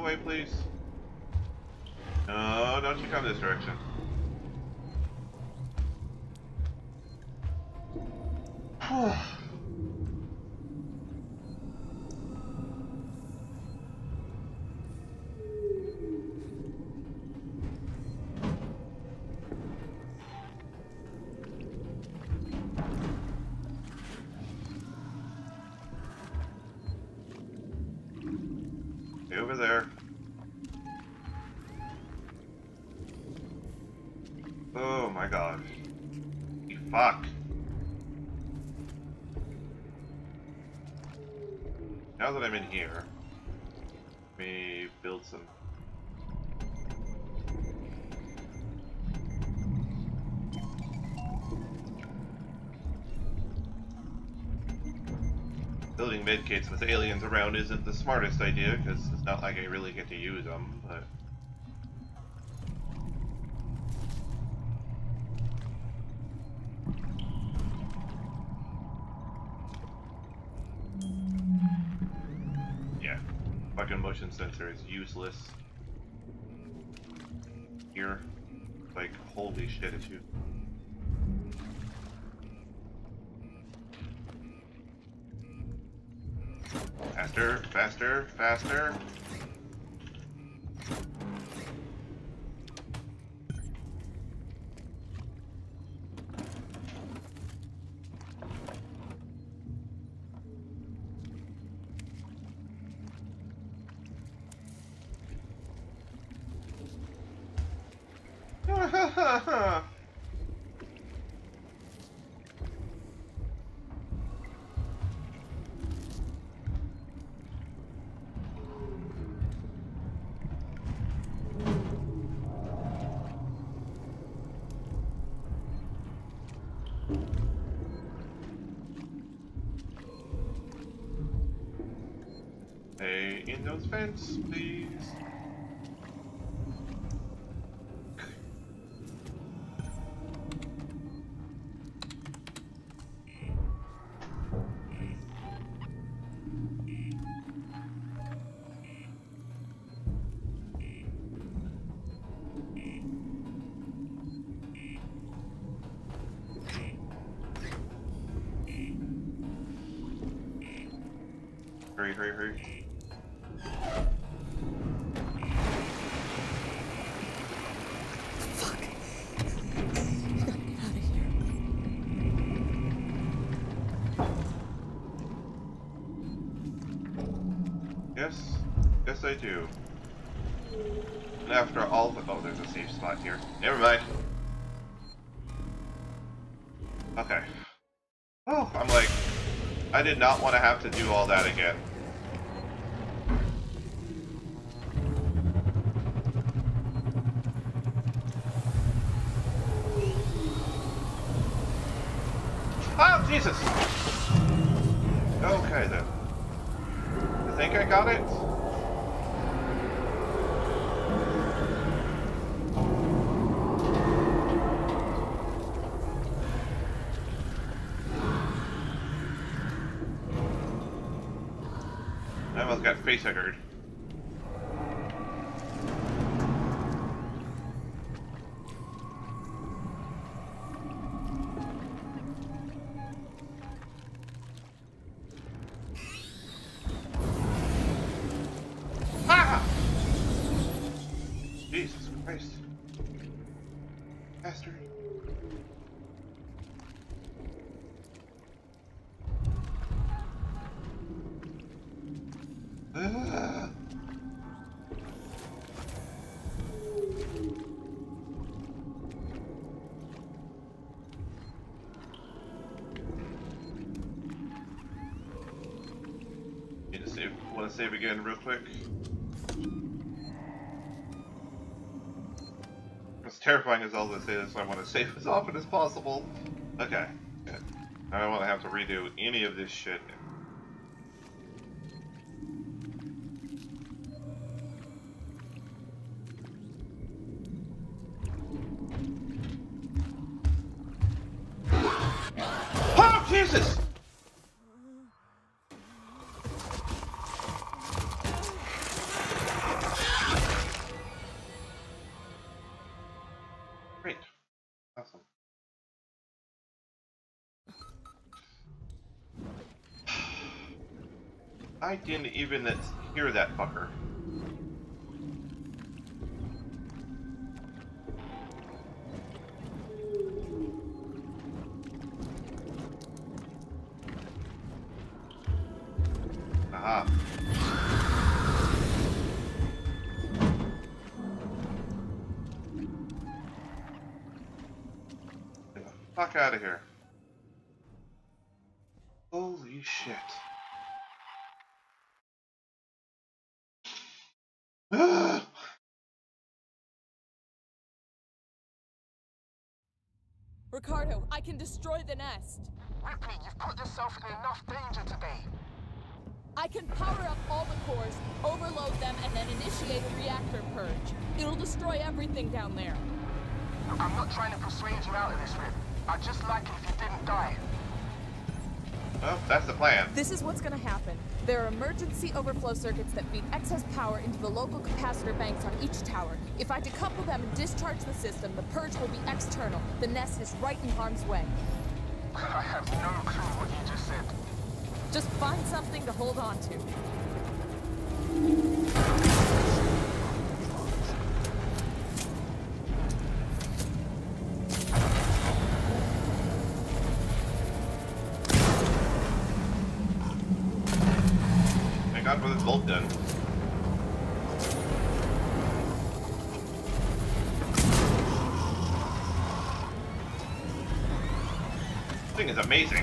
away, please. No, don't you come this direction. with aliens around isn't the smartest idea, because it's not like I really get to use them, but... Yeah, fucking motion sensor is useless. Here, like, holy shit, it's you. Faster, faster, faster. Stay in those vents, please. Spot here. Never mind. Okay. Oh, I'm like, I did not want to have to do all that again. Quick? As terrifying as all this is, I want to save as often as possible. Okay, good. I don't want to have to redo any of this shit. I didn't even hear that fucker. This is what's gonna happen. There are emergency overflow circuits that feed excess power into the local capacitor banks on each tower. If I decouple them and discharge the system, the purge will be external. The nest is right in harm's way. I have no clue what you just said. Just find something to hold on to. This thing is amazing.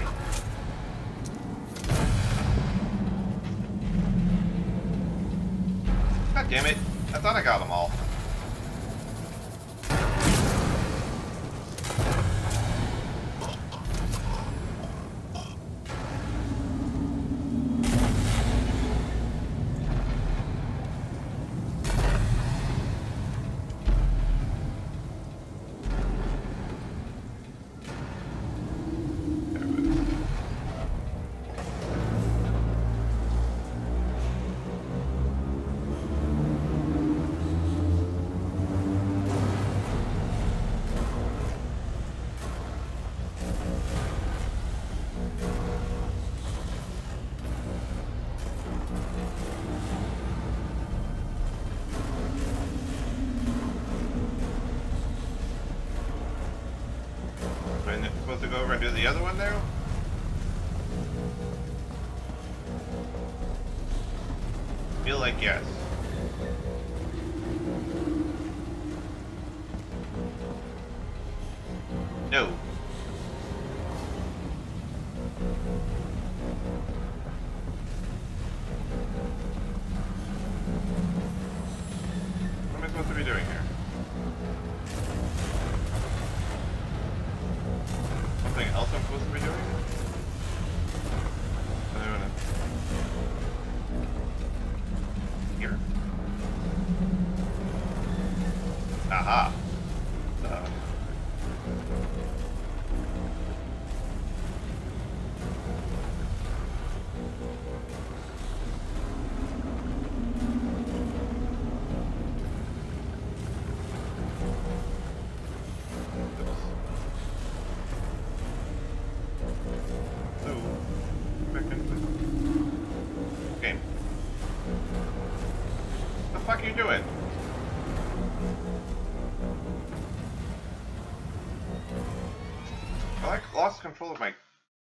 Control of my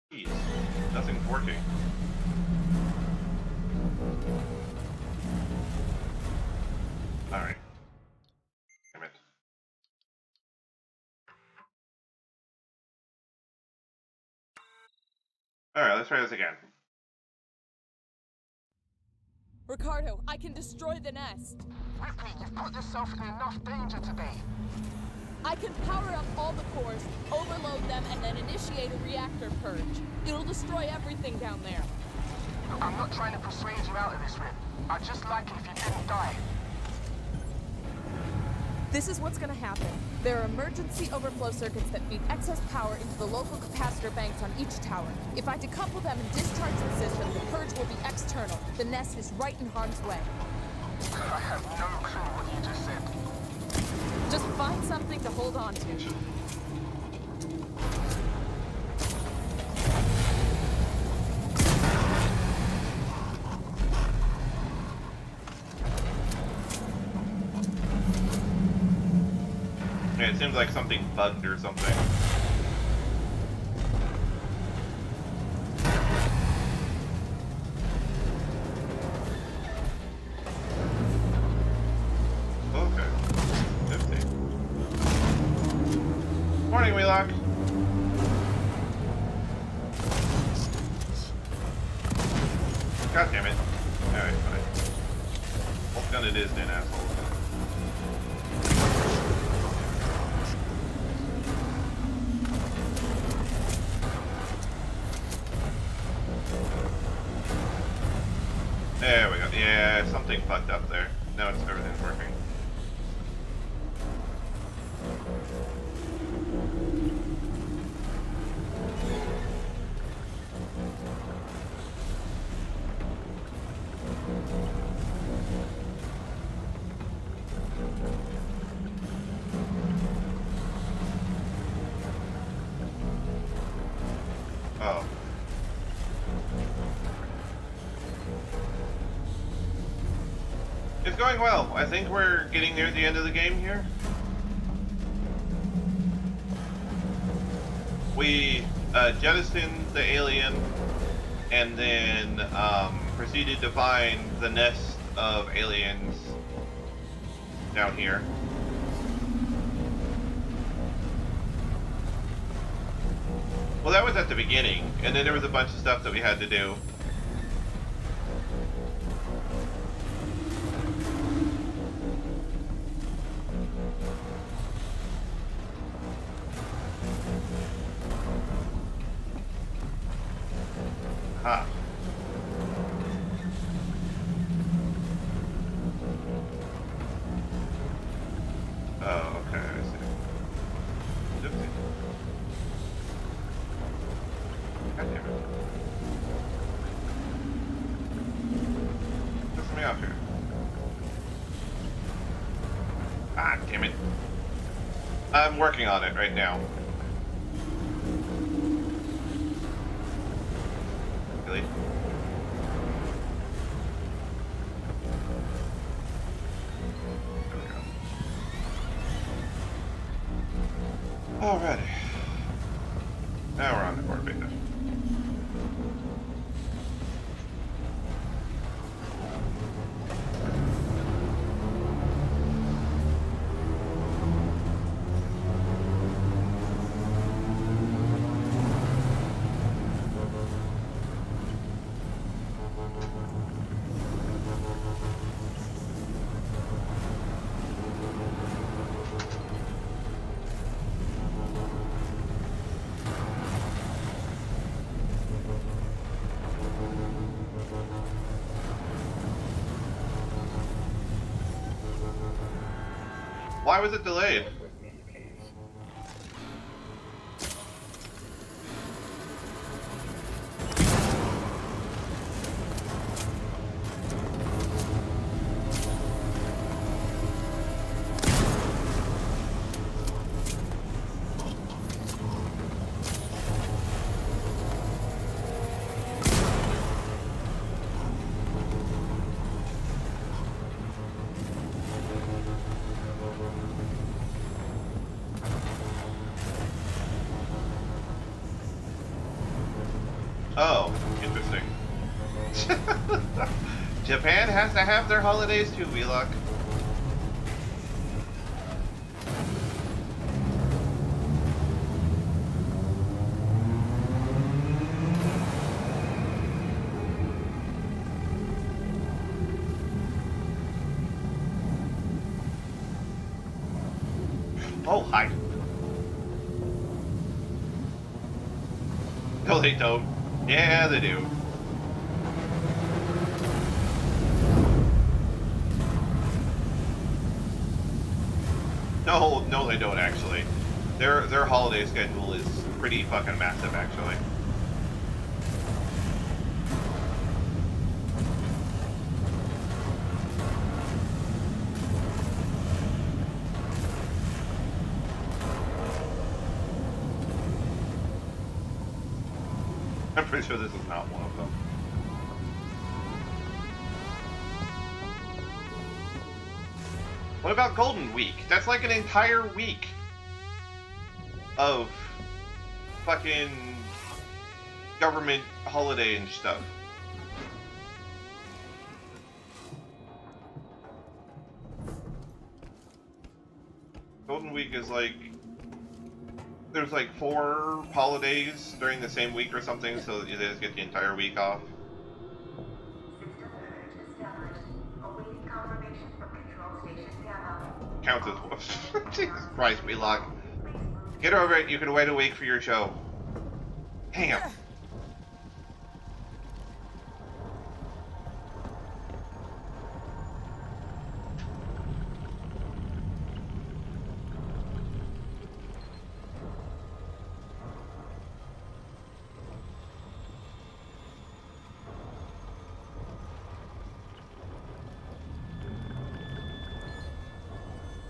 keys. Nothing's working. Alright. Damn it. Alright, let's try this again. Ricardo, I can destroy the nest. Ripley, you've put yourself in enough danger today. Can power up all the cores, overload them, and then initiate a reactor purge. It'll destroy everything down there. I'm not trying to persuade you out of this, Rip. I'd just like it if you didn't die. This is what's gonna happen. There are emergency overflow circuits that feed excess power into the local capacitor banks on each tower. If I decouple them and discharge the system, the purge will be external. The nest is right in harm's way. I have no clue what you just said. Just find something to hold on to. Yeah, it seems like something bugged or something. Morning, Wheelock. God damn it. Alright, fine. Bolt gun it is then, asshole. There we go. Yeah, something fucked up think we're getting near the end of the game here. We uh, jettisoned the alien and then um, proceeded to find the nest of aliens down here. Well, that was at the beginning, and then there was a bunch of stuff that we had to do. Why was it delayed? Has to have their holidays too, Wheelock. Oh, hi. No, they don't. Yeah, they do. No, no, they don't actually. Their their holiday schedule is pretty fucking massive, actually. I'm pretty sure this is not one of them. What about Golden Week? That's like an entire week of fucking government holiday and stuff. Golden Week is like there's like four holidays during the same week or something, so you just get the entire week off. Awaiting confirmation from Control Counts as Jesus Christ, Wheelock. Get over it, you can wait a week for your show. Damn.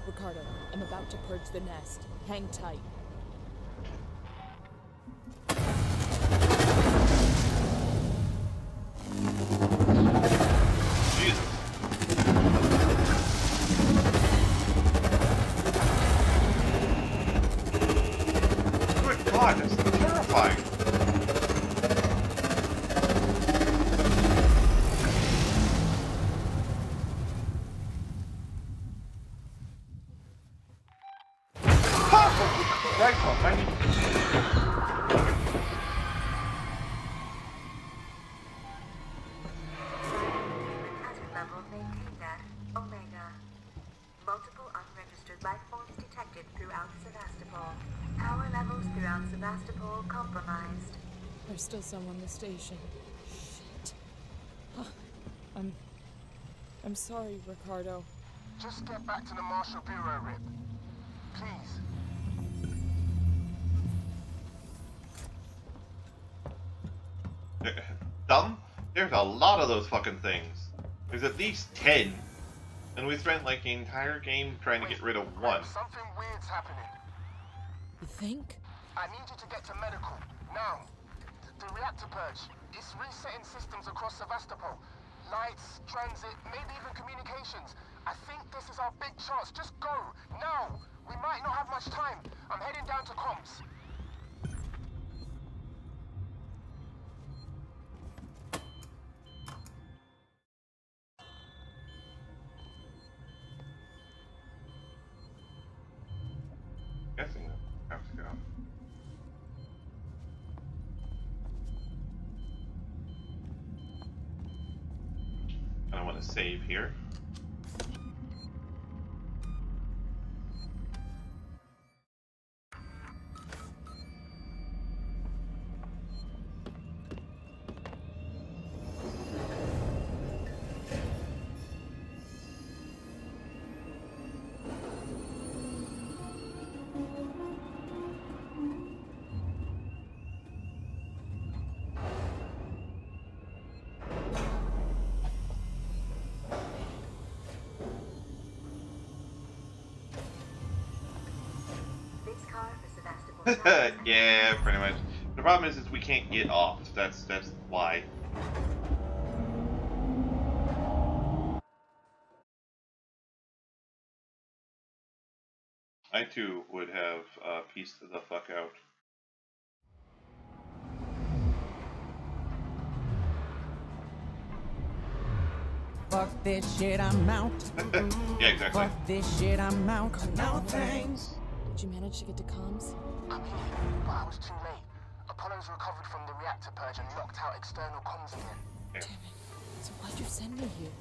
Ricardo, I'm about to purge the nest. Hang tight. Station. Shit. Huh. I'm. I'm sorry, Ricardo. Just get back to the Marshal Bureau, Rip. Please. Dumb? There's a lot of those fucking things. There's at least ten. And we spent like the entire game trying to get rid of one. Something weird's happening. You think? I need you to get to medical. Now. The, reactor purge. It's resetting systems across Sevastopol. Lights, transit, maybe even communications. I think this is our big chance. Just go. Now. We might not have much time. I'm heading down to comms. guessing I have to go. And I want to save here. yeah, pretty much. The problem is, is we can't get off. That's that's why. I too would have uh, pieced the fuck out. Fuck this shit, I'm out. yeah, exactly. Fuck this shit, I'm out. No thanks. Did you manage to get to comms? I'm here, but I was too late. Apollo's recovered from the reactor purge and locked out external comms again. Yeah. So why'd you send me here?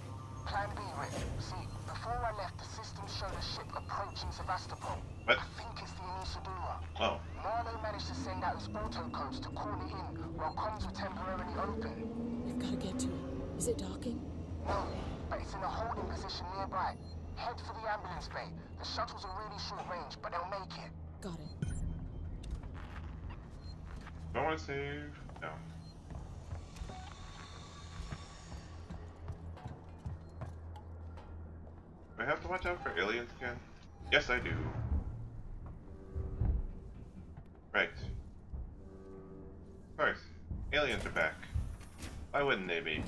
Plan B, Rick. See, before I left, the system showed a ship approaching Sevastopol. What? I think it's the Anesidora. Oh. Marlowe managed to send out his auto codes to call it in while comms were temporarily open. We've got to get to it. Is it docking? No, but it's in a holding position nearby. Head for the ambulance bay. The shuttles are really short range, but they'll make it. Got it. Do I want to save? No. Do I have to watch out for aliens again? Yes, I do. Right. Of course. Aliens are back. Why wouldn't they be?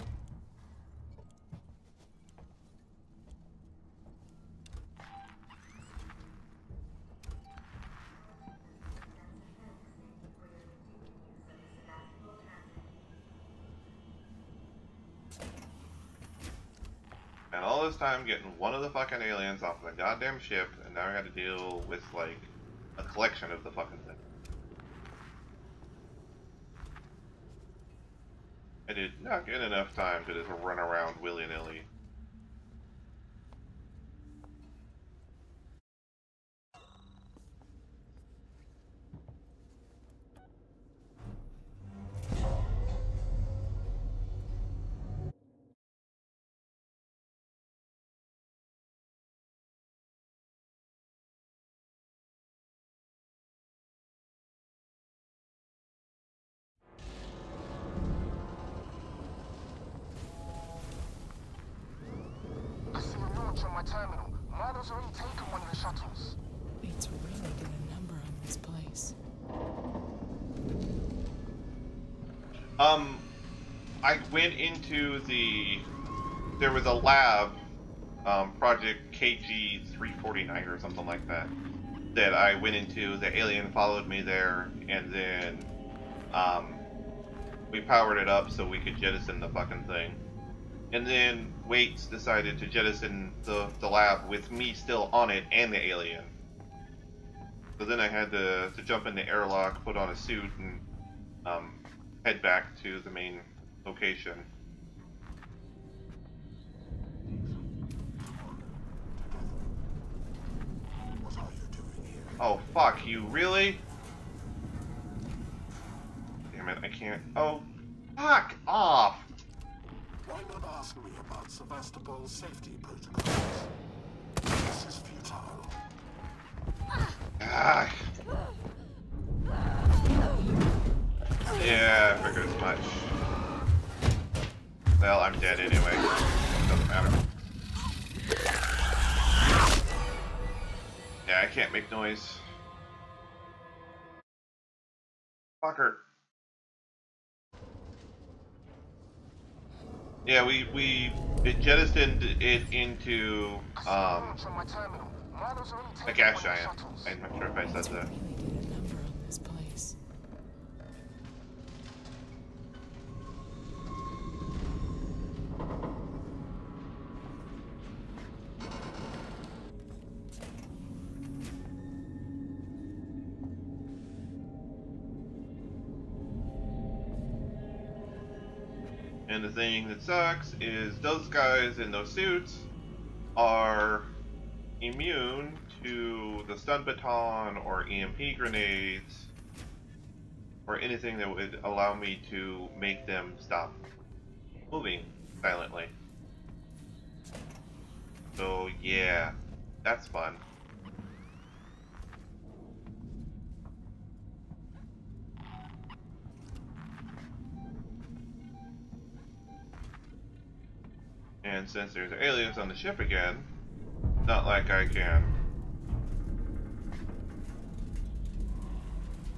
And all this time getting one of the fucking aliens off the goddamn ship, and now I gotta deal with, like, a collection of the fucking thing. I did not get enough time to just run around willy-nilly. My terminal. Marlowe's already taken one of the shuttles. Let's really get a number on this place. Um, I went into the. There was a lab, um, Project KG 349 or something like that, that I went into. The alien followed me there, and then, um, we powered it up so we could jettison the fucking thing. And then Waits decided to jettison the, the lab with me still on it and the alien. So then I had to, to jump in the airlock, put on a suit, and um, head back to the main location. Oh fuck you, really? Damn it, I can't. Oh, fuck off! Why not ask me about Sevastopol's safety protocols? This is futile. Ah. Yeah, I figured as much. Well, I'm dead anyway. Doesn't matter. Yeah, I can't make noise. Fucker. Yeah, we we it jettisoned it into um a gas giant. I'm not sure if I said that. Thing that sucks is those guys in those suits are immune to the stun baton or EMP grenades or anything that would allow me to make them stop moving silently. So yeah, that's fun. And since there's aliens on the ship again, not like I can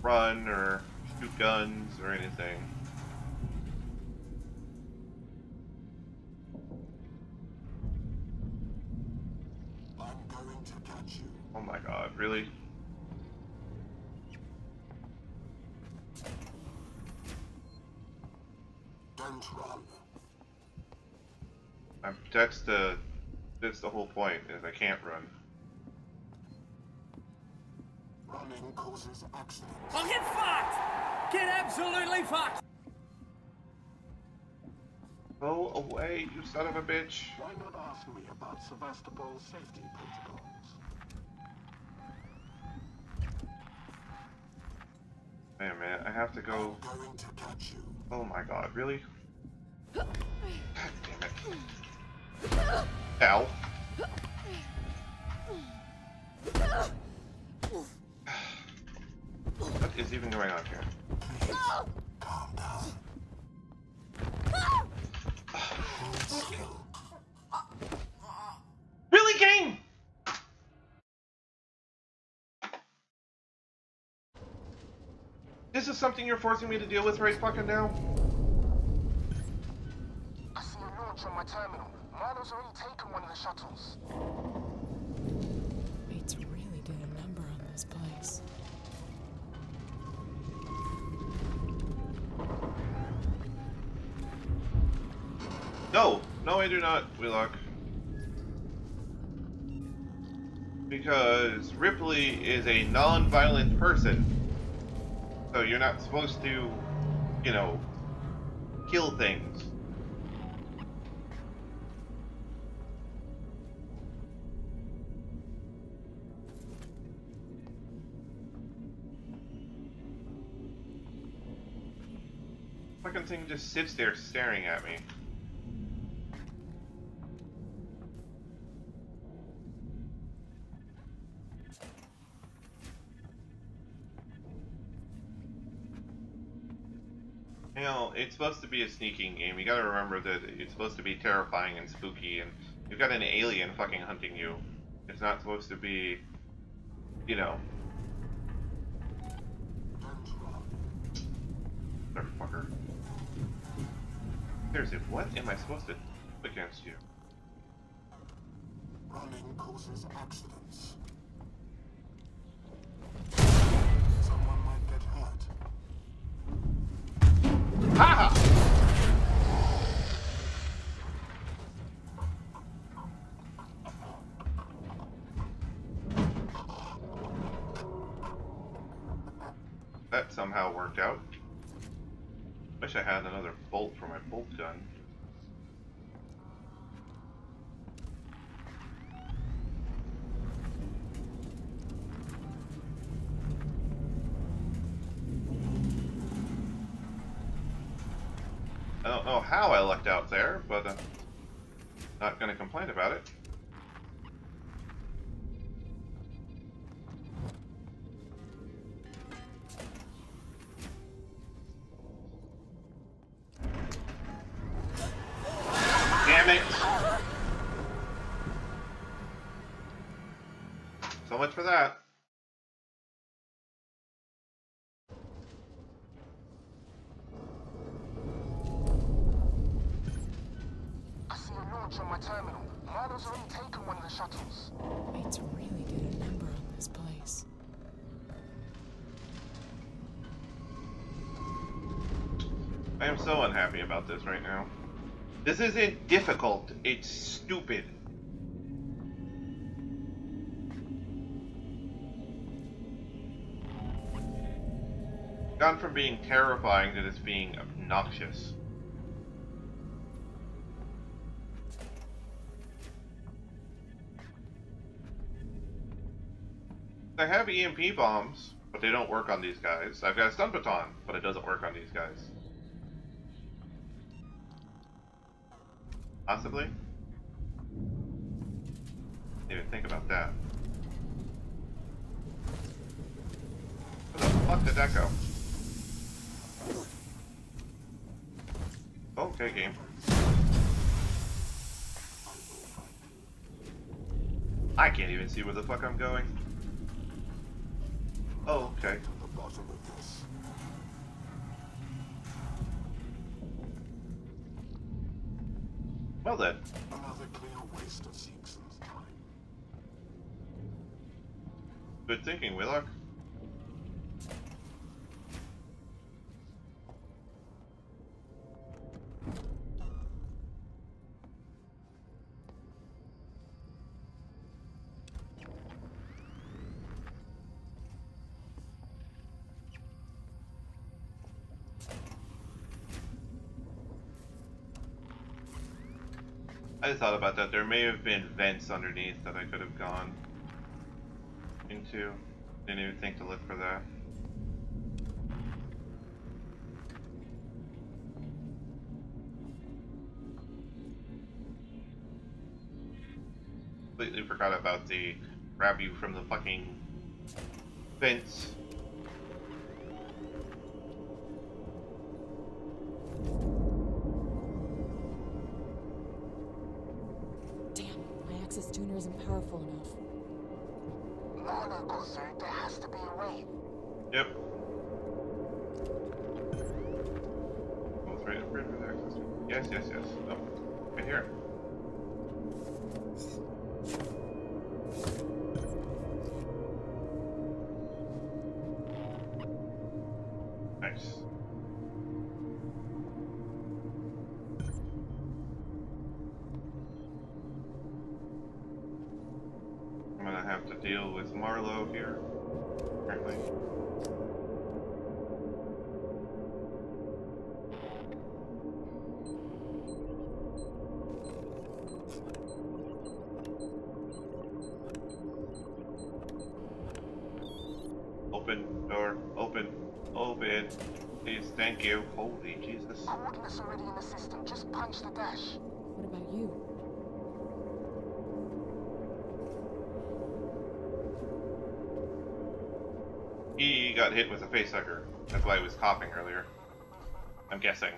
run or shoot guns or anything. I'm going to catch you. Oh my god, really? Don't run. I'm, that's the that's the whole point is I can't run. Running causes accidents. Well, get fucked! Get absolutely fucked! Go away, you son of a bitch. Why not ask me about Sevastopol's safety protocols? Wait a minute, I have to go. I'm going to catch you. Oh my god, really? God damn it. Ow. What is even going on here? Calm down. Really, game? This is something you're forcing me to deal with right fucking now? I see a launch on my terminal. Marlowe's already taken one of the shuttles. Waits really did a number on this place. No, no, I do not, Wheelock. Because Ripley is a non-violent person. So you're not supposed to, you know, kill things. Thing just sits there staring at me. You know, it's supposed to be a sneaking game. You gotta remember that it's supposed to be terrifying and spooky, and you've got an alien fucking hunting you. It's not supposed to be, you know. Motherfucker. Seriously, what am I supposed to do against you? Running causes accidents. Someone might get hurt. Haha! That somehow worked out. I wish I had another bolt for my bolt gun. I don't know how I lucked out there, but uh, not gonna complain about it. This isn't difficult, it's stupid. Gone from being terrifying to just being obnoxious. I have EMP bombs, but they don't work on these guys. I've got a stun baton, but it doesn't work on these guys. Possibly? Didn't even think about that. Where the fuck did that go? Oh, okay, game. I can't even see where the fuck I'm going. Oh, okay. Well then. Another clear waste of Seegson's time. Good thinking, Willock. Thought about that. There may have been vents underneath that I could have gone into. Didn't even think to look for that. Completely forgot about the grab you from the fucking vents. Deal with Marlowe here. Apparently. Open door, open, open. Please, thank you. Holy Jesus. Coordinates already in the system. Just punch the dash. What about you? Got hit with a facehugger. That's why he was coughing earlier. I'm guessing.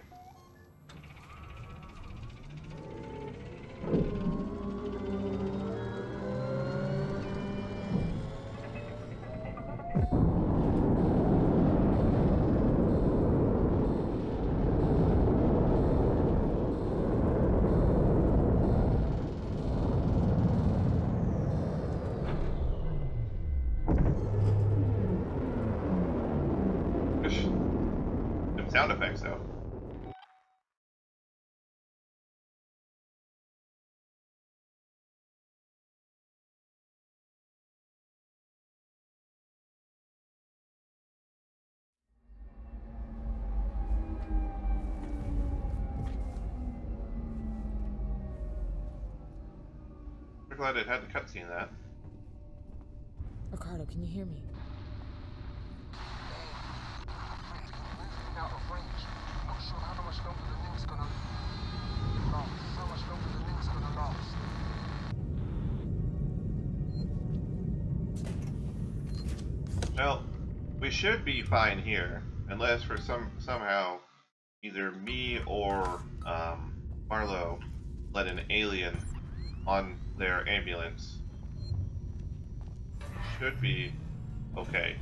Glad it had the cutscene that. Ricardo, can you hear me? Out of range. Not sure how much longer the link's gonna last. How much longer the link's gonna last. Well, we should be fine here, unless for some somehow either me or um, Marlowe let an alien on their ambulance. Should be okay.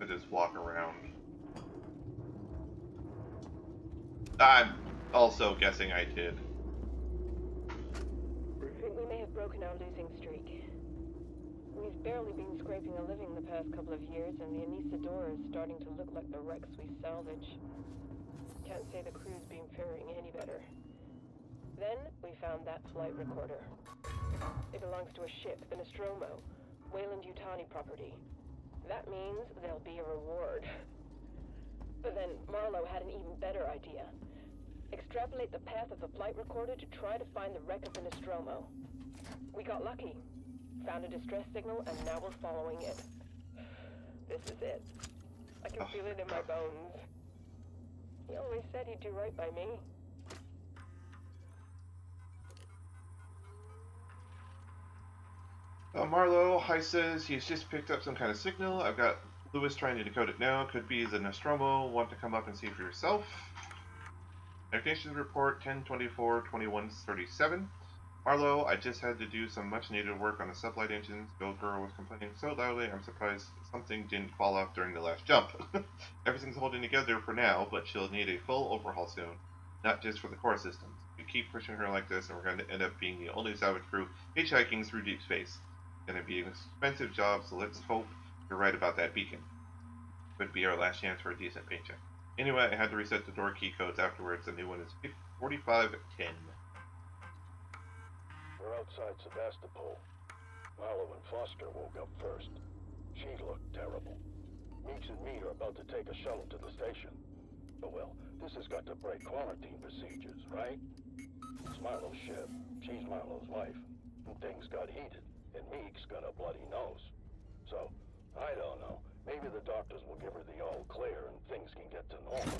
I just walk around. I'm also guessing I did. We may have broken our losing streak. We've barely been scraping a living the past couple of years, and the Anesidora is starting to look like the wrecks we salvage. Can't say the crew's been faring any better. Then we found that flight recorder. It belongs to a ship, the Nostromo, Weyland Yutani property. That means there'll be a reward. But then Marlowe had an even better idea. Extrapolate the path of the flight recorder to try to find the wreck of the Nostromo. We got lucky. Found a distress signal, and now we're following it. This is it. I can feel it in my bones. He always said he'd do right by me. Uh, Marlowe, Hi says he's just picked up some kind of signal. I've got Lewis trying to decode it now. Could be the Nostromo. Want to come up and see for yourself? Navigation report 1024 2137. Marlowe, I just had to do some much needed work on the sublight engines. Bill Girl was complaining so loudly, I'm surprised something didn't fall off during the last jump. Everything's holding together for now, but she'll need a full overhaul soon. Not just for the core systems. We keep pushing her like this, and we're going to end up being the only salvage crew hitchhiking through deep space. It's going to be an expensive job, so let's hope you're right about that beacon. Could be our last chance for a decent paycheck. Anyway, I had to reset the door key codes afterwards. The new one is 4510. We're outside Sevastopol. Marlowe and Foster woke up first. She looked terrible. Meeks and me are about to take a shuttle to the station. Oh well, this has got to break quarantine procedures, right? It's Marlowe's ship. She's Marlowe's wife. And things got heated, and Meeks got a bloody nose. So, I don't know. Maybe the doctors will give her the all clear and things can get to normal.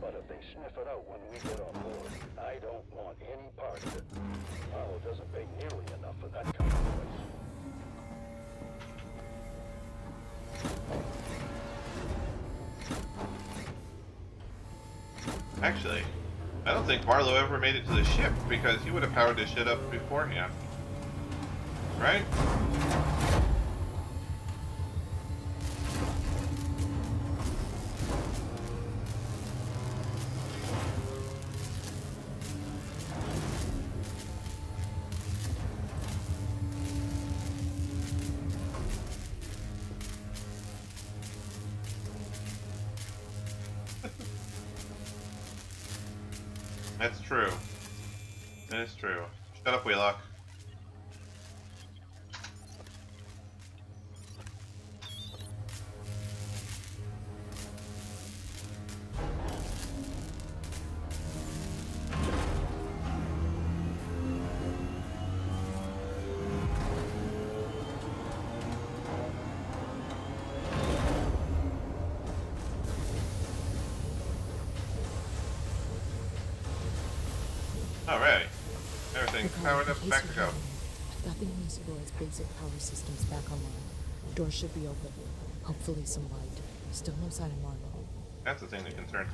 But if they sniff it out when we get on board, I don't want any part of it. Marlowe doesn't pay nearly enough for that kind of place. Actually, I don't think Marlowe ever made it to the ship because he would have powered this shit up beforehand. Right? Basic power systems back online. Doors should be open. Hopefully some light. Still no sign of Marlowe. That's the thing that concerns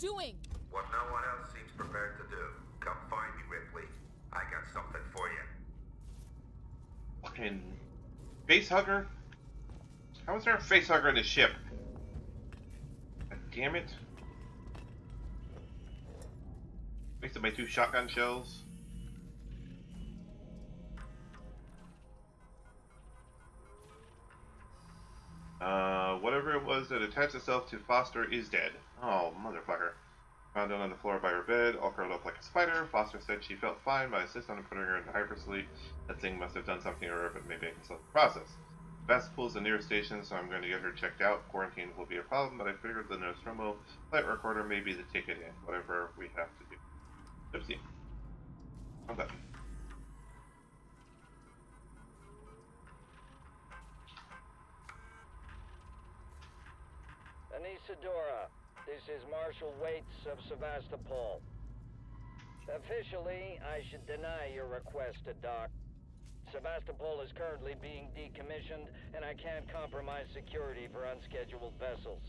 doing? What no one else seems prepared to do. Come find me, Ripley. I got something for you. Fucking face hugger? How is there a face hugger in the ship? God damn it. Wasted my two shotgun shells. Whatever it was that attached itself to Foster is dead. Oh, motherfucker. Found down on the floor by her bed, all curled up like a spider. Foster said she felt fine, but I insisted on putting her into hypersleep. That thing must have done something to her, but maybe I can slow the process. Sevastopol is the nearest station, so I'm going to get her checked out. Quarantine will be a problem, but I figured the Nostromo flight recorder may be the ticket in, whatever we have to do. Oopsie. Okay. Anesidora, this is Marshal Waits of Sevastopol. Officially, I should deny your request to dock. Sevastopol is currently being decommissioned, and I can't compromise security for unscheduled vessels.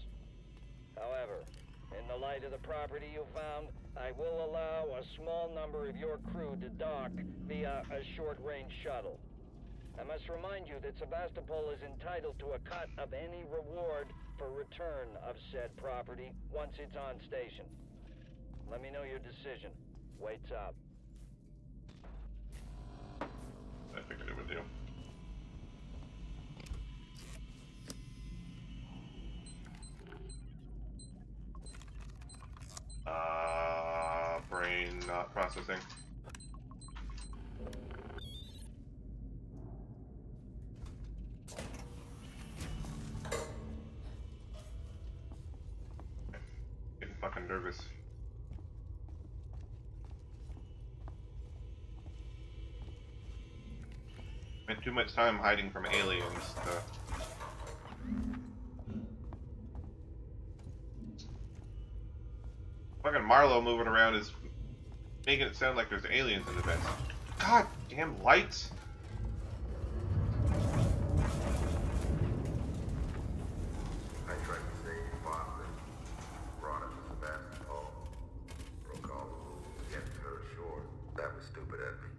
However, in the light of the property you found, I will allow a small number of your crew to dock via a short-range shuttle. I must remind you that Sevastopol is entitled to a cut of any reward for return of said property once it's on station. Let me know your decision. Waits up. I figured it would do. Uh, brain not processing. Getting fucking nervous. Spent too much time hiding from aliens to... Fucking Marlowe moving around is making it sound like there's aliens in the vents. God damn lights! I tried to was stupid of me.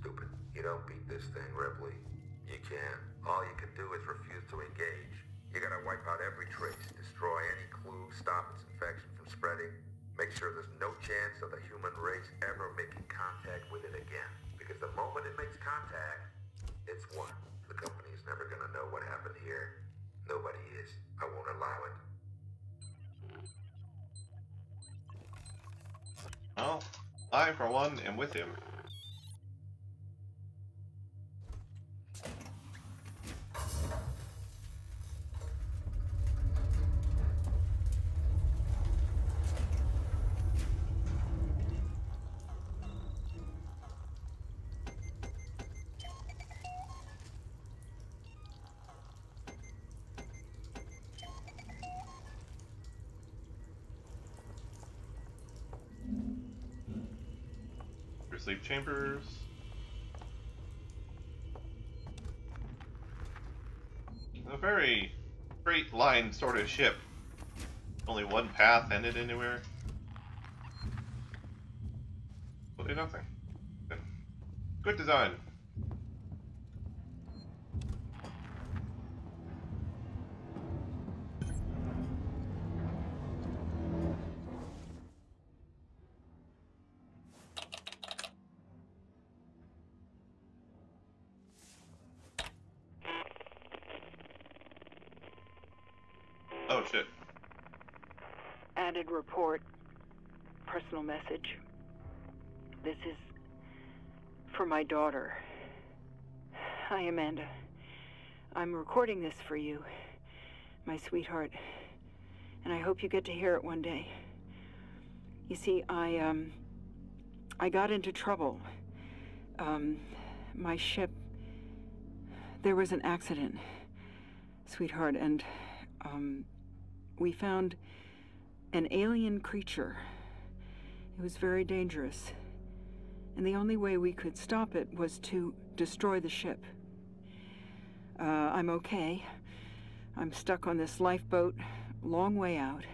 Stupid. You don't beat this thing, Ripley. You can't. All you can do is refuse to engage. You gotta wipe out every trace, destroy any clue, stop its infection from spreading, make sure there's no chance of the human race ever making contact with it again. Because the moment it makes contact, it's one. The company's never gonna know what happened here. Nobody is. I won't allow it. Well, I, for one, am with him. Chambers. A very straight line sort of ship. Only one path ended anywhere. Absolutely nothing. Good design. Oh shit. Added report. Message. This is for my daughter. Hi, Amanda. I'm recording this for you, my sweetheart, and I hope you get to hear it one day. You see, I, um, I got into trouble. Um, my ship, there was an accident, sweetheart, and, um, we found an alien creature. It was very dangerous. And the only way we could stop it was to destroy the ship. Uh, I'm okay. I'm stuck on this lifeboat, long way out.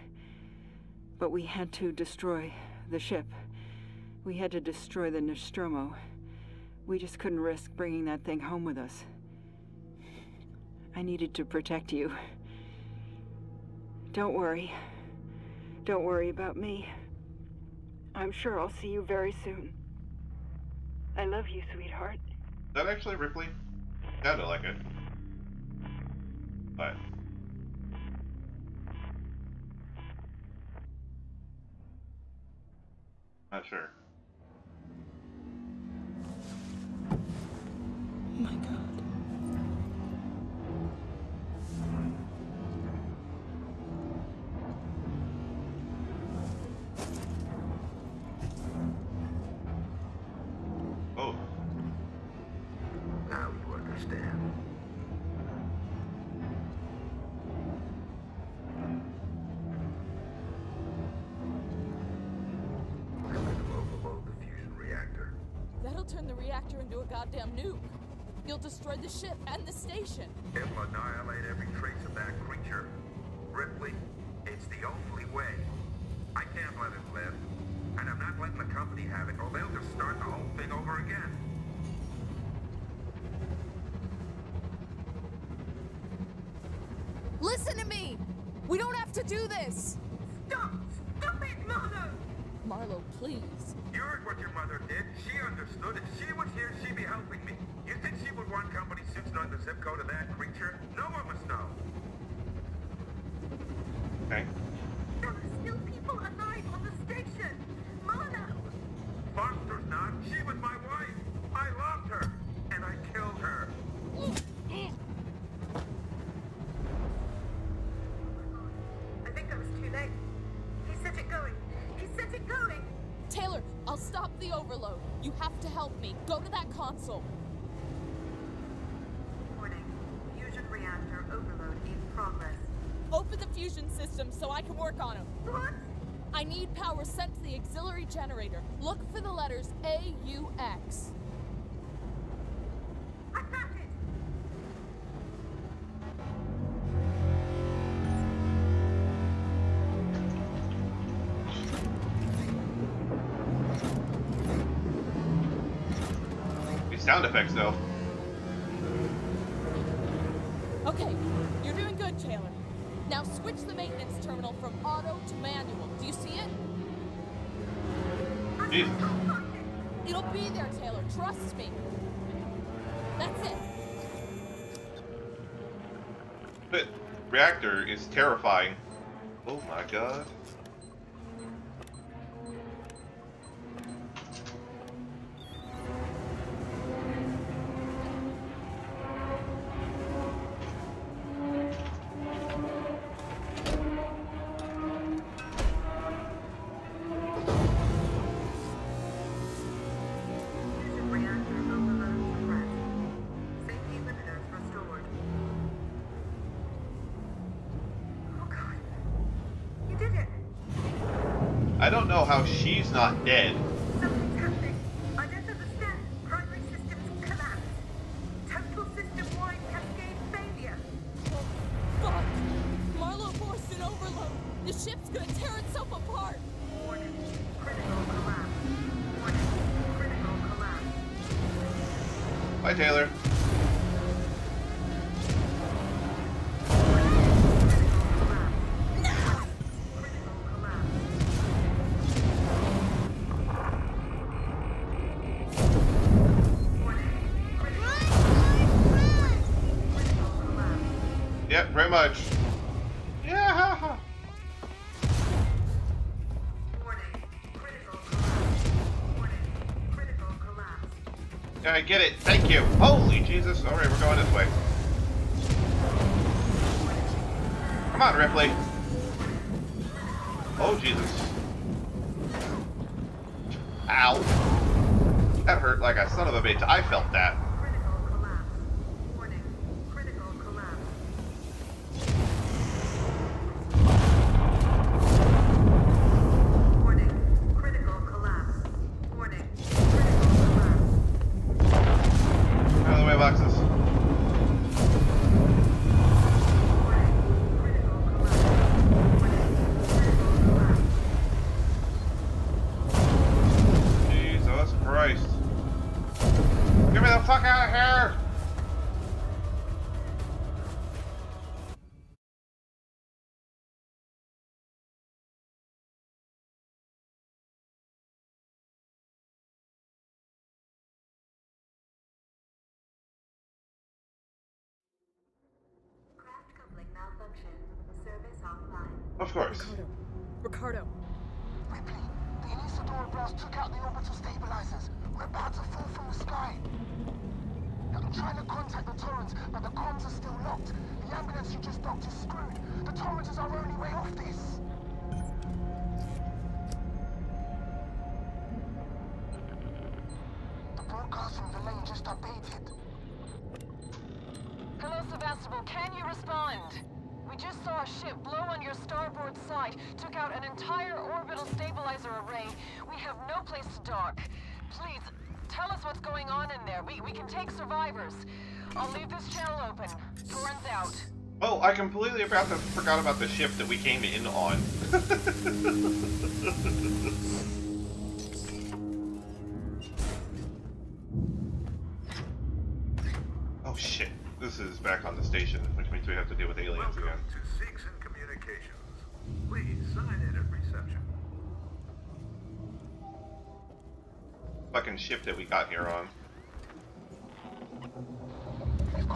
But we had to destroy the ship. We had to destroy the Nostromo. We just couldn't risk bringing that thing home with us. I needed to protect you. Don't worry. Don't worry about me. I'm sure I'll see you very soon. I love you, sweetheart. Is that actually Ripley? Kinda like it. But. Not sure. Oh my god. Into a goddamn nuke. You'll destroy the ship and the station. It will annihilate every trace of that creature. Ripley, it's the only way. I can't let it live. And I'm not letting the company have it, or they'll just start the whole thing over again. Listen to me! We don't have to do this! Stop! Stop it, Marlowe! Marlowe, please. You heard what your mother did. She understood. If she was here, she'd be helping me. You think she would want suits knowing the zip code of that sound effects though. Okay, you're doing good, Taylor. Now switch the maintenance terminal from auto to manual. Do you see it? Jesus. It'll be there, Taylor. Trust me. That's it. But reactor is terrifying. Oh my god. Dead. I get it. Thank you. Holy Jesus. Alright, we're going this way. Come on, Ripley. Oh, Jesus. Ow. That hurt like a son of a bitch. I felt forgot about the ship that we came in on. oh shit. This is back on the station, which means we have to deal with aliens again. Welcome to Seegson Communications. Please sign in at reception. Fucking ship that we got here on. We've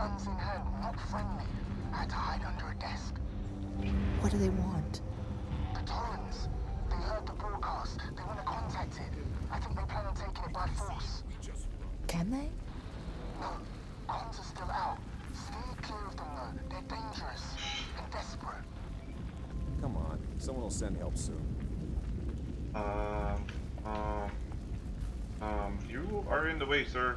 Guns in hand, not friendly. I had to hide under a desk. What do they want? The Torrens. They heard the broadcast. They want to contact it. I think they plan on taking it by force. Can they? No, comms are still out. Stay clear of them though. They're dangerous and desperate. Come on, someone will send help soon. Um, um, um, you are in the way, sir.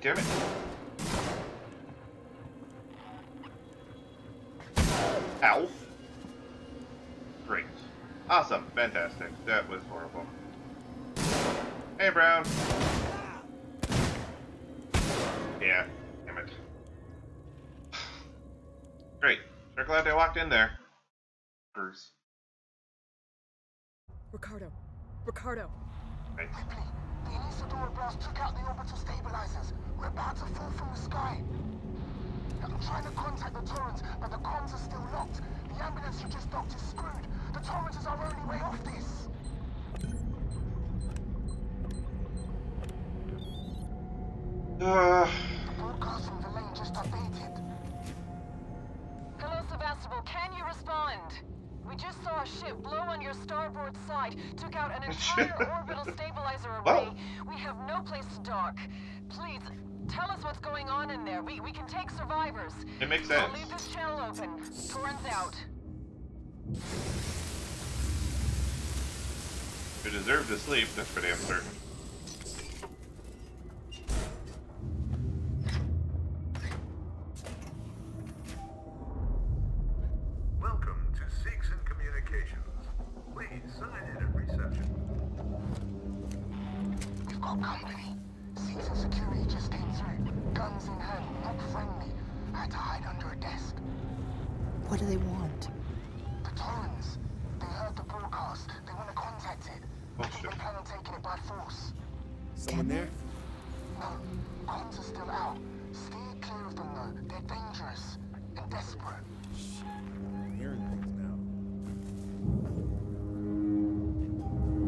damn it! Ow! Great. Awesome. Fantastic. That was horrible. Hey, Brown. Yeah. Damn it. Great. They're glad they walked in there. Bruce. Ricardo. Ricardo. Right. The Anesidora blast took out the orbital stabilizers. We're about to fall from the sky. I'm trying to contact the Torrens, but the comms are still locked. The ambulance you just docked is screwed. The Torrens is our only way off this. Uh, The broadcast from Verlaine just updated. Hello, Sevastopol. Can you respond? We just saw a ship blow on your starboard side, took out an entire orbital stabilizer array. We have no place to dock. Please, tell us what's going on in there. We, we can take survivors. It makes sense. I'll leave this channel open. Torrens out. You deserve to sleep, that's for damn certain. Welcome to Seegson Communications. Please sign in at reception. We've got company. Seegson security just came through. Guns in hand, not friendly. I had to hide under a desk. What do they want? The Torrens. They heard the broadcast. They want to contact it. I think they plan on taking it by force. Someone there? No, comms are still out. Steer clear of them though. They're dangerous and desperate. I'm hearing things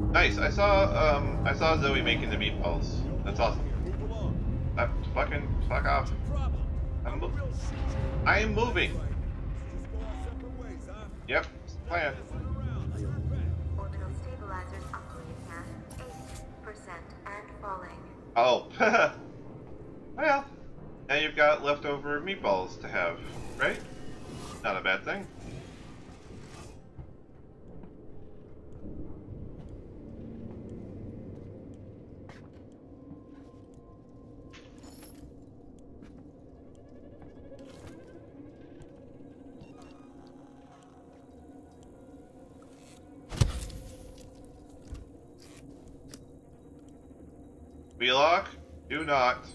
now. Nice. I saw um I saw Zoe making the meatballs. That's awesome. Uh, fucking fuck off. I'm I am moving. Yep. Plan. Orbital stabilizers operating at 80% and falling. Oh. well, now you've got leftover meatballs to have, right? Not a bad thing. Wheelock, do not.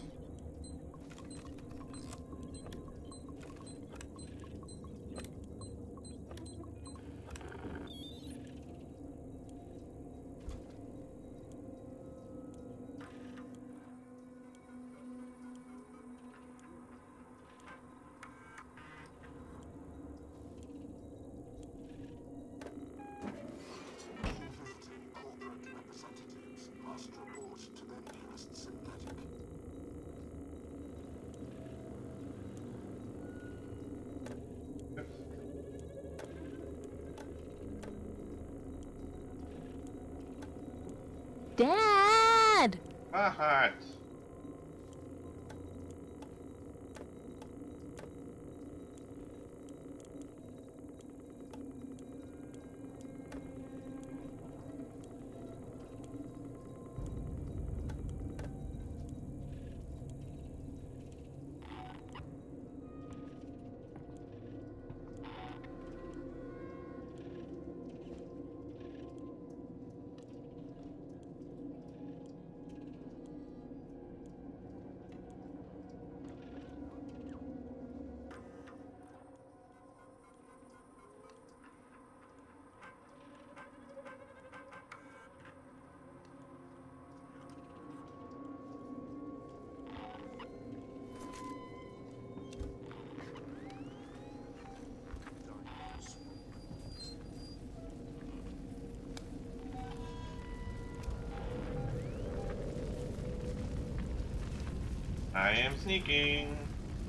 I am sneaking.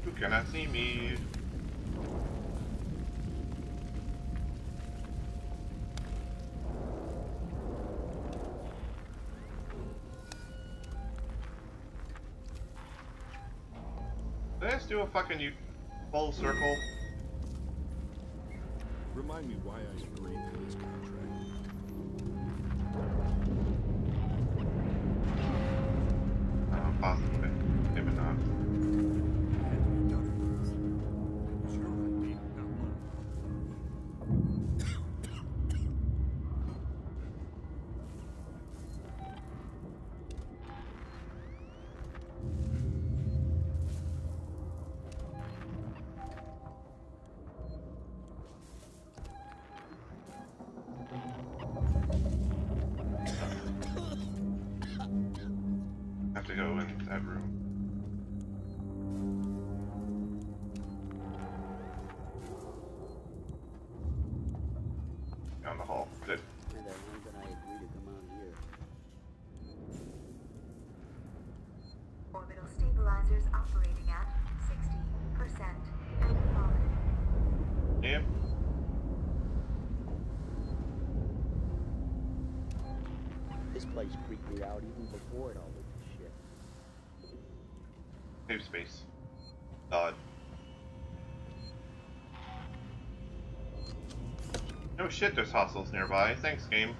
You cannot see me. Let's do a fucking full circle. Remind me why I agreed to this contract. Place creeped me out even before it all to shit. Save space. Dot. No shit, there's hostiles nearby. Thanks, game.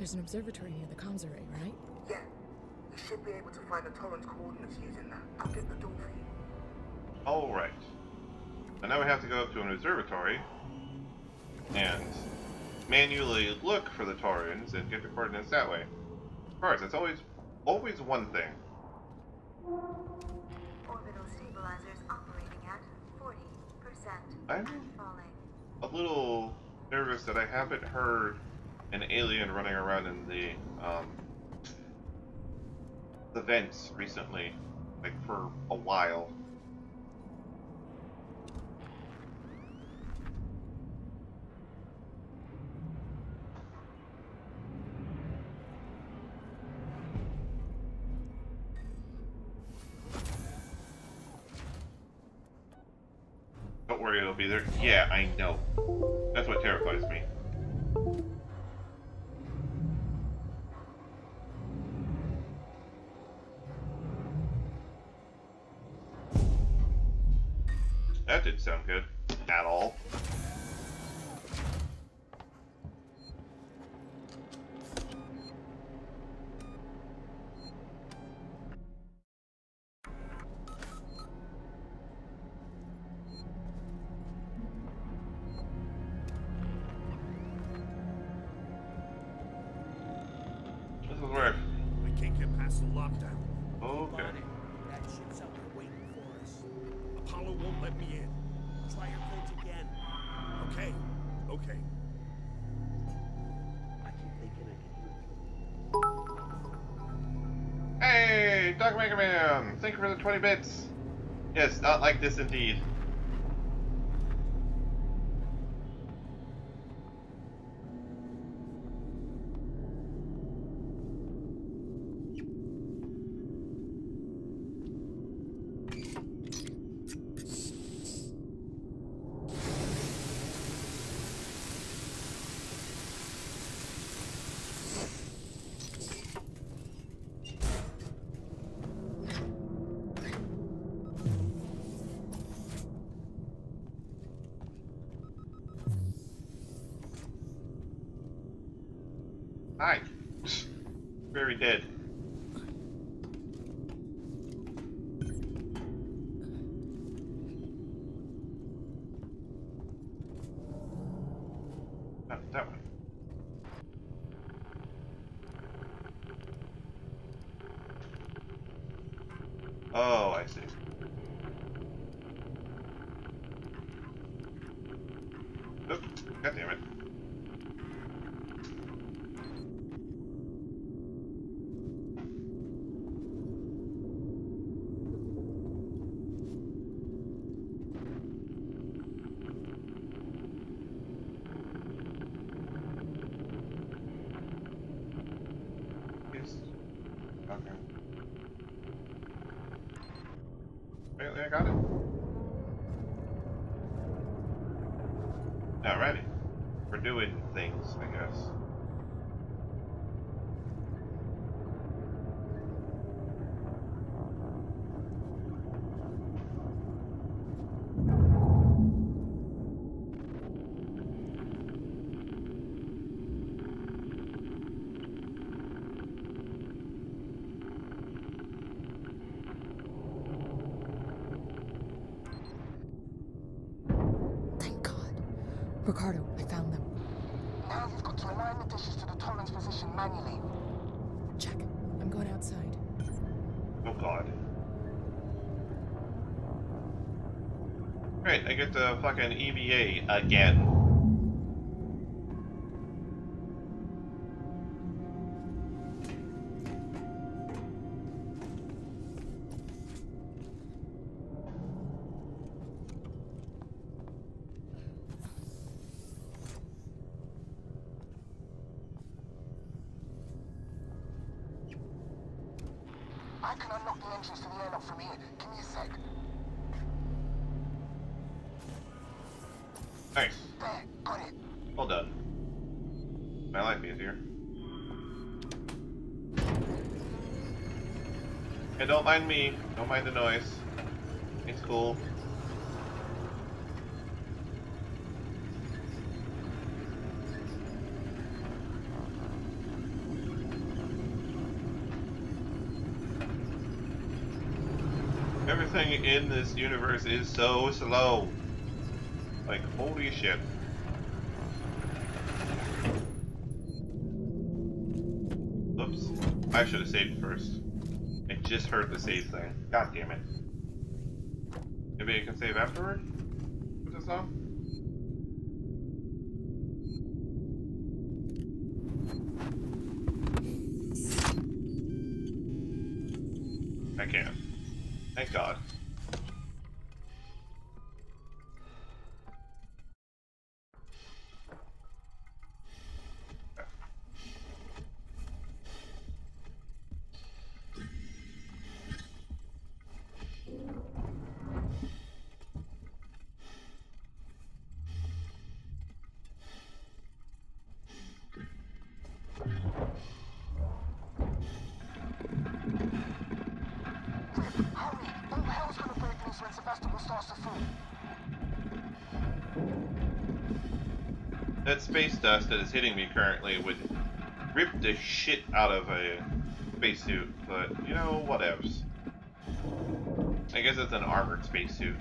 There's an observatory near the comms array, right? Yeah, we should be able to find the Torrens' coordinates using that. I'll get the door for you. Alright. So now we have to go up to an observatory and manually look for the Torrens and get the coordinates that way. Of course, it's always always one thing. Orbital stabilizers operating at 40% I'm falling. a little nervous that I haven't heard an alien running around in the um, the vents recently, like for a while. Don't worry, it'll be there. Yeah, I know. For the 20 bits! Yes, not like this indeed. The fucking EVA again. Mind me. Don't mind the noise. It's cool. Everything in this universe is so slow. Like, holy shit. Oops. I should have saved first. Just heard the save thing. God damn it. Maybe I can save afterward? Space dust that is hitting me currently would rip the shit out of a spacesuit, but you know, whatevs. I guess it's an armored spacesuit.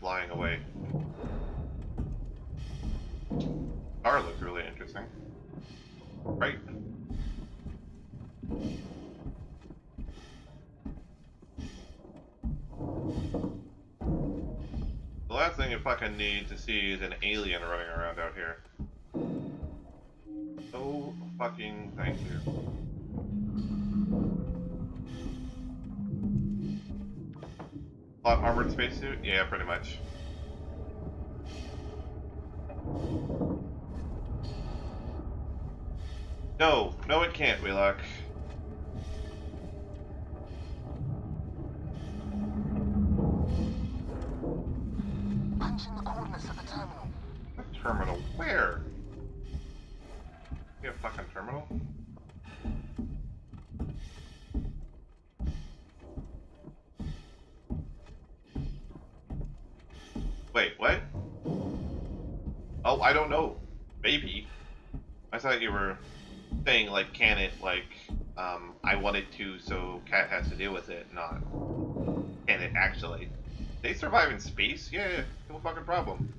Flying away. Car looks really interesting. Right. The last thing you fucking need to see is an alien running around out here. Oh, fucking thank you. Armored spacesuit? Yeah, pretty much. No, no it can't, Wheelock. Punch in the coordinates at the terminal. Terminal where? You have fucking terminal? Wait, what? Oh, I don't know. Maybe. I thought you were saying like, can it like, um, I wanted to, so Cat has to deal with it, not can it actually. They survive in space? Yeah, no fucking problem.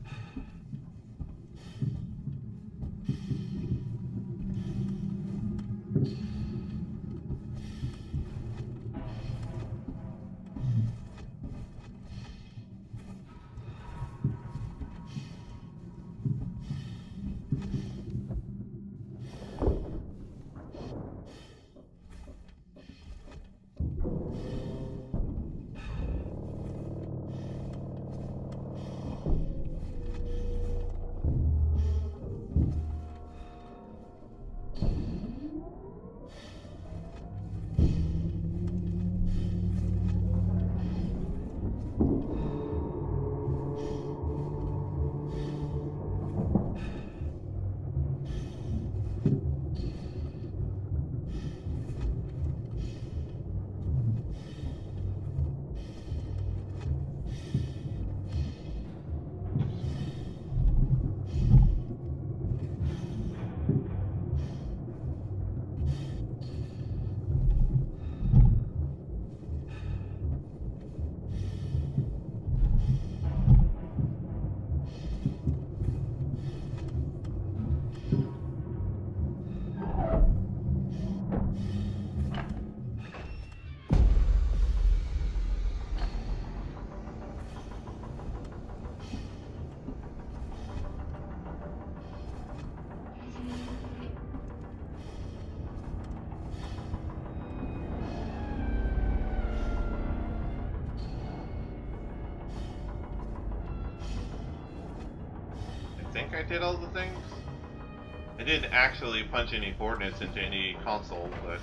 Didn't actually punch any coordinates into any console, but...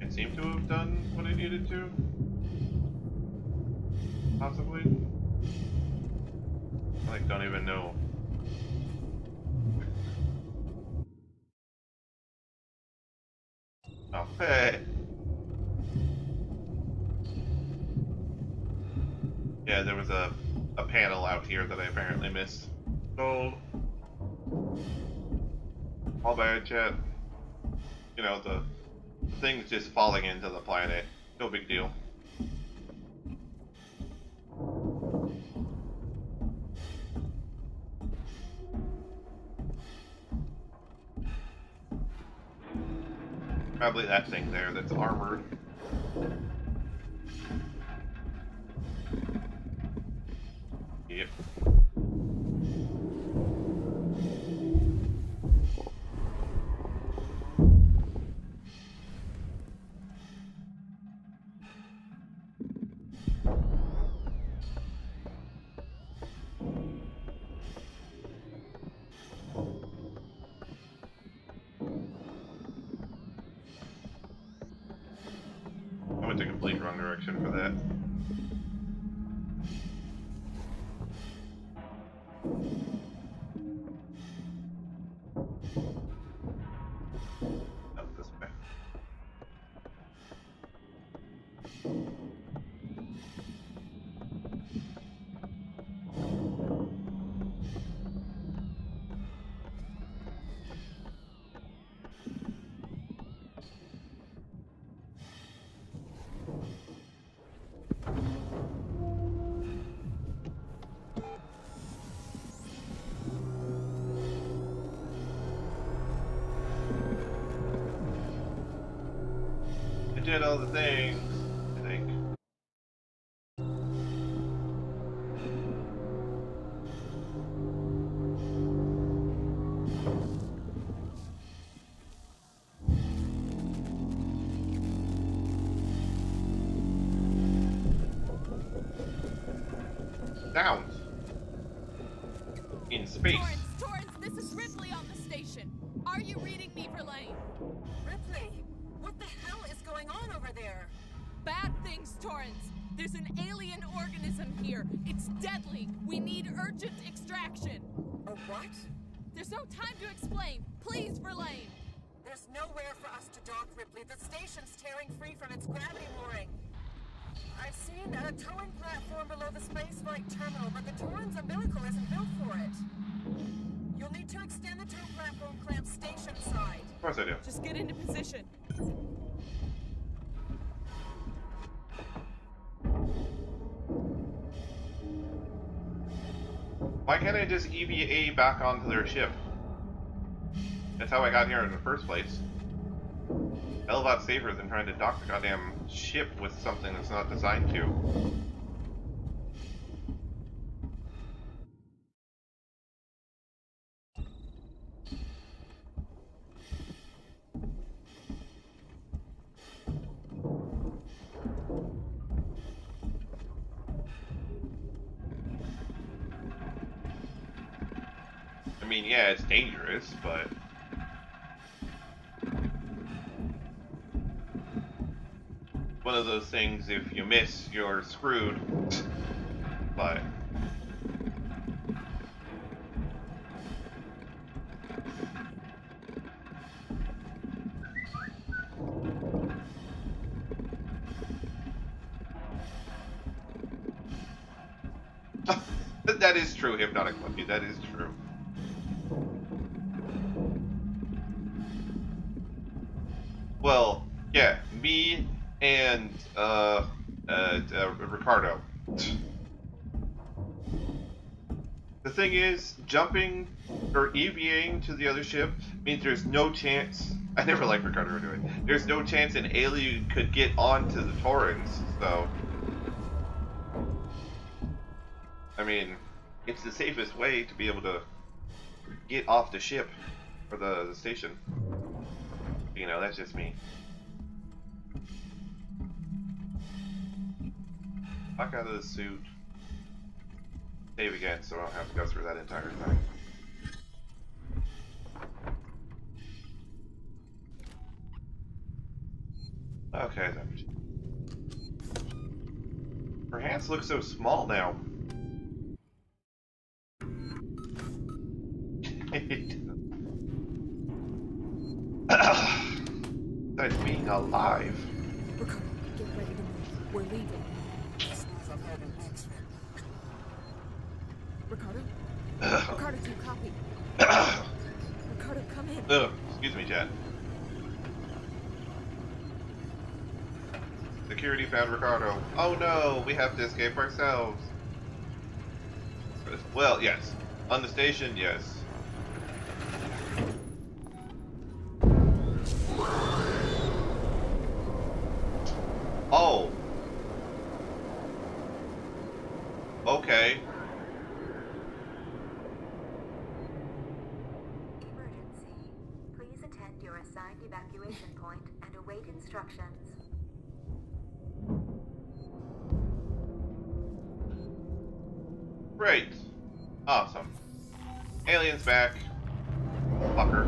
It seemed to have done what I needed to. Possibly. I like, don't even know. Oh, hey! Yeah, there was a, a panel out here that I apparently missed. So, all bad, chat. You know, the things just falling into the planet. No big deal. Probably that thing there that's armored. Yep. Of course I do. Just get into position. Why can't I just EVA back onto their ship? That's how I got here in the first place. Hell of a lot safer than trying to dock the goddamn ship with something that's not designed to. Mean, yeah, it's dangerous, but one of those things. If you miss, you're screwed. But that is true, Hypnotic Monkey. That is true. Well, yeah, me and uh, uh, uh, Ricardo. The thing is, jumping or EVAing to the other ship means there's no chance. I never liked Ricardo anyway. There's no chance an alien could get onto the Torrens, so. I mean, it's the safest way to be able to get off the ship or the, the station. You know, that's just me. Fuck out of the suit. Save again so I don't have to go through that entire thing. Okay, then. Her hands look so small now. That's being alive. Ricardo, get ready to move. We're leaving. Ricardo? Ricardo, do you copy? Ricardo, come in. Ugh, excuse me, Chad. Security found Ricardo. Oh no, we have to escape ourselves. Well, yes. On the station, yes. Back. Fucker.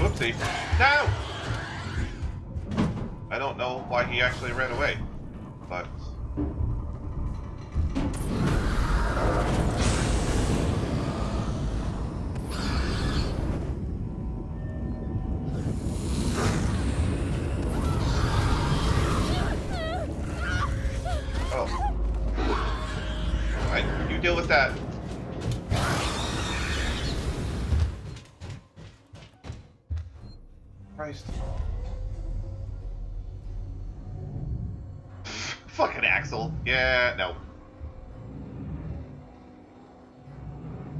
Whoopsie. No! I don't know why he actually ran away, Christ. Fucking Axel. Yeah, no.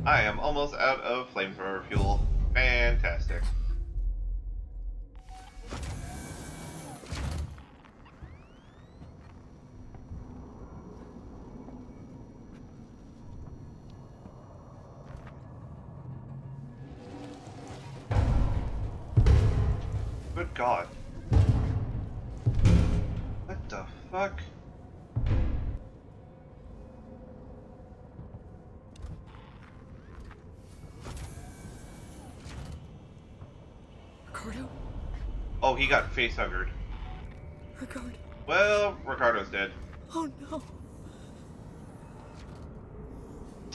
I am almost out of flamethrower fuel. Fantastic. Oh, he got face huggered. Ricardo. Well, Ricardo's dead. Oh no.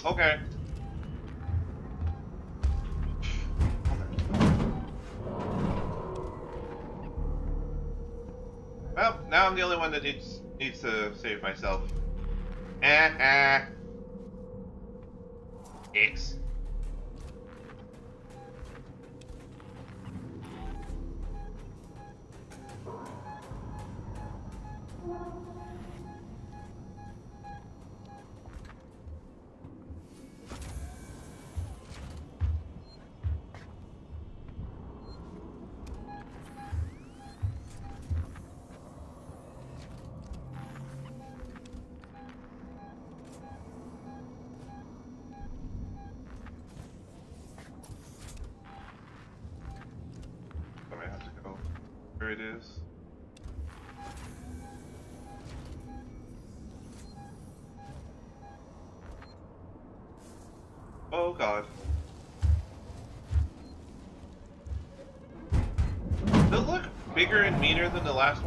Okay. Well, now I'm the only one that needs needs to save myself. Eh, eh. X. the last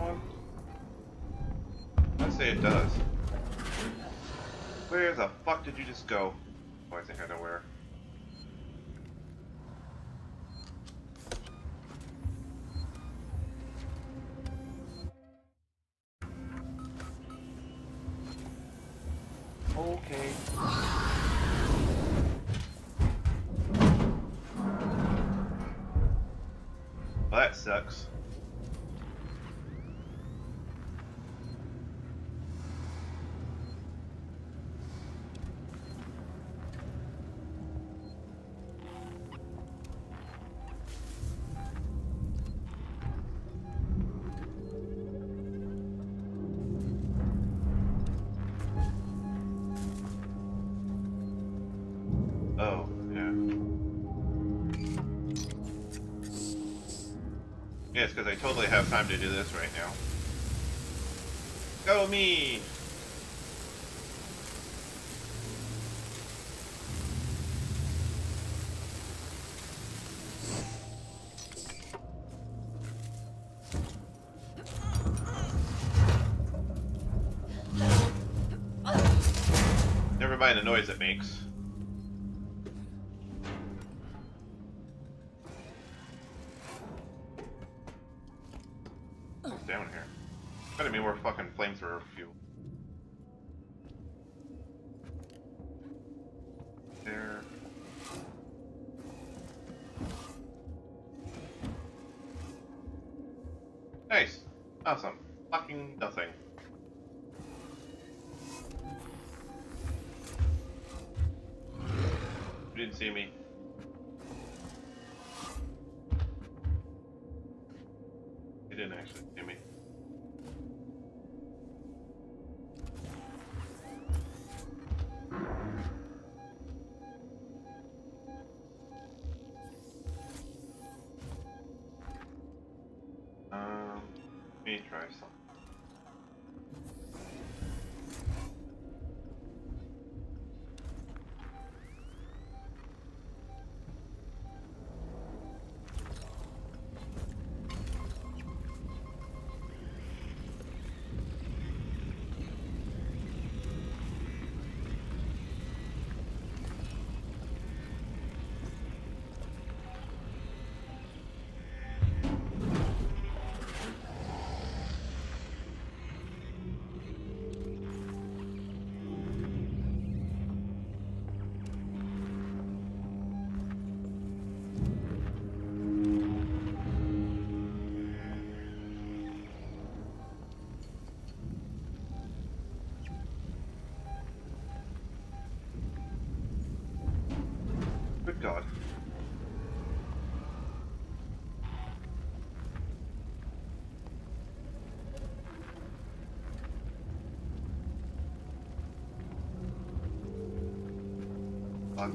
It's because I totally have time to do this right now. Go me! Never mind the noise it makes.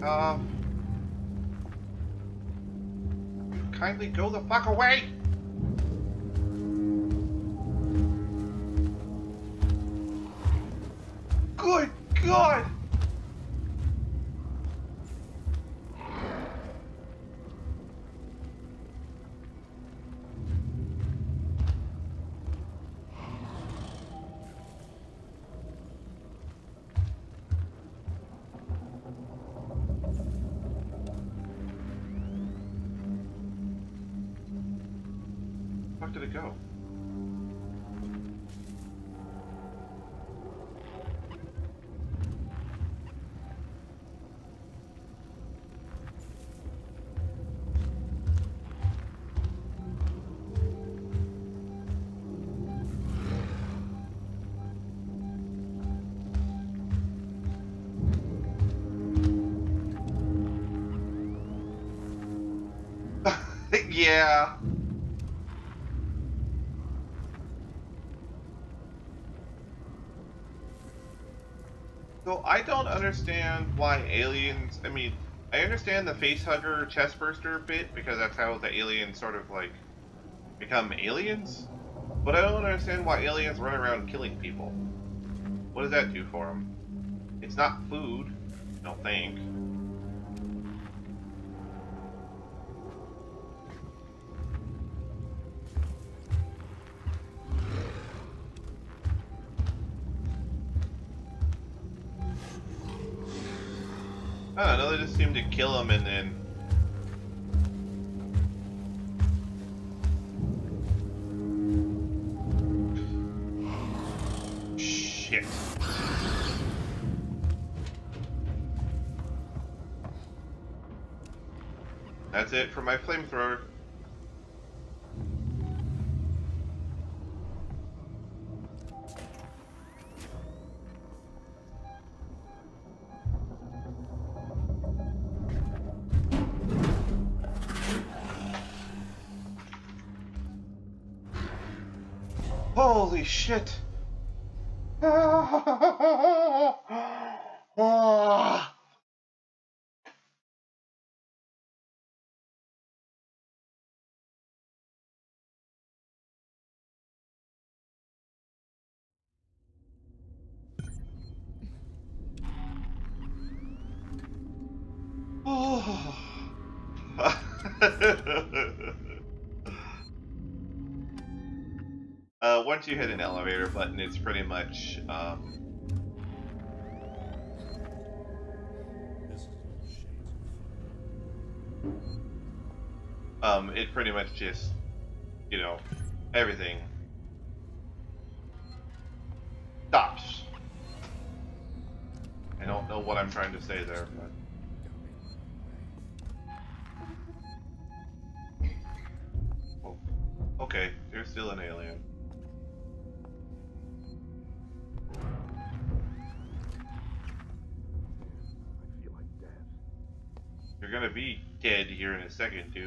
Off. Kindly go the fuck away! Yeah. So I don't understand why aliens. I mean, I understand the facehugger chest burster bit because that's how the aliens sort of like become aliens. But I don't understand why aliens run around killing people. What does that do for them? It's not food, I don't think. Kill him and then... Shit. That's it for my flamethrower. Shit! You hit an elevator button, it's pretty much um, um, it pretty much just, you know, everything stops. I don't know what I'm trying to say there, but. Here in a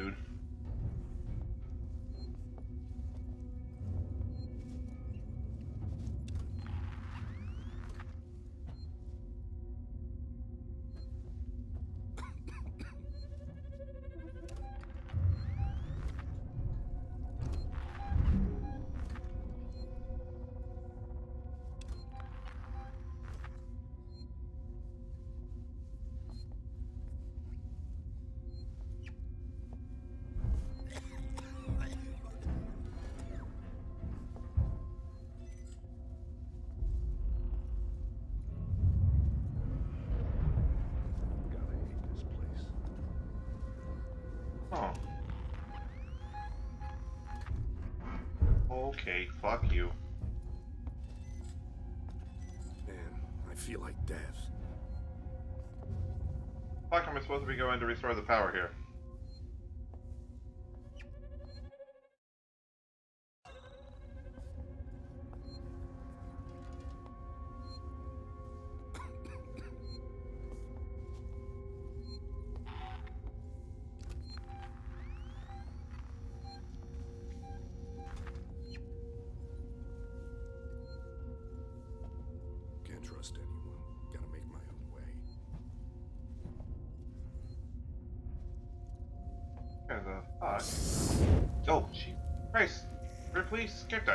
supposed to be going to restore the power here?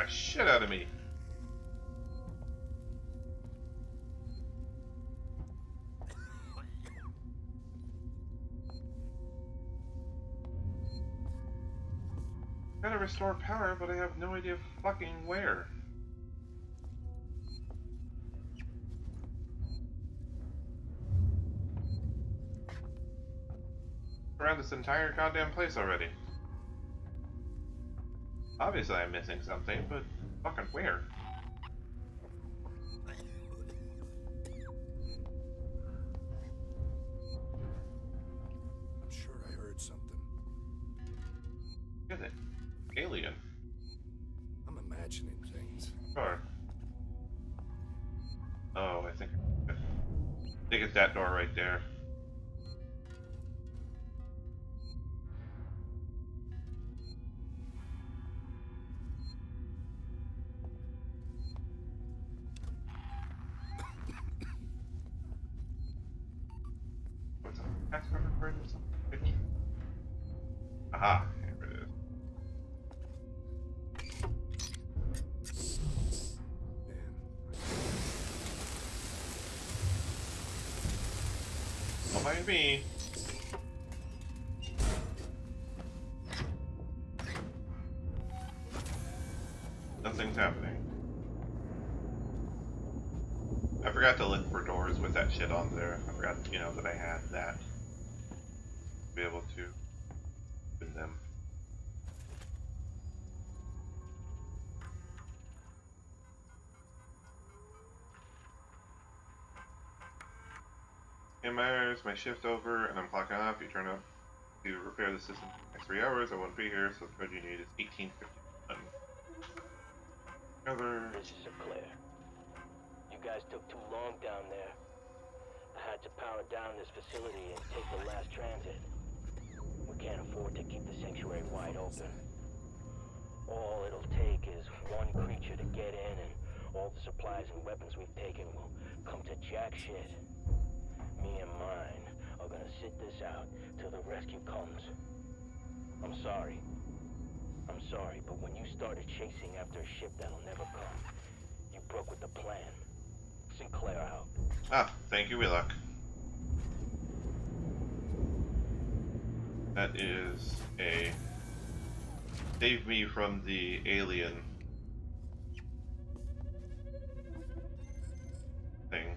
The shit out of me. Gotta restore power, but I have no idea fucking where. Around this entire goddamn place already. Obviously I'm missing something, but fucking where? Shit on there. I forgot, you know, that I had that. Be able to open them. In Myers, my shift over, and I'm clocking off. You turn up to repair the system for the next three hours. I won't be here, so the code you need is 1851. Another. This is Sinclair. You guys took too long down there. To power down this facility and take the last transit. We can't afford to keep the sanctuary wide open. All it'll take is one creature to get in and all the supplies and weapons we've taken will come to jack shit. Me and mine are gonna sit this out till the rescue comes. I'm sorry. I'm sorry, but when you started chasing after a ship that'll never come, you broke with the plan. Sinclair out. Ah, thank you, Willock. That is a save me from the alien thing.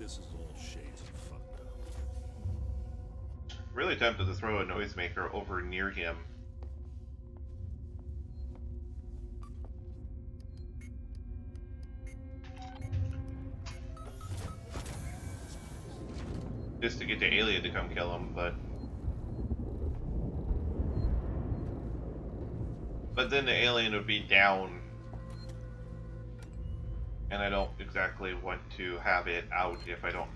This is all shades of fucked up. Really tempted to throw a noisemaker over near him. Just to get the alien to come kill him, but But then the alien would be down. And I don't exactly want to have it out if I don't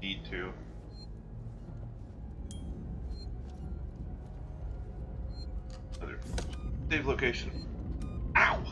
need to. Other save location. Ow!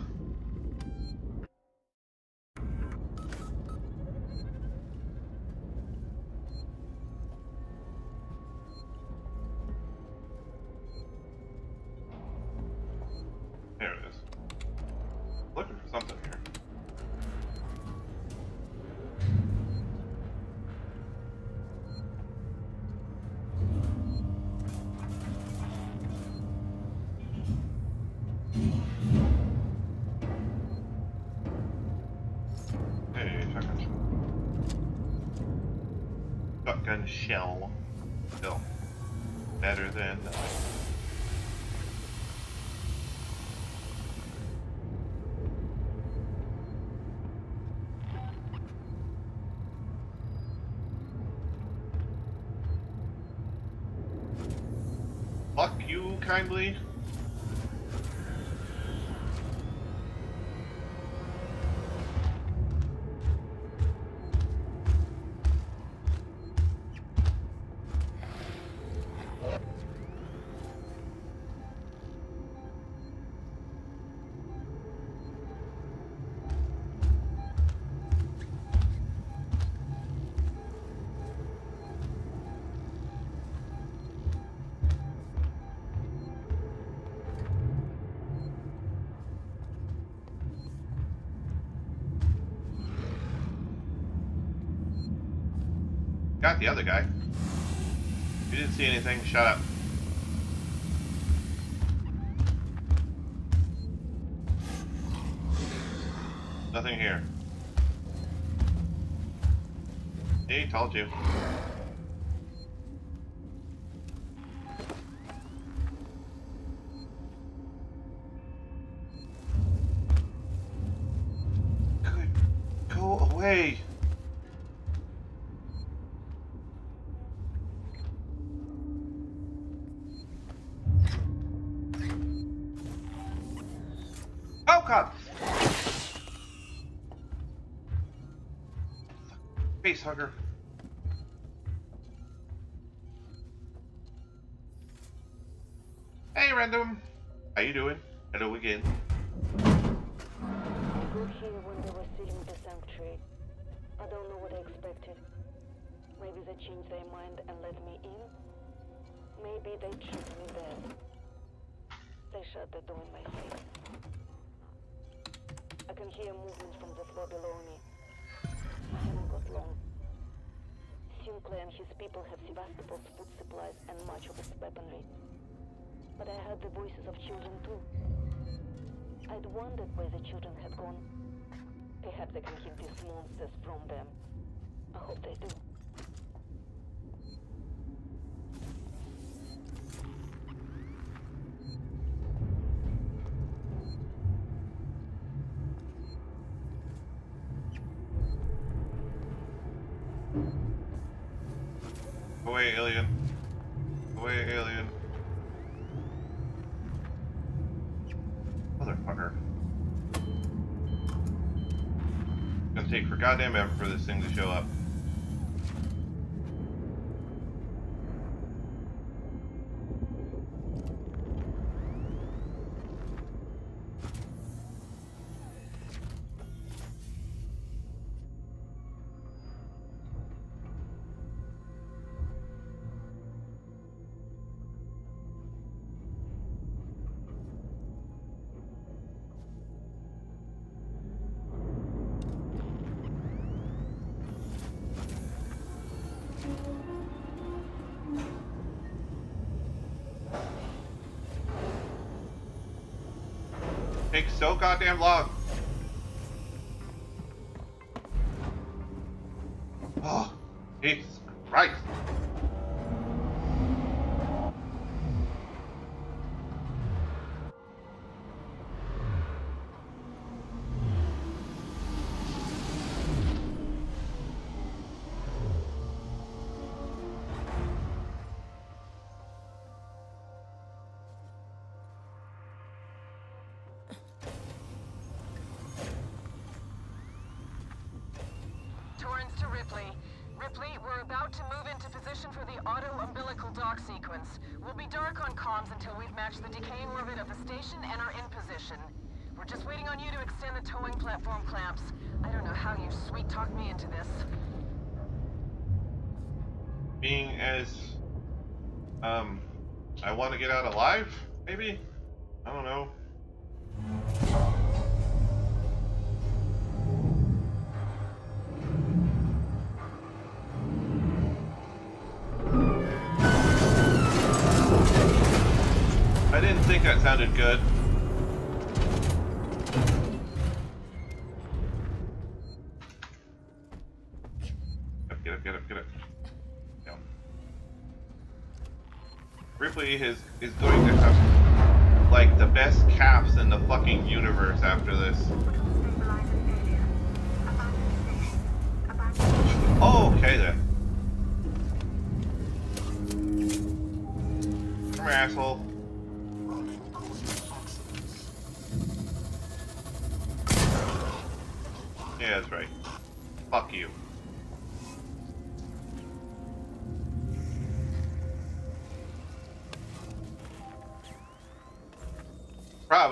The other guy. If You didn't see anything. Shut up. Nothing here. Hey, told you. goddamn effort for this thing to show up. so goddamn long.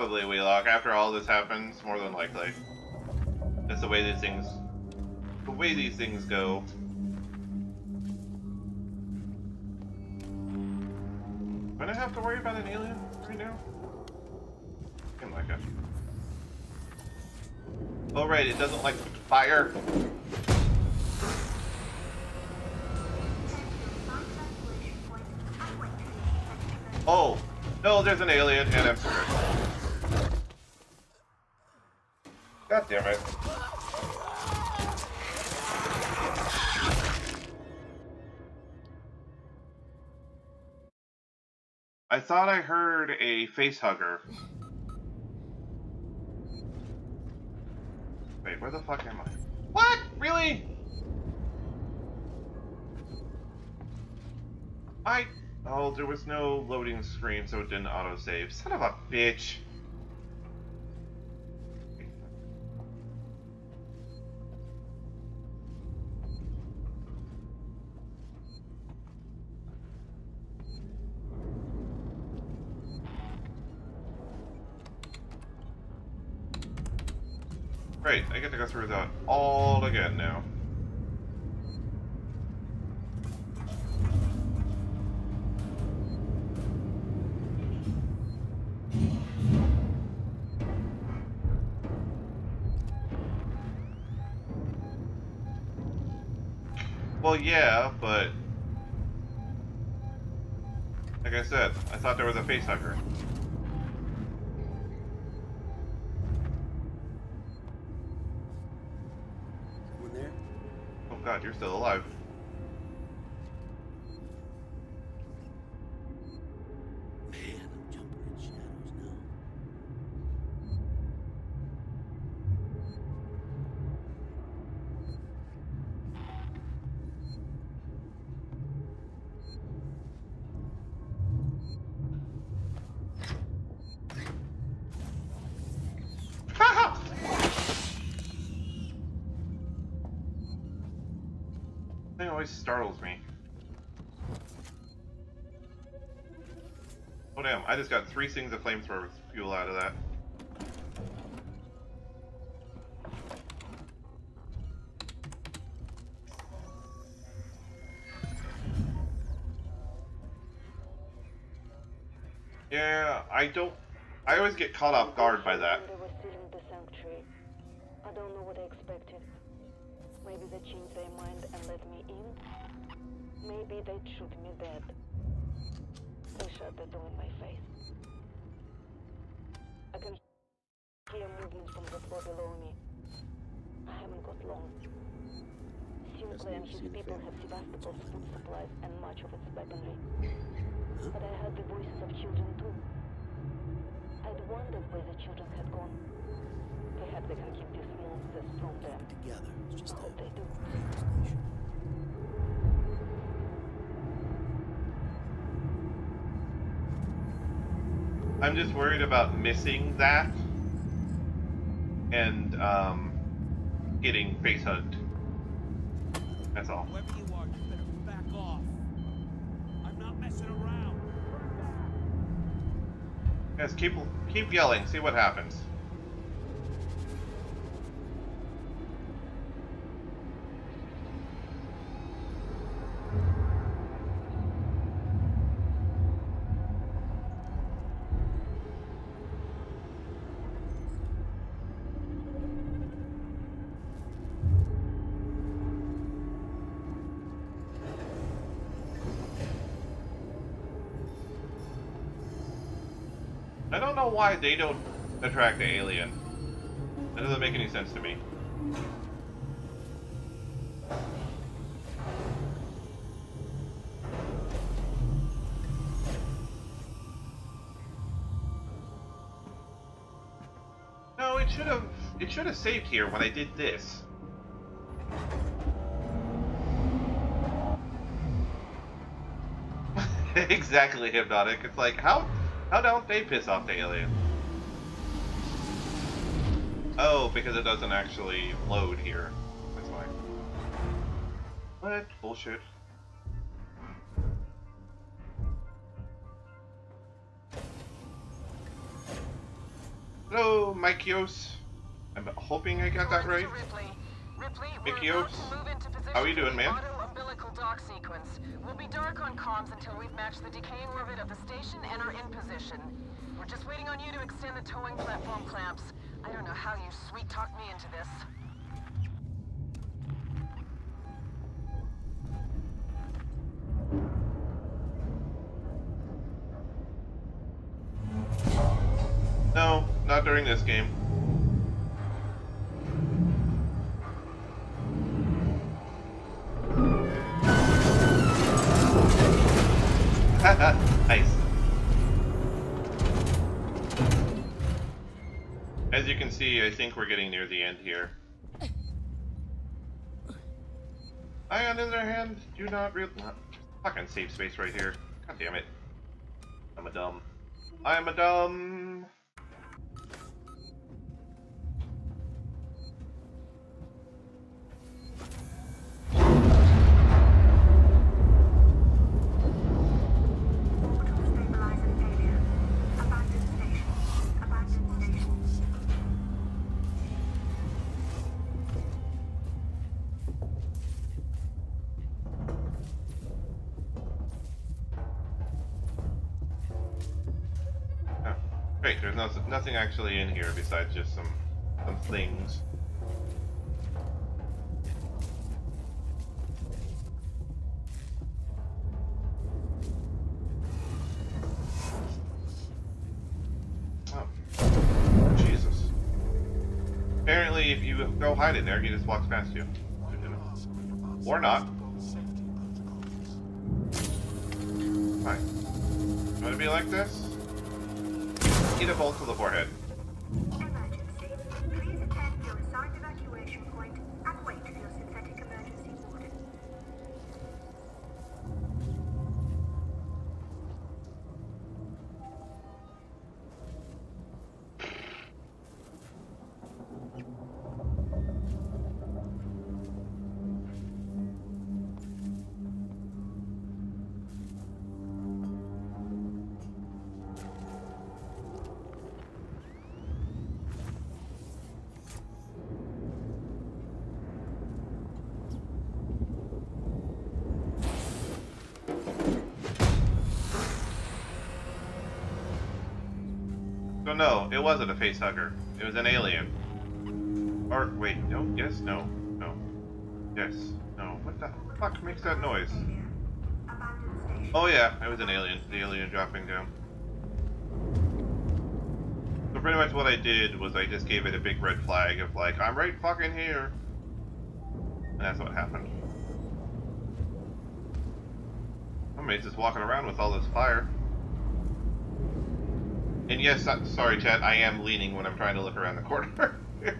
Probably Wheelock. After all this happens, more than likely. That's the way these things... The way these things go. Do I not have to worry about an alien right now? Seems like it. Oh right, it doesn't like fire. Oh! No, there's an alien. thought I heard a face hugger. Wait, where the fuck am I? What? Really? I... Oh, there was no loading screen, so it didn't autosave. Son of a bitch. Through that all again now. Well, yeah, but... Like I said, I thought there was a facehugger. Someone there? Oh god, you're still alive. Three things of flamethrower fuel out of that. Yeah, I don't... I always get caught off guard by that. Missing that and um, getting face hugged. That's all. Whoever you are, you better back off. I'm not messing around. Yes, keep keep yelling. See what happens. Why they don't attract the alien. That doesn't make any sense to me. No, it should have it should have saved here when I did this. exactly, hypnotic. It's like how how don't they piss off the alien? Oh, because it doesn't actually load here. That's why. What? Bullshit. Hello, Mikios. I'm hoping I got that right. Mikios. How are you doing, man? We'll be dark on comms until we've matched the decaying orbit of the station and are in position. We're just waiting on you to extend the towing platform clamps. I don't know how you sweet-talked me into this. No, not during this game. think we're getting near the end here. I, on the other hand, do not real- fucking save space right here. God damn it. I'm a dumb. I'm a dumb. Actually in here besides just some some things. Oh. Jesus. Apparently if you go hide in there, he just walks past you. Or not. Fine. Want to be like this? Eat a bolt to the forehead. It wasn't a face hugger. It was an alien. Or wait, no, yes, no, no, yes, no. What the fuck makes that noise? Oh yeah, it was an alien. The alien dropping down. So pretty much what I did was I just gave it a big red flag of like, I'm right fucking here. And that's what happened. Somebody's just walking around with all this fire. And yes, sorry, Chad, I am leaning when I'm trying to look around the corner. Can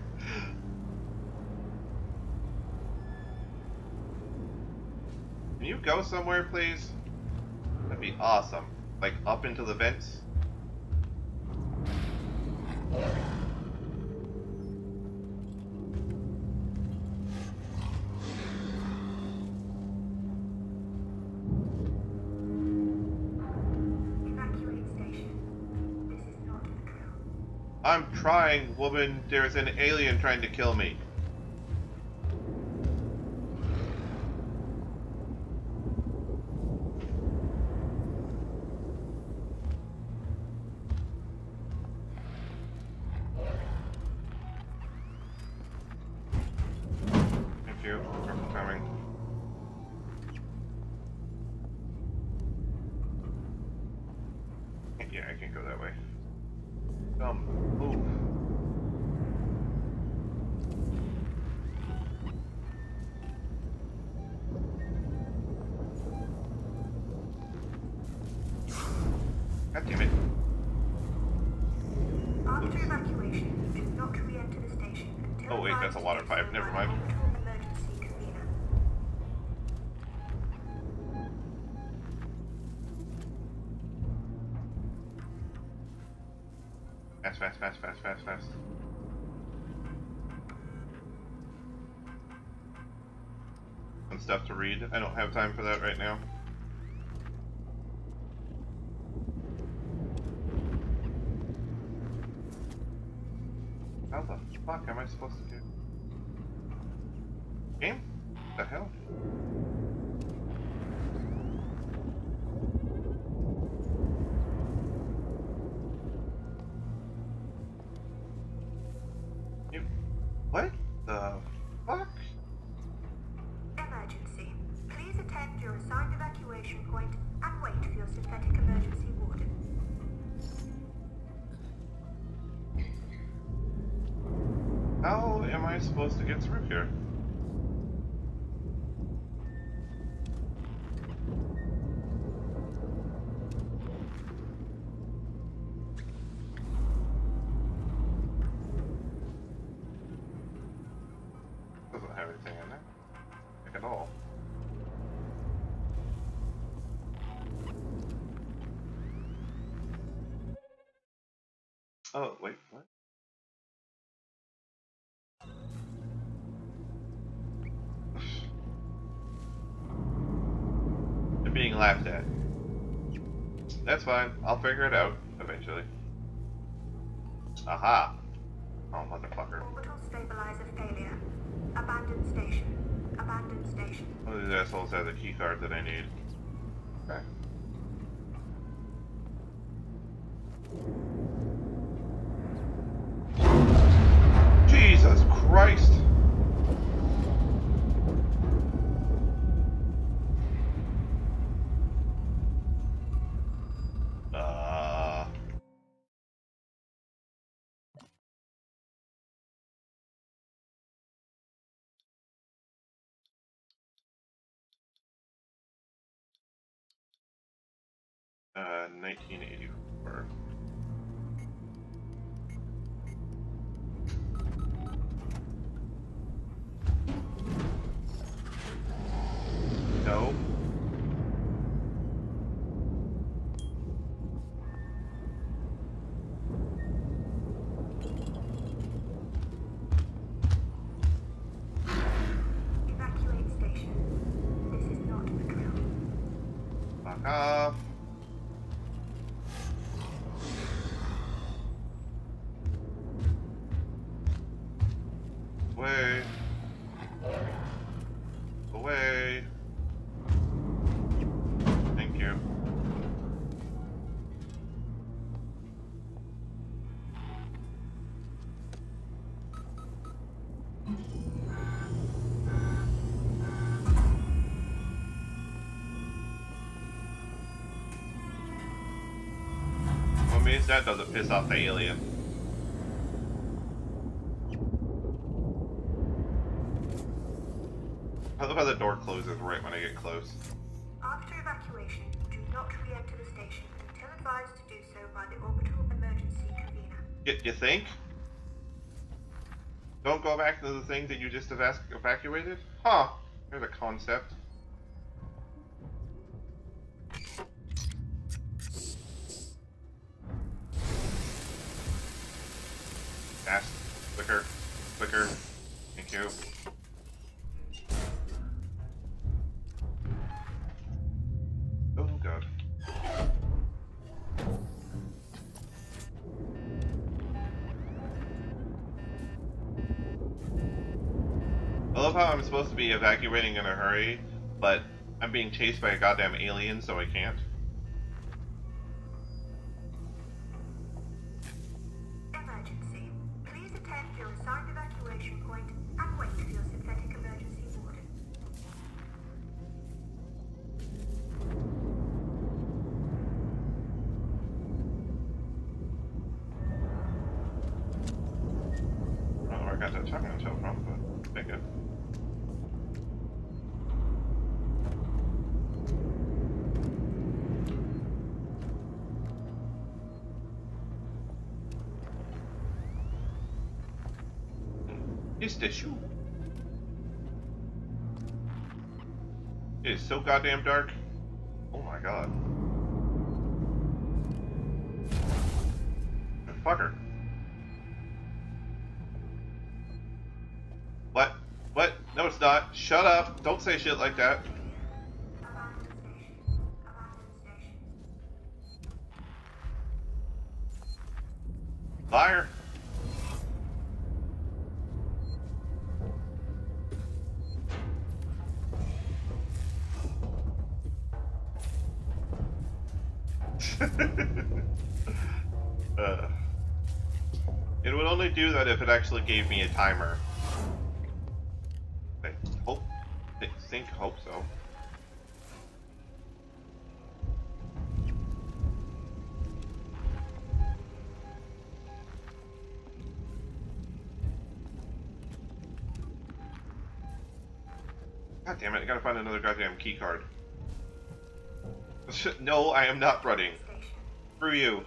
you go somewhere, please? That'd be awesome. Like, up into the vents? Trying, woman. There's an alien trying to kill me. Read. I don't have time for that right now. How the fuck am I supposed to do? Game? The hell? Oh, wait, what? They're being laughed at. That's fine. I'll figure it out eventually. Aha! Oh, motherfucker. Orbital stabilizer failure. Abandoned station. Abandoned station. One of these assholes has a key card that I need. Okay. Uh, 1984. That doesn't piss off the alien. I love how the door closes right when I get close. After evacuation, do not re-enter the station until advised to do so by the orbital emergency convener. You, you think? Don't go back to the thing that you just evac evacuated? Huh. There's a concept. Evacuating in a hurry, but I'm being chased by a goddamn alien, so I can't. The shoe. It is so goddamn dark. Oh my god. Fucker. What? What? No, it's not. Shut up. Don't say shit like that. Do that if it actually gave me a timer. I hope, I think, hope so. God damn it, I gotta find another goddamn key card. no, I am not running. Screw you.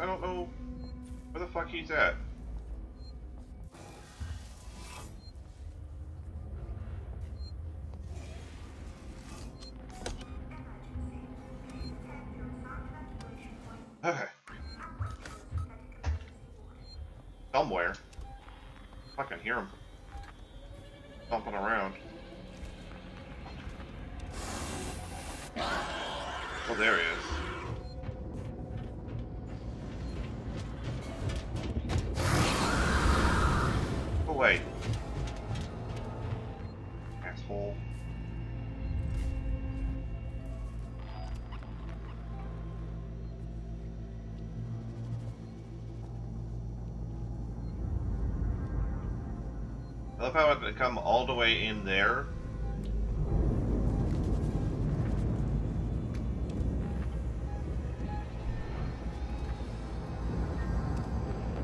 I don't know where the fuck he's at. Love how I have to come all the way in there.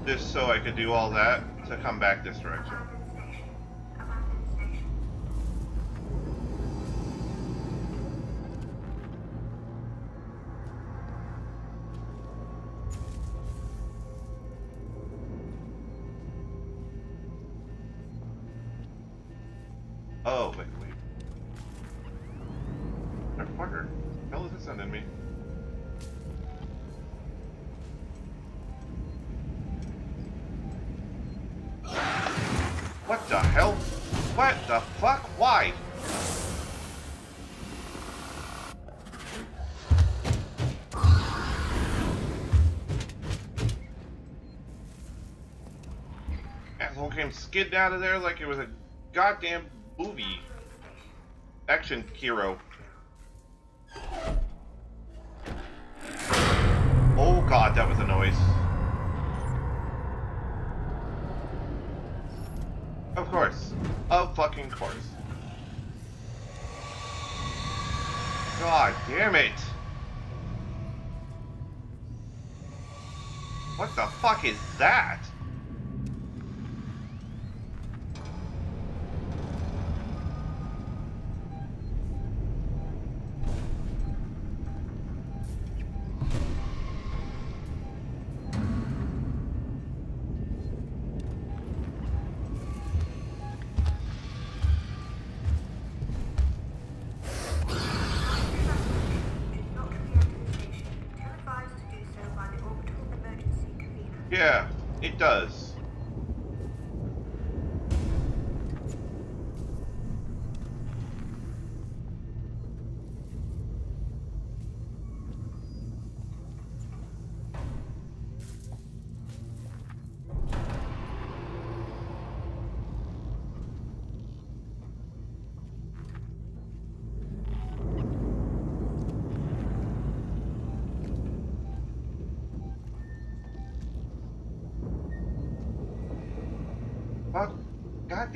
Just so I could do all that to come back this direction. Skidding out of there like it was a goddamn movie. Action hero. Oh god, that was a noise. Of course. Of fucking course. God damn it! What the fuck is that?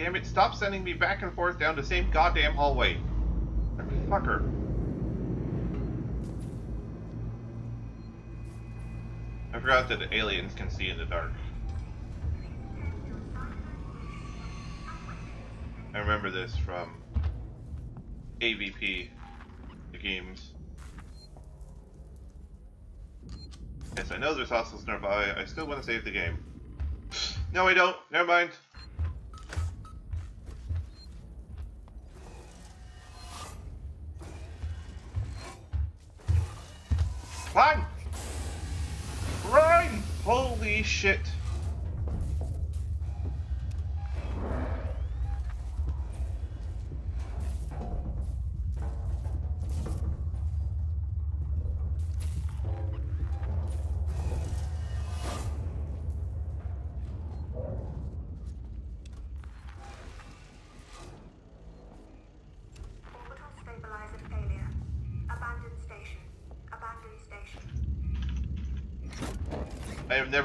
Damn it, stop sending me back and forth down the same goddamn hallway. Fucker. I forgot that the aliens can see in the dark. I remember this from AVP, the games. Yes, I know there's hostiles nearby. I still want to save the game. No, I don't. Never mind.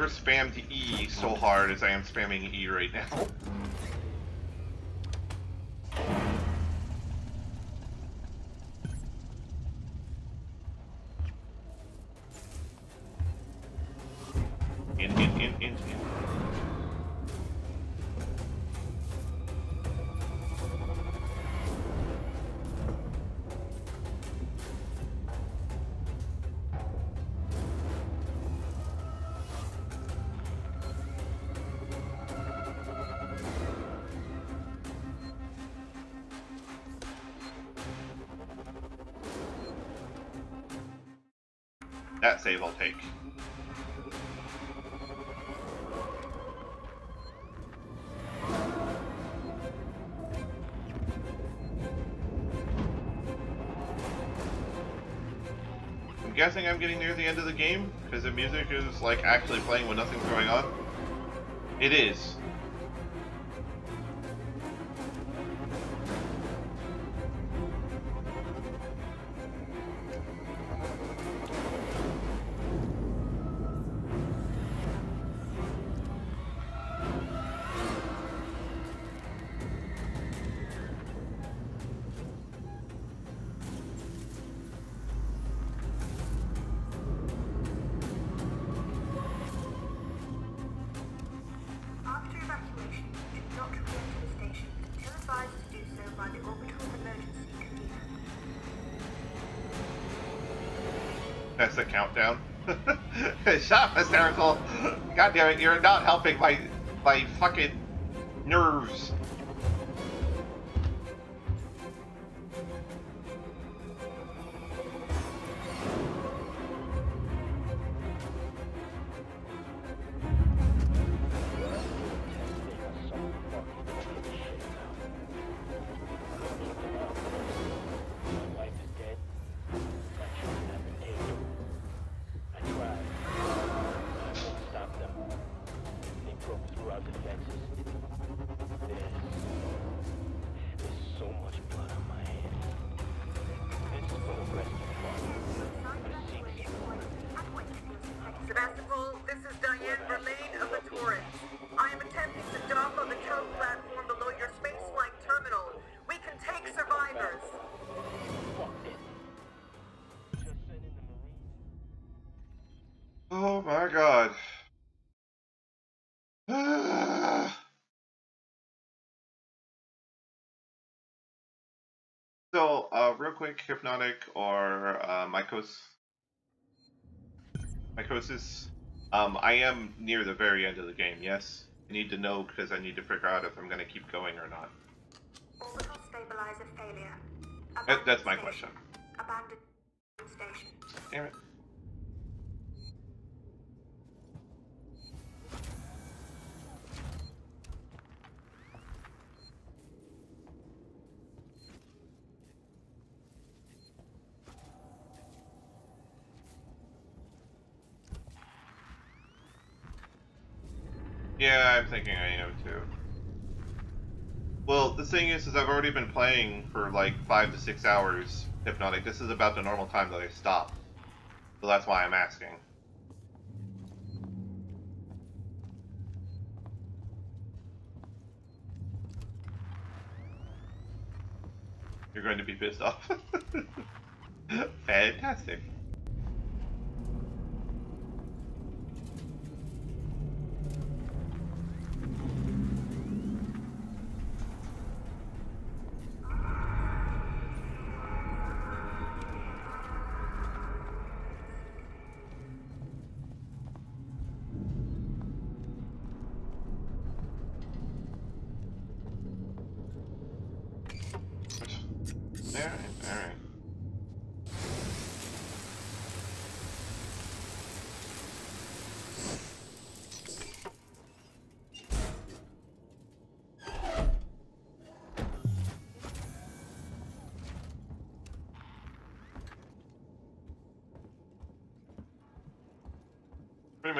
Never spammed E so hard as I am spamming E right now. That save I'll take. I'm guessing I'm getting near the end of the game because the music is like actually playing when nothing's going on. It is. Hysterical. God damn it, you're not helping my my fucking Hypnotic or uh, Mycos, Mycosis, um, I am near the very end of the game, yes? I need to know because I need to figure out if I'm going to keep going or not. Orbital stabilizer failure. That, that's my question. Abandoned station. Damn it. Yeah, I'm thinking I am too. Well, the thing is, is I've already been playing for like five to six hours Hypnotic. This is about the normal time that I stop. So that's why I'm asking. You're going to be pissed off. Fantastic.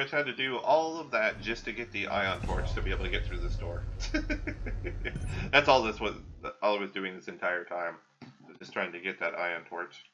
Much had to do all of that just to get the ion torch to be able to get through this door. That's all this was all I was doing this entire time. Just trying to get that ion torch.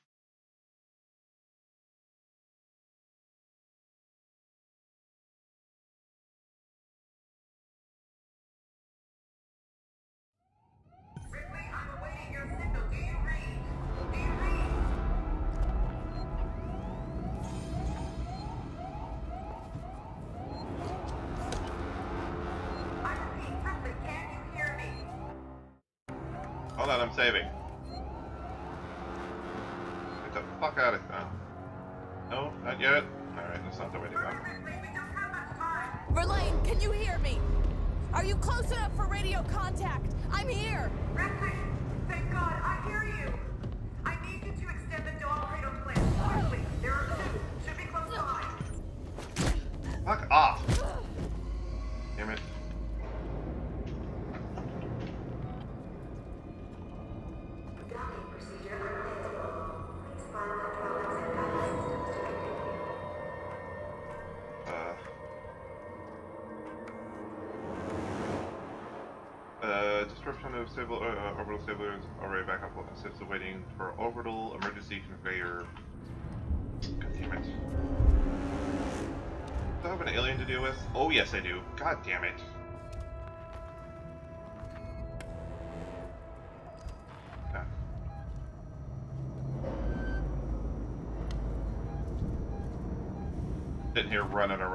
civilians array backup ships waiting for orbital emergency conveyor. God damn it. Do I have an alien to deal with? Oh yes I do. God damn it. Sitting here running around.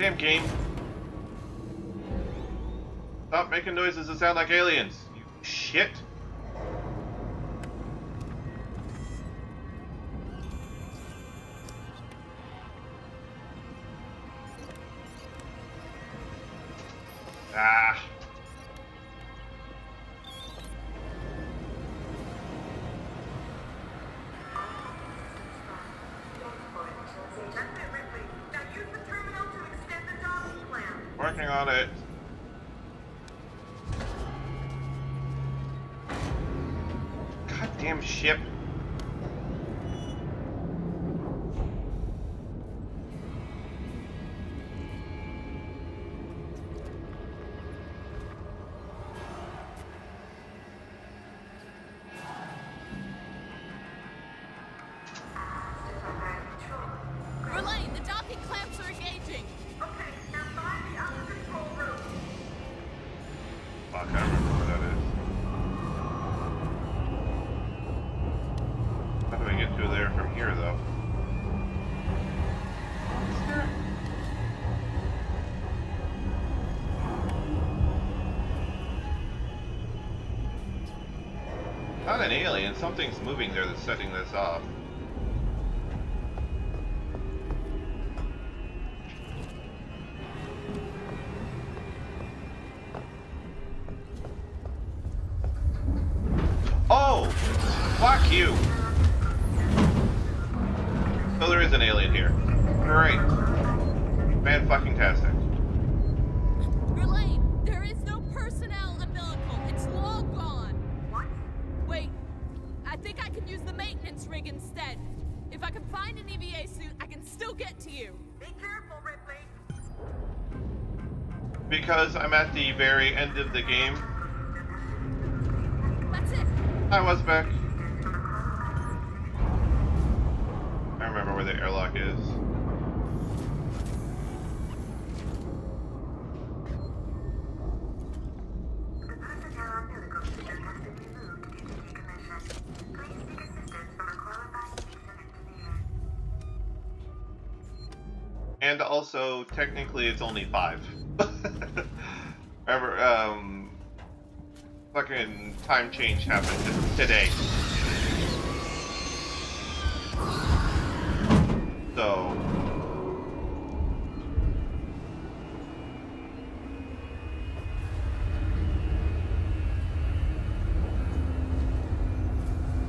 Goddamn game. Stop making noises that sound like aliens. not an alien. Something's moving there that's setting this off. because I'm at the very end of the game. I was back. I remember where the airlock is. And also, technically, it's only five. Remember, um, fucking time change happened today. So.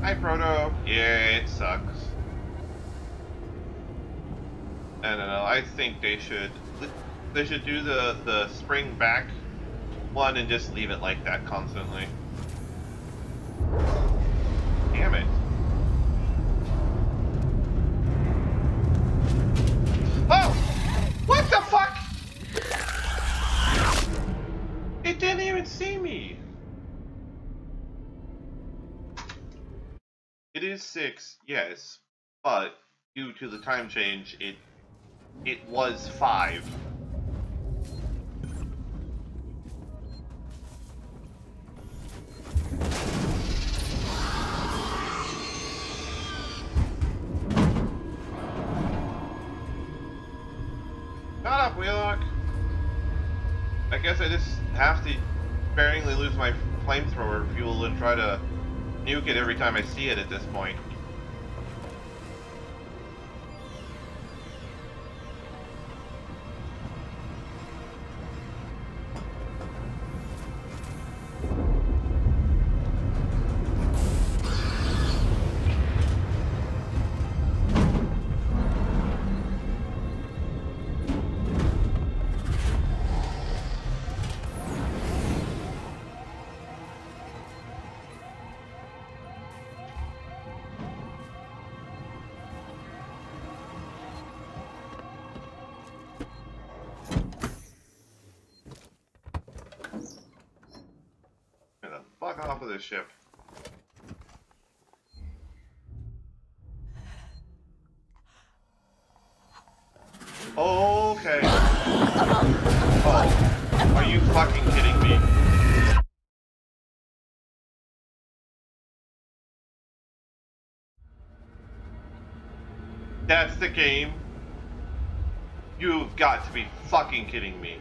Hi, Proto. Yeah, it sucks. I don't know. I think they should they should do the the spring back one and just leave it like that constantly. Damn it. Oh! What the fuck? It didn't even see me. It is six, yes, but due to the time change, it it was five. I just have to sparingly lose my flamethrower fuel and try to nuke it every time I see it at this point. That's the game? You've got to be fucking kidding me.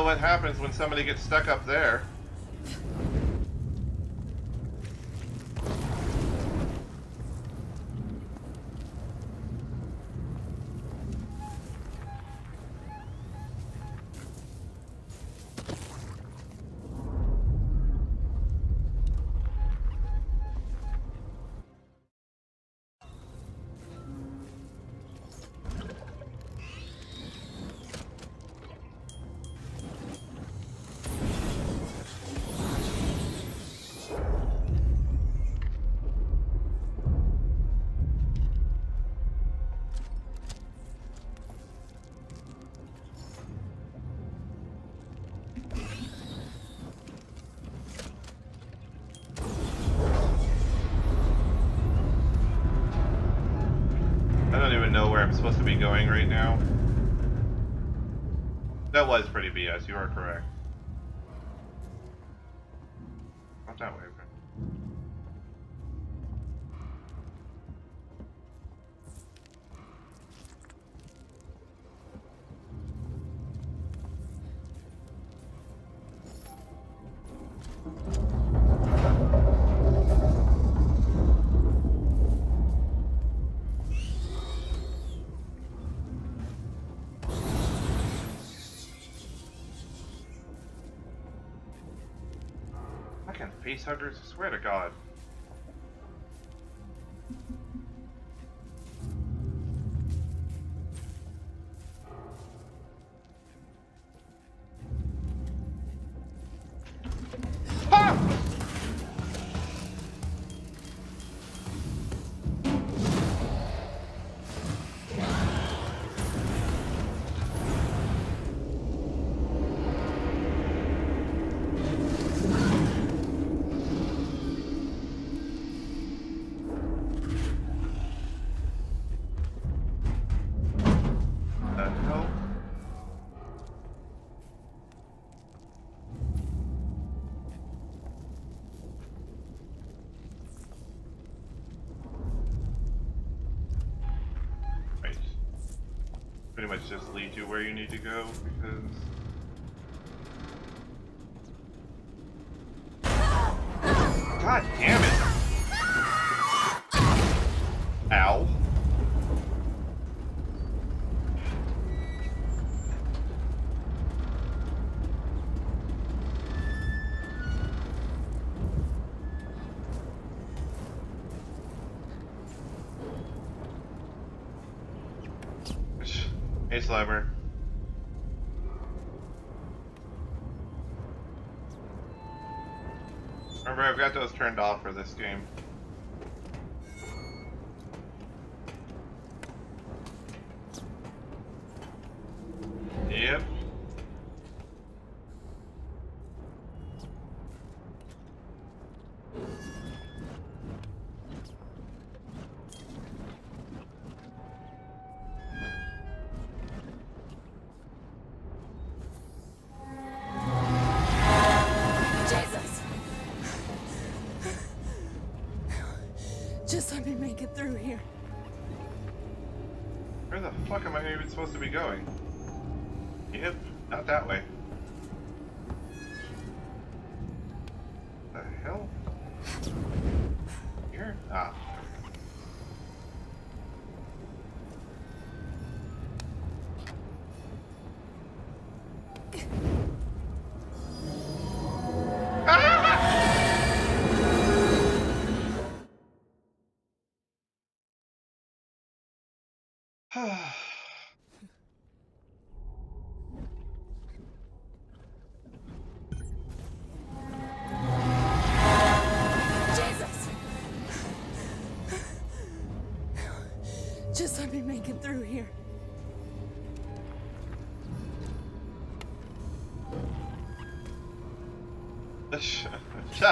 Know what happens when somebody gets stuck up there. Right now. That was pretty BS, you are correct. Face huggers, I swear to God. just lead you where you need to go. Space lever. Remember, I've got those turned off for this game.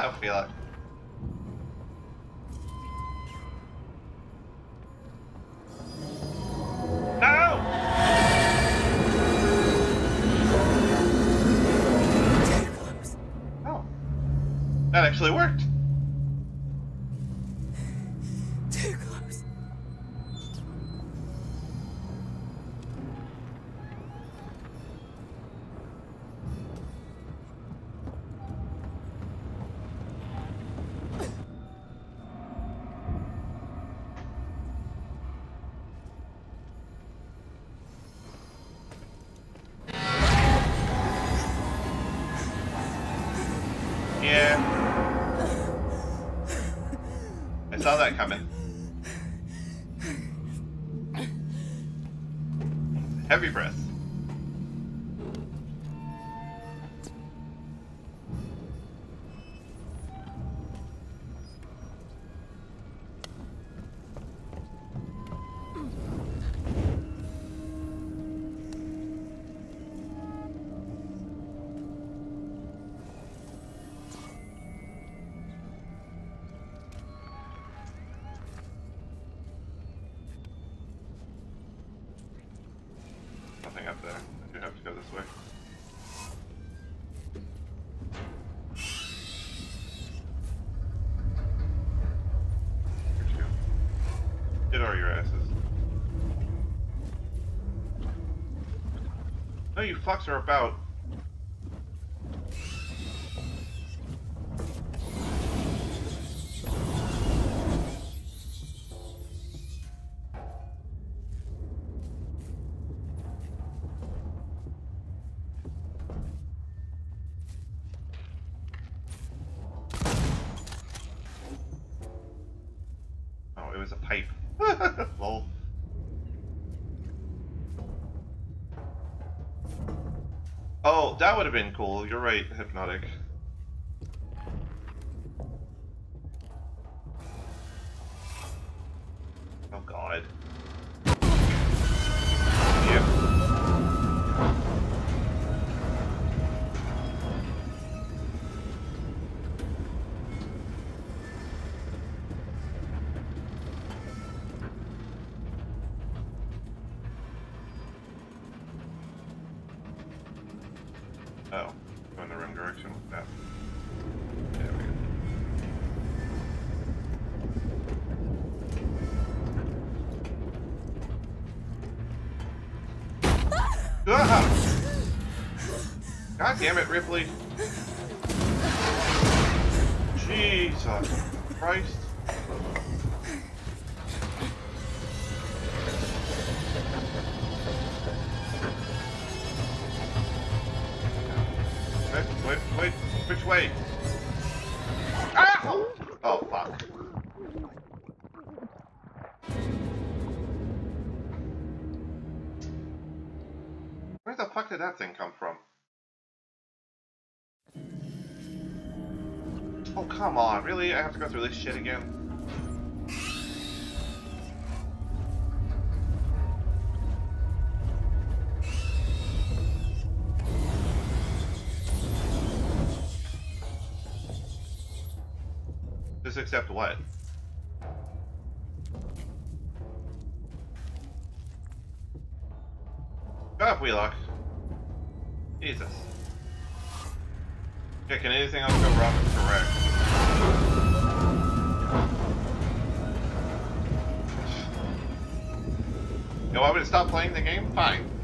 I feel like saw that coming. Heavy breath. you fucks are about. that would have been cool. You're right, Hypnotic. go through this shit again. Just accept what? Shut up, Wheelock. Jesus. Okay, can anything else go wrong? Correct. You I would have stopped playing the game? Fine.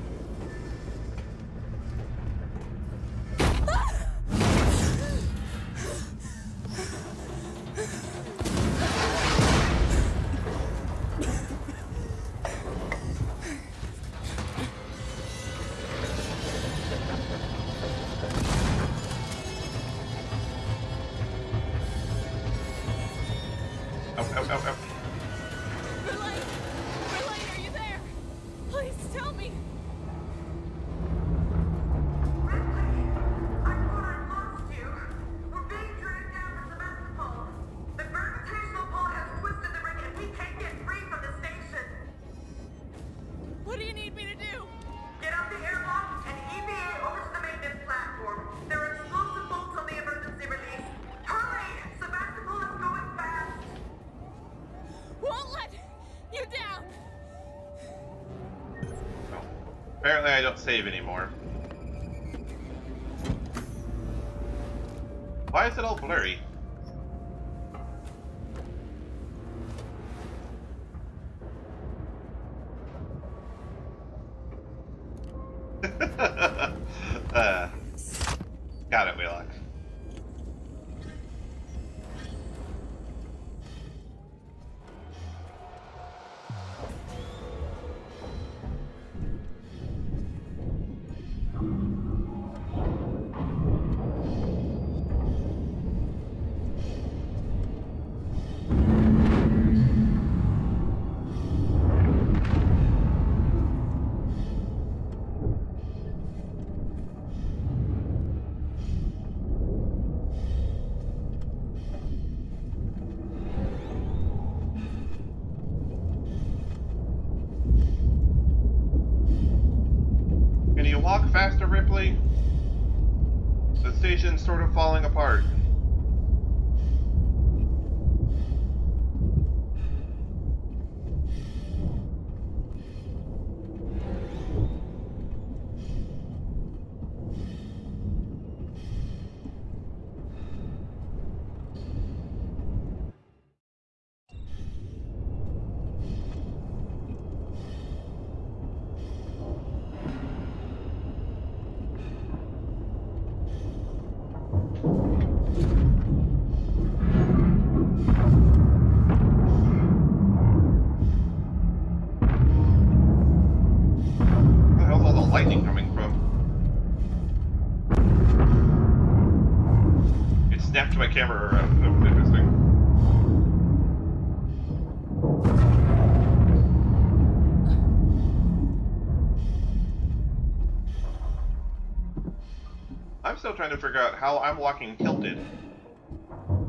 I'm walking tilted.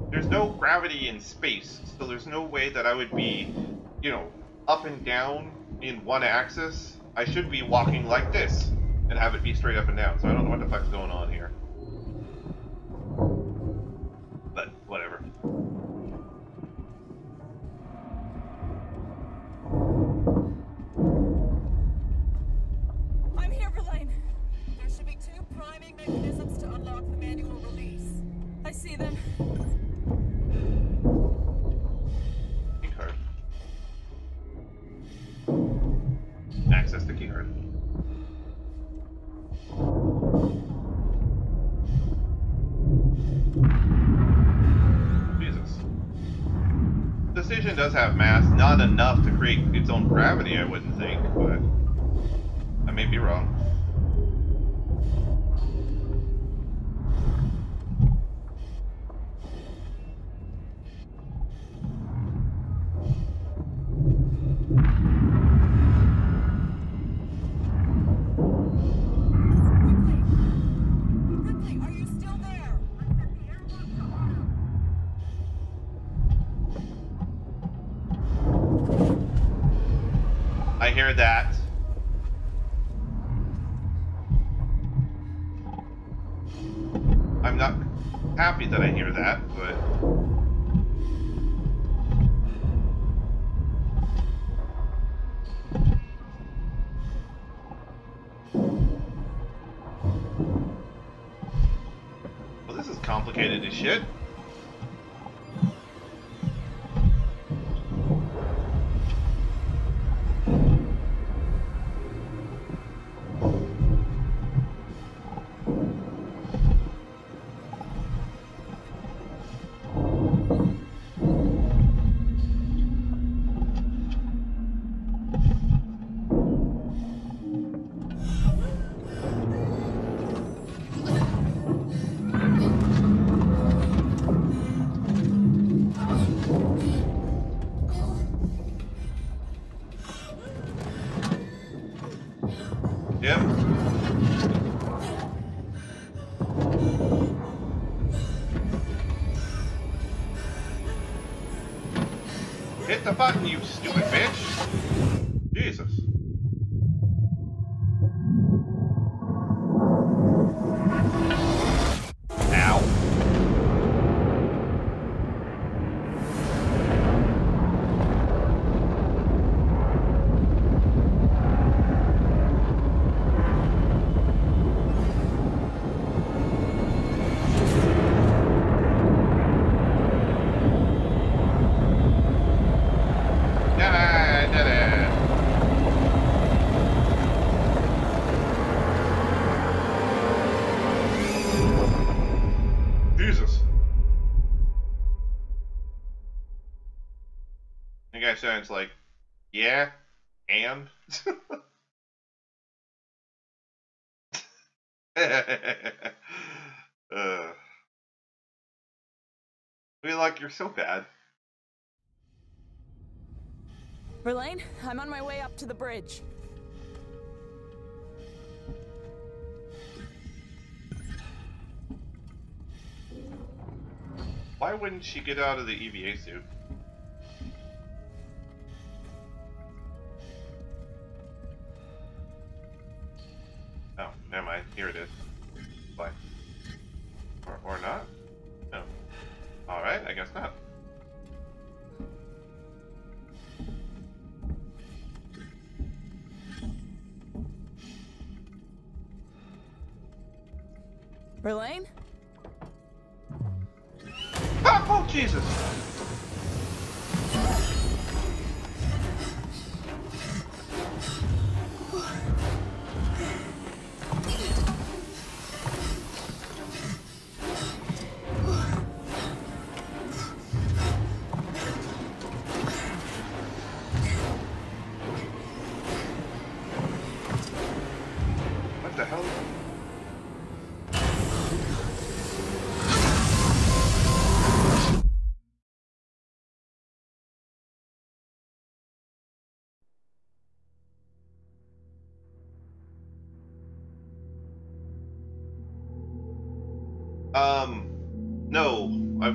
There's no gravity in space, so there's no way that I would be, you know, up and down in one axis. I should be walking like this and have it be straight up and down, so I don't know what the fuck's going on here. Yeah, and? uh, I mean, like, you're so bad. Verlaine, I'm on my way up to the bridge. Why wouldn't she get out of the EVA suit?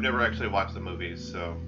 I've never actually watched the movies, so.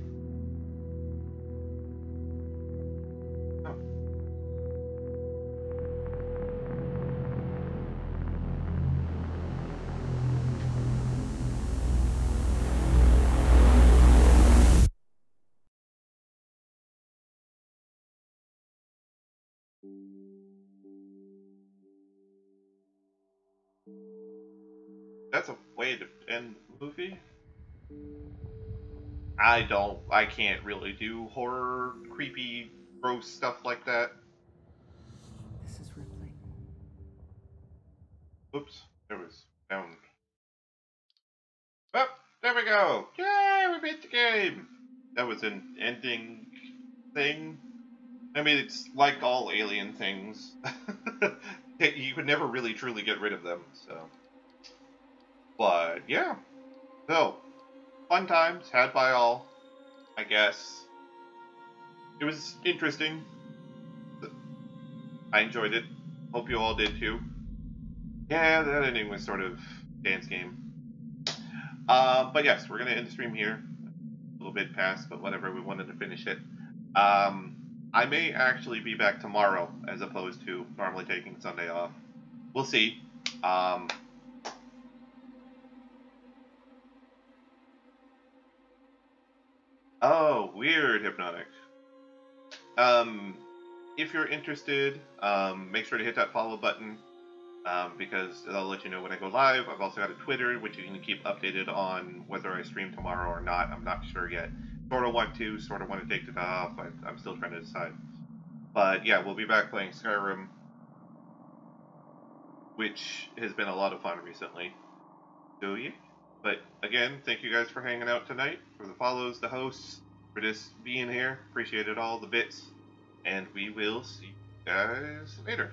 I don't. I can't really do horror, creepy, gross stuff like that. This is Ripley. Oops, there was down. Oh, there we go! Yay, we beat the game! That was an ending thing. I mean, it's like all alien things. you could never really truly get rid of them, so. But, yeah. So, fun times, had by all, I guess. It was interesting. I enjoyed it. Hope you all did too. Yeah, that ending was sort of dance game. Uh, but yes, we're gonna end the stream here. A little bit past, but whatever. We wanted to finish it. Um, I may actually be back tomorrow as opposed to normally taking Sunday off. We'll see. Um, oh, weird hypnotic. Um, if you're interested, um, make sure to hit that follow button um, because I'll let you know when I go live. I've also got a Twitter, which you can keep updated on whether I stream tomorrow or not. I'm not sure yet. Sort of want to, sort of want to take it off. I, I'm still trying to decide. But yeah, we'll be back playing Skyrim, which has been a lot of fun recently. So yeah. But again, thank you guys for hanging out tonight, for the follows, the hosts, for just being here. Appreciated all, the bits. And we will see you guys later.